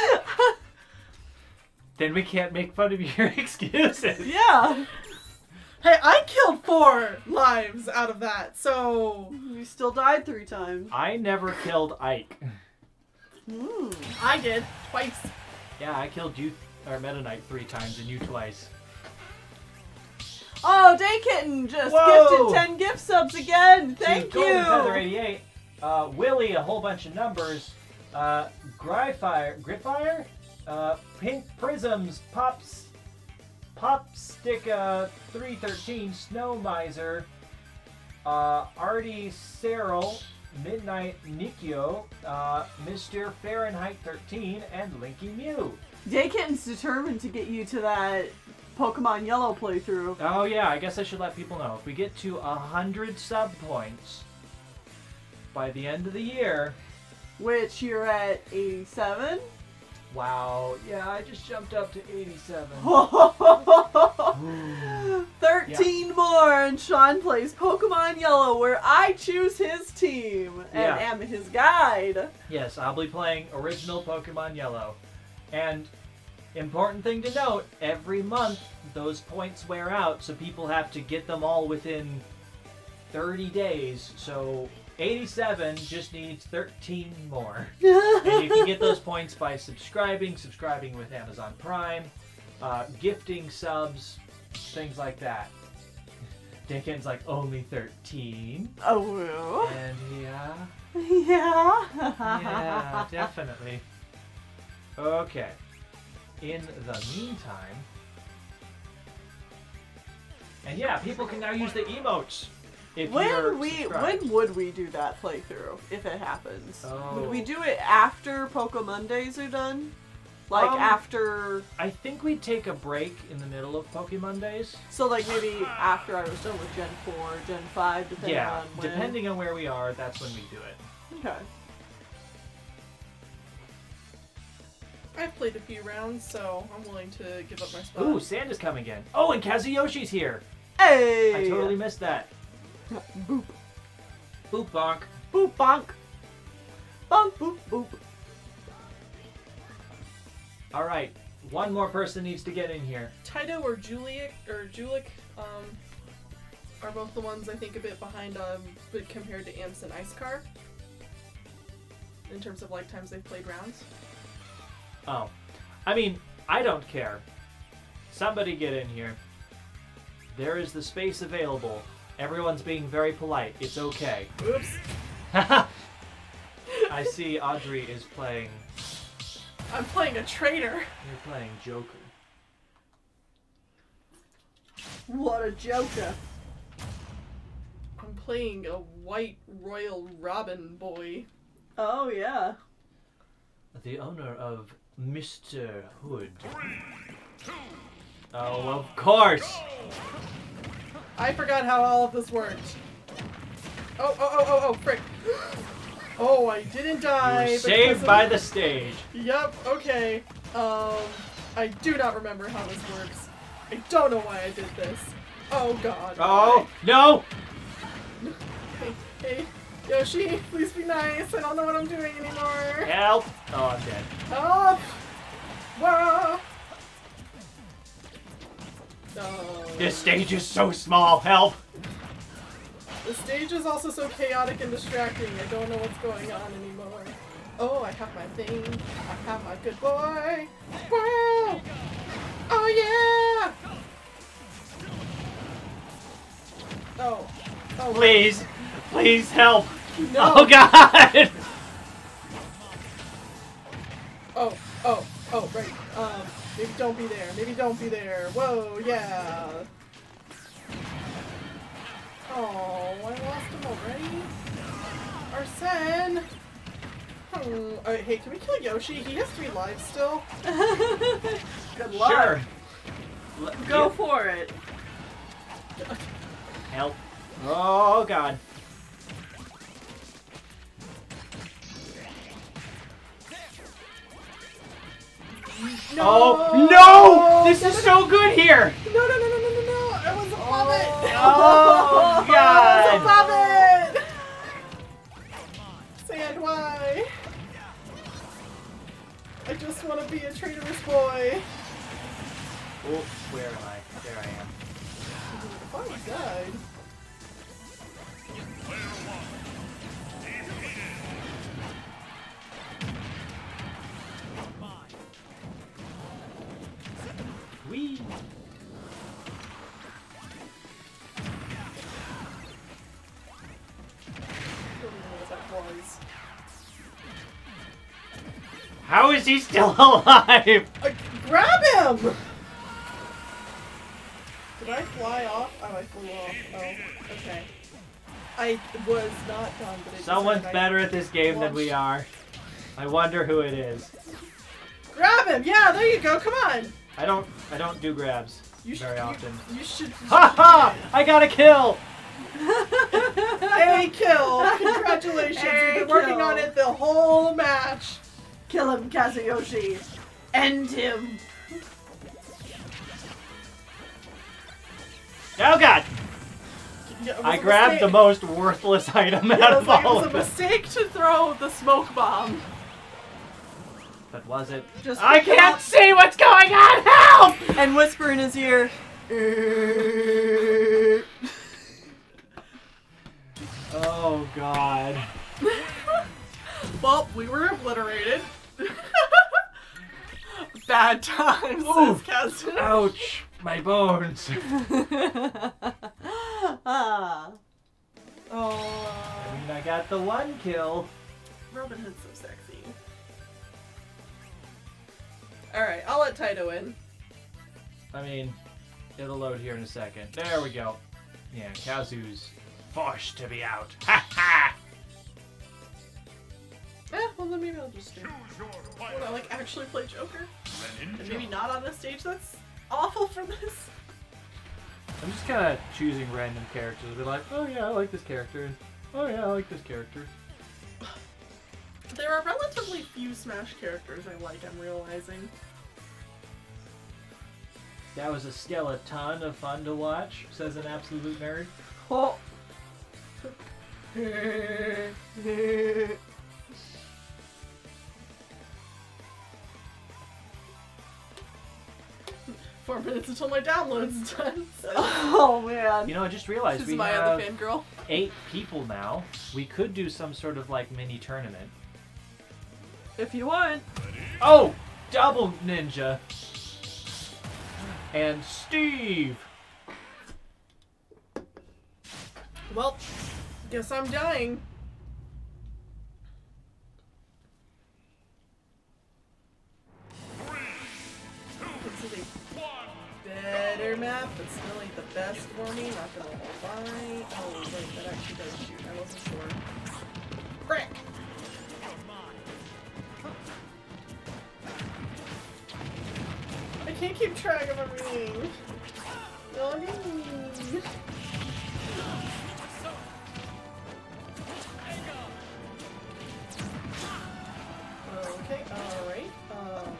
Then we can't make fun of your excuses. yeah. Hey, I killed four lives out of that, so You still died three times. I never killed Ike. Hmm. I did twice. Yeah, I killed you or Meta Knight three times and you twice. Oh, Day Kitten just Whoa. gifted 10 gift subs again. To Thank Golden Feather you. 88, uh, Willie, a whole bunch of numbers, uh, Gryfire, Grifire, uh, Pink Prisms, Pops, Popsticka 313, Snow Miser, uh, Artie Cyril, Midnight Nikio, uh, Mr. Fahrenheit 13, and Linky Mew. Daykitten's determined to get you to that Pokemon Yellow playthrough. Oh yeah, I guess I should let people know. If we get to a hundred sub points by the end of the year, Which you're at 87? Wow, yeah, I just jumped up to 87. 13 more, and Shawn plays Pokemon Yellow, where I choose his team and Yeah. am his guide. Yes, I'll be playing original Pokemon Yellow. And important thing to note, every month those points wear out, so people have to get them all within 30 days. So 87 just needs 13 more. and you can get those points by subscribing, subscribing with Amazon Prime, uh, gifting subs, things like that. Dickens like only 13. Oh, And yeah. yeah. Yeah, definitely. Okay. In the meantime. And yeah, people can now use the emotes. If you're When we subscribed. when would we do that playthrough if it happens? Would we Oh. do it after Pokemondays are done? Like Um, after I think we'd take a break in the middle of Pokemon days. so like maybe after I was done with Gen 4, Gen 5, depending yeah, on when. depending on where we are, that's when we do it. Okay. I've played a few rounds, so I'm willing to give up my spot. Ooh, Sanda's coming in. Oh, and Kazuyoshi's here. Hey! I totally missed that. Boop. Boop bonk. Boop bonk. Bonk boop boop. All right, one more person needs to get in here. Taito or Juliet or Julik um, are both the ones I think a bit behind um, but compared to Amps and Ice Car. In terms of like times they've played rounds. Oh, I mean, I don't care. Somebody get in here. There is the space available. Everyone's being very polite. It's okay. Oops. I see Audrey is playing. I'm playing a traitor. You're playing Joker. What a joker. I'm playing a white royal robin boy. Oh yeah. The owner of Mr. Hood. Oh, of course. I forgot how all of this worked. Oh, oh, oh, oh, oh, frick. Oh, I didn't die. saved of- by the stage. Yep, okay. Um, I do not remember how this works. I don't know why I did this. Oh god. Oh no! Hey, hey, Yoshi, please be nice. I don't know what I'm doing anymore. Help! Oh, I'm dead. Help! Whoa! No. This stage is so small. Help! The stage is also so chaotic and distracting. I don't know what's going on anymore. Oh, I have my thing. I have my good boy. Wow! Oh yeah! Oh. Oh. Please, please help! No. Oh God! Oh. Oh. Oh. Right. Um. Maybe don't be there. Maybe don't be there. Whoa. Yeah. Oh, I lost him already. Arsene. Hmm. Uh, hey, can we kill Yoshi? He has three lives still. Good luck. Sure. L- Go get- for it. help! Oh God! No! Oh no! This is so good here! No, no, no, no, no, no, no! I was a puppet! Oh God! I was a God! puppet! Sand, why? I just want to be a traitorous boy. Oh, where am I? There I am. Oh, he died. How is he still alive? Uh, grab him! Did I fly off? Oh, I flew off. Oh, okay. I was not done, but it Someone's better at this game than we are. I wonder who it is. Grab him! Yeah, there you go. Come on. I don't. I don't do grabs You very you- often. You, should. Ha ha! I got a kill. A kill! Congratulations! A You've been working kill. on it the whole match. Kill him, Kazuyoshi. End him. Oh god! Yeah, it was I a grabbed the most worthless item out It was, of like, it was a of them. mistake to throw the smoke bomb. But was it? Just I can't up see what's going on! Help! And whisper in his ear. Oh god. Well, we were obliterated. Bad times, Oof. says Kazu. Ouch! My bones. ah. Oh. I mean, I got the one kill. Robin Hood's so sexy. Alright, I'll let Taito in. I mean, it'll load here in a second. There we go. Yeah, Kazu's forced to be out. Ha ha! Eh, well then maybe I'll just do. Choose your Would I like actually play Joker? And maybe not on this stage? That's awful for this. I'm just kind of choosing random characters. Be like, oh yeah, I like this character. Oh yeah, I like this character. There are relatively few Smash characters I like, I'm realizing. That was a skeleton of fun to watch, says an absolute nerd. Oh. Four minutes until my download's done. So. oh man. You know, I just realized This is we my have other fangirl. eight people now. We could do some sort of like mini tournament. If you want. Oh, double ninja. And Steve. Well, guess I'm dying. Better map, but still ain't the best for me. Not gonna lie. Oh wait, that actually does shoot. I wasn't sure. Frick! Can't keep track of everything. Login. Okay, alright. Um.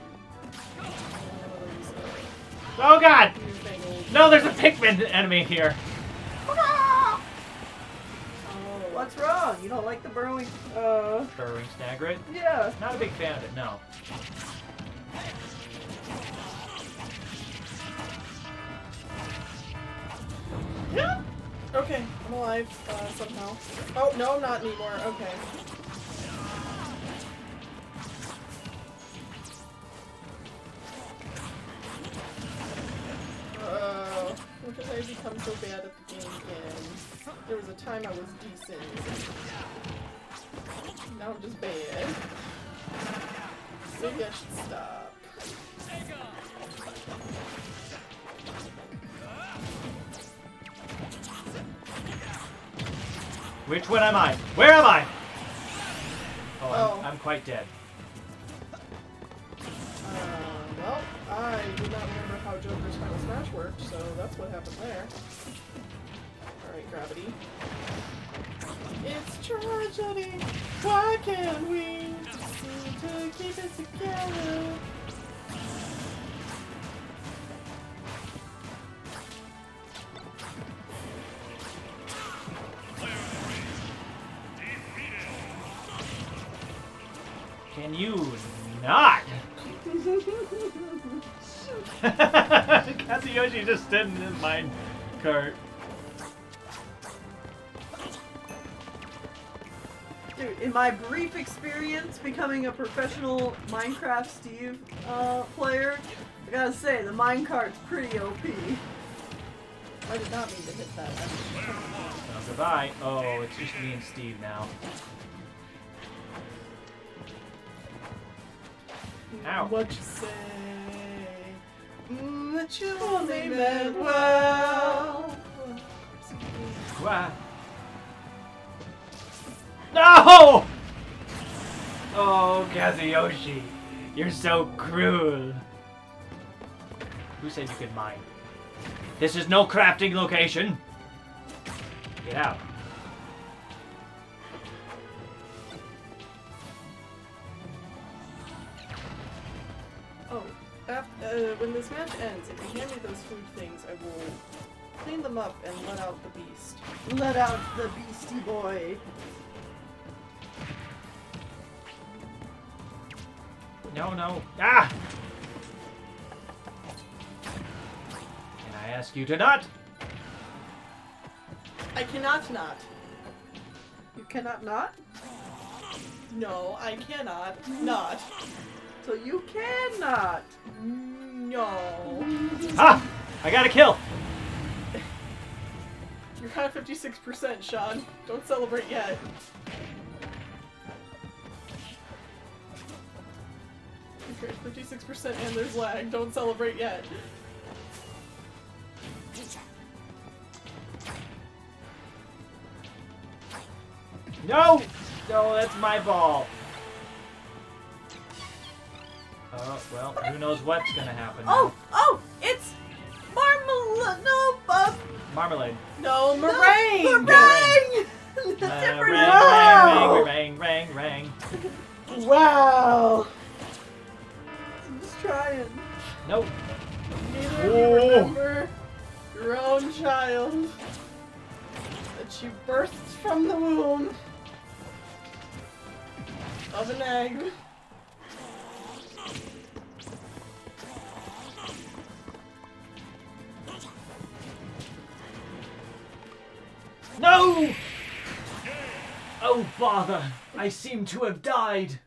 Oh god! No, there's a Pikmin enemy here. Oh, What's wrong? You don't like the burrowing? Uh. Burrowing Snagret. Yeah. Not a big fan of it, no. Okay, I'm alive uh, somehow. Oh no, I'm not anymore. Okay. Uh, when did I become so bad at the game again? There was a time I was decent. Now I'm just bad. Maybe I should stop. Which one am I? Where am I? Oh, Oh. I'm, I'm quite dead. Uh, well, I do not remember how Joker's Final Smash worked, so that's what happened there. Alright, gravity. It's tragedy. Why can't we seem to keep it together? Can you not? Kazuyoshi just stood in his mine cart. Dude, in my brief experience becoming a professional Minecraft Steve uh, player, I gotta say, the minecart's pretty OP. I did not mean to hit that. Oh, goodbye. Oh, it's just me and Steve now. Ow. What you say? Mm, that you only meant well. Wah. No! Oh, Kazuyoshi, you're so cruel. Who said you could mine? This is no crafting location. Get out. Oh, af- uh, when this match ends, if you hand me those food things, I will clean them up and let out the beast. Let out the beastie boy. No, no. Ah! Can I ask you to not? I cannot not. You cannot not? No, I cannot not. So you cannot. No. Ah! I got a kill. You're at 56%, Shawn. Don't celebrate yet. Okay, 56% and there's lag. Don't celebrate yet. No! No, that's my ball. Oh, well, who knows what's gonna happen now. Oh, oh, it's marmalade. No, uh, Marmalade. No, no, meringue! meringue. Uh, Different. rang, Wow. rang, rang, rang, rang, rang. Wow. I'm just trying. Nope. Neither of you Oh. remember your own child that you birthed from the womb of an egg. No! Oh, bother. I seem to have died.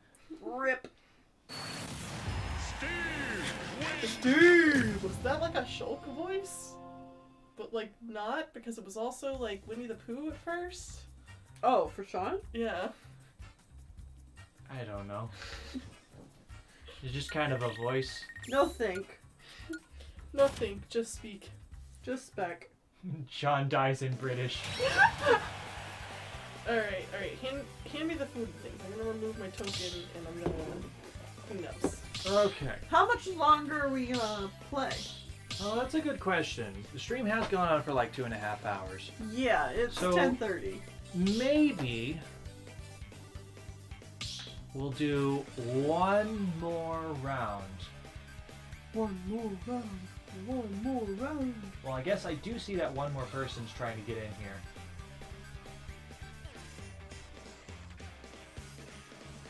Rip. Dude, was that like a Shulk voice? But like not because it was also like Winnie the Pooh at first. Oh, for Shawn? Yeah. I don't know. It's just kind of a voice. No think. Nothing. Just speak. Just spec. Shawn dies in British. All right, all right. Hand, hand me the food things. I'm gonna remove my token and I'm gonna clean up. Okay. How much longer are we gonna play? Oh, that's a good question. The stream has gone on for like two and a half hours. Yeah, it's So- 10:30. Maybe we'll do one more round. One more round. One more round. Well, I guess I do see that one more person's trying to get in here.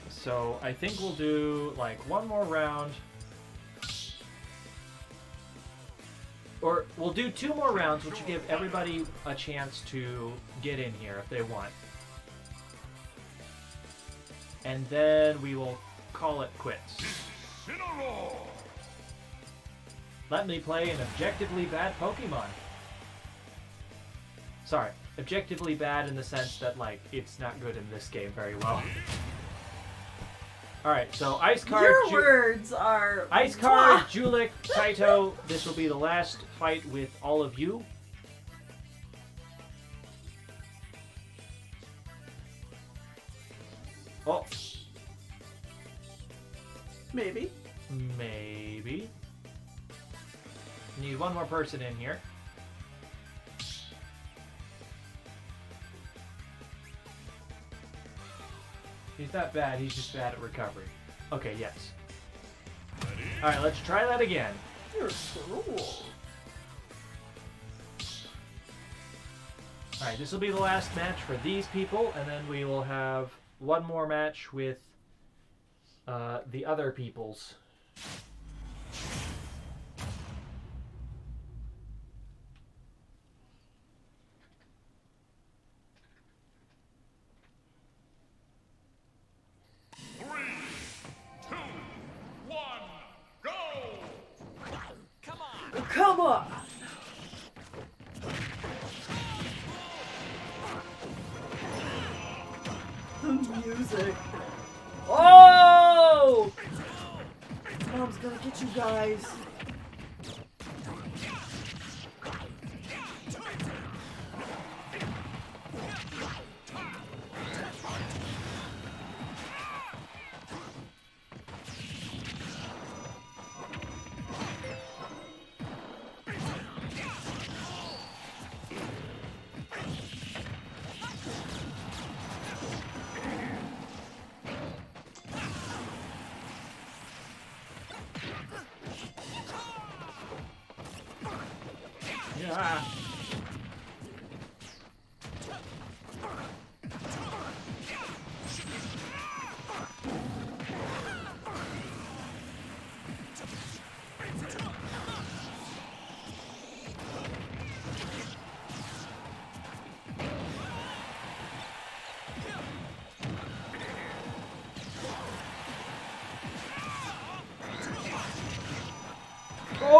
So I think we'll do like one more round. Or we'll do two more rounds, which will give everybody a chance to get in here if they want. And then we will call it quits. Let me play an objectively bad Pokemon. Sorry, objectively bad in the sense that, like, it's not good in this game very well. Alright, so Ice Card. Your Ju- words are. Ice Card, Julik, Taito. This will be the last fight with all of you. Oh, Maybe. maybe. Need one more person in here. He's not bad, he's just bad at recovery. Okay, yes. Alright, let's try that again. You're cruel. Alright, this will be the last match for these people, and then we will have one more match with uh, the other peoples. Guys.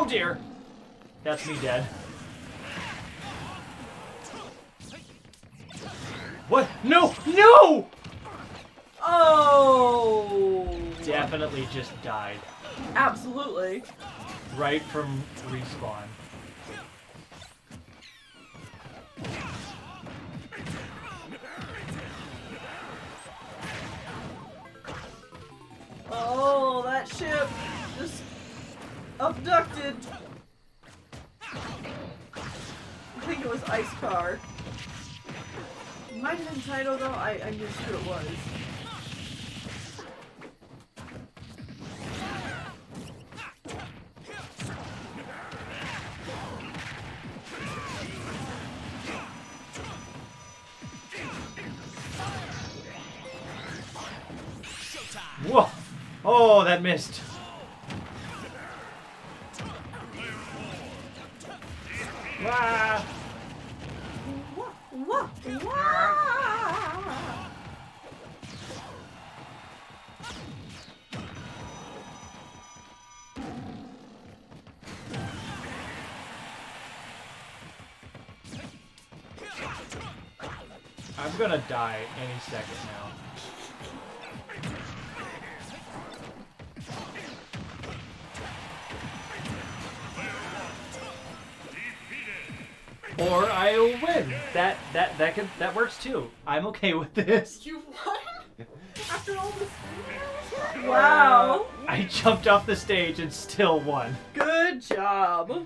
Oh dear. That's me dead. What? No! No! Oh! Definitely just died. Absolutely. Right from respawn. Abducted. I think it was Ice Car. It might have been Taito though. I, I missed who it was. Die any second now. Or I'll win. That that that could that works too. I'm okay with this. You won? After all this. Wow. I jumped off the stage and still won. Good job.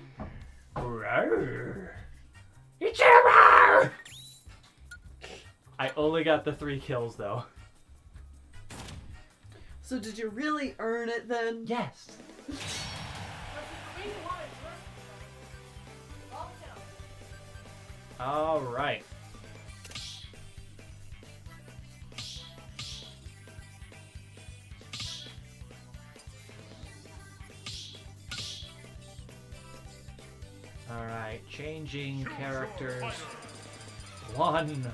Rawr. Only got the three kills though. So did you really earn it then? Yes. All right. All right, changing characters one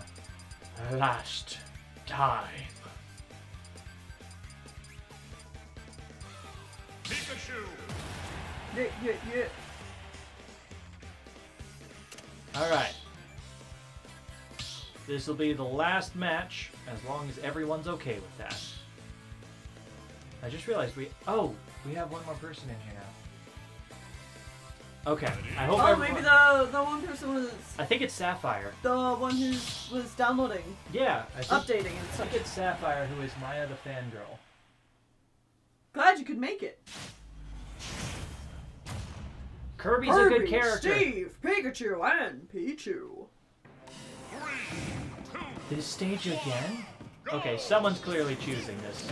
last time. Pikachu! Yeah, yeah, yeah. All right. This will be the last match, as long as everyone's okay with that. I just realized we. Oh, we have one more person in here now. Okay. I hope. Oh, maybe the the one person was I think it's Sapphire. the one who was downloading, Yeah, I think, updating, and I think it's Sapphire who is Maya the fangirl. Glad you could make it. Kirby's a good character. Steve, Pikachu, and Pichu. This stage again? Okay, someone's clearly choosing this.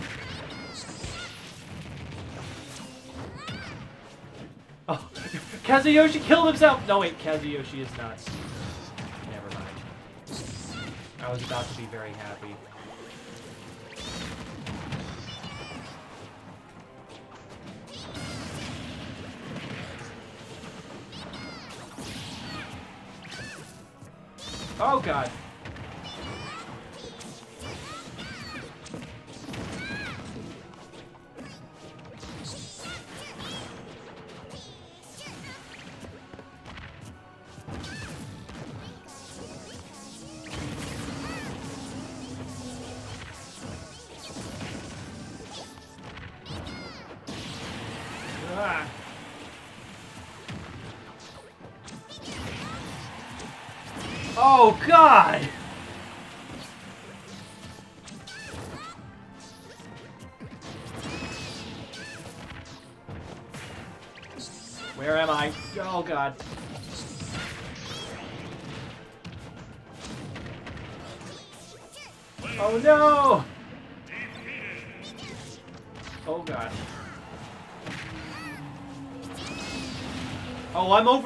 Oh, Kazuyoshi killed himself! No, wait, Kazuyoshi is not. Never mind. I was about to be very happy. Oh god.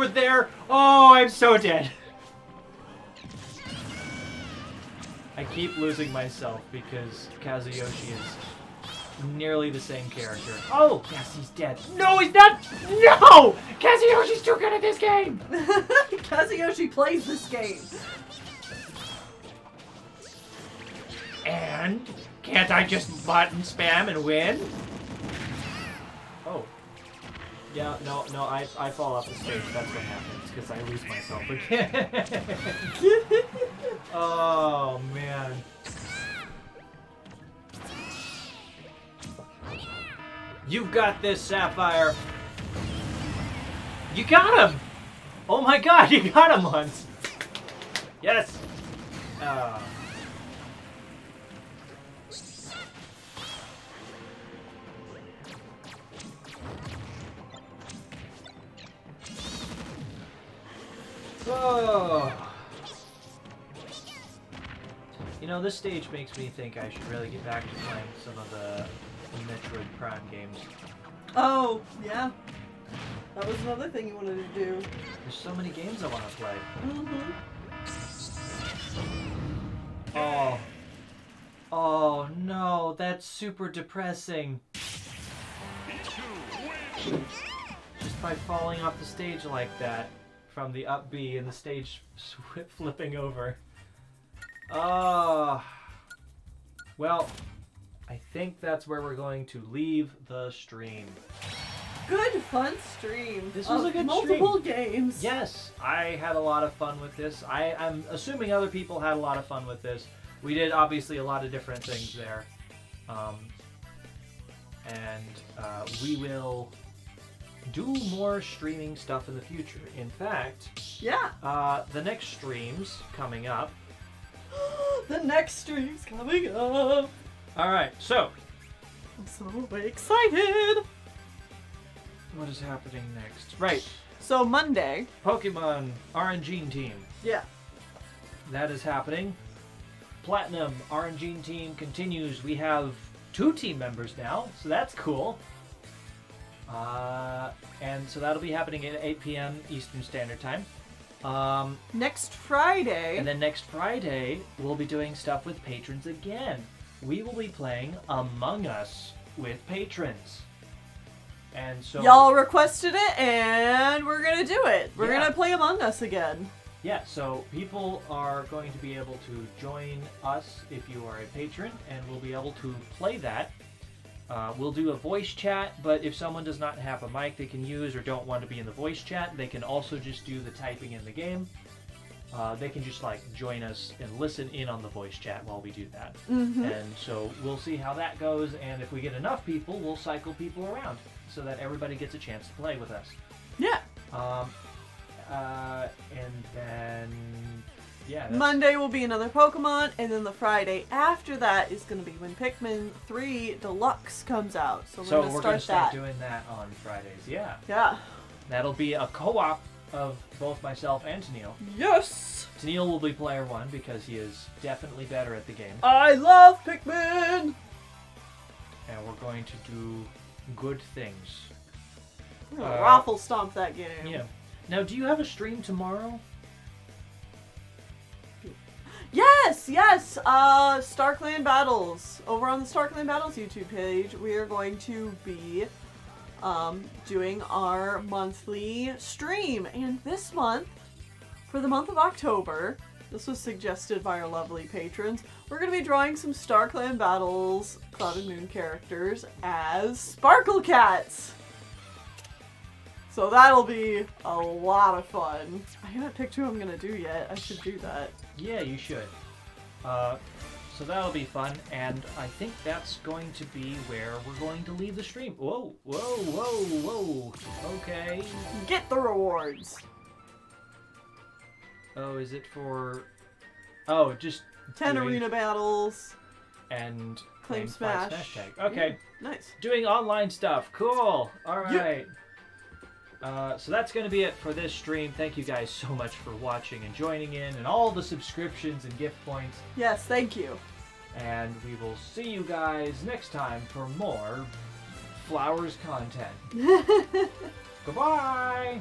Over there. Oh, I'm so dead. I keep losing myself because Kazuyoshi is nearly the same character. Oh, yes, he's dead. No, he's not. No! Kazuyoshi's too good at this game. Kazuyoshi plays this game. And can't I just button spam and win? Yeah, no, no, I, I fall off the stage. That's what happens because I lose myself again. oh man. You've got this, Sapphire. You got him. Oh my God, you got him once. Yes. Uh, Oh. You know, this stage makes me think I should really get back to playing some of the Metroid Prime games. Oh, yeah. That was another thing you wanted to do. There's so many games I want to play. Mm-hmm. Oh. Oh no, that's super depressing. Just by falling off the stage like that from the up B and the stage flipping over. Oh. Well, I think that's where we're going to leave the stream. Good fun stream. This was of a good multiple games. Yes, I had a lot of fun with this. I, I'm assuming other people had a lot of fun with this. We did obviously a lot of different things there. Um, and uh, we will do more streaming stuff in the future. In fact, Yeah. uh, the next streams coming up. the next stream's coming up. All right, so I'm so excited. what is happening next? Right, So Monday. Pokemon RNG team. Yeah. That is happening. Platinum RNG team continues. We have two team members now, so that's cool. Uh, and so that'll be happening at 8 p.m. Eastern Standard Time. Um, Next Friday. and then next Friday, we'll be doing stuff with patrons again. We will be playing Among Us with patrons. And so Y'all requested it, and we're gonna do it. We're Yeah. gonna play Among Us again. Yeah, so people are going to be able to join us if you are a patron, and we'll be able to play that. Uh, we'll do a voice chat, but if someone does not have a mic they can use or don't want to be in the voice chat, they can also just do the typing in the game. Uh, they can just like join us and listen in on the voice chat while we do that. Mm-hmm. And so we'll see how that goes, and if we get enough people, we'll cycle people around so that everybody gets a chance to play with us. Yeah. Um, uh, and then yeah, Monday will be another Pokemon, and then the Friday after that is gonna be when Pikmin 3 Deluxe comes out. So we're so gonna we're start start that. doing that on Fridays. Yeah, yeah. that'll be a co-op of both myself and Tennelle. Yes. Tennelle will be player one because he is definitely better at the game, I love Pikmin. and we're going to do good things. We're gonna Uh, raffle stomp that game. Yeah. Now, do you have a stream tomorrow? Yes, yes. Uh, Starkland Battles over on the Starkland Battles YouTube page. We are going to be um, doing our monthly stream, and this month, for the month of October, this was suggested by our lovely patrons. We're going to be drawing some Starkland Battles Cloud and Moon characters as Sparkle Cats. So that'll be a lot of fun. I haven't picked who I'm gonna do yet. I should do that. Yeah, you should. Uh, so that'll be fun, and I think that's going to be where we're going to leave the stream. Whoa, whoa, whoa, whoa. Okay. Get the rewards. Oh, is it for? Oh, just 10 doing- arena battles. and Claim five smash. Okay, Nice. doing online stuff. Cool. All right. Yeah. Uh, so that's going to be it for this stream. Thank you guys so much for watching and joining in, and all the subscriptions and gift points. Yes, thank you. And we will see you guys next time for more flowers content. Goodbye.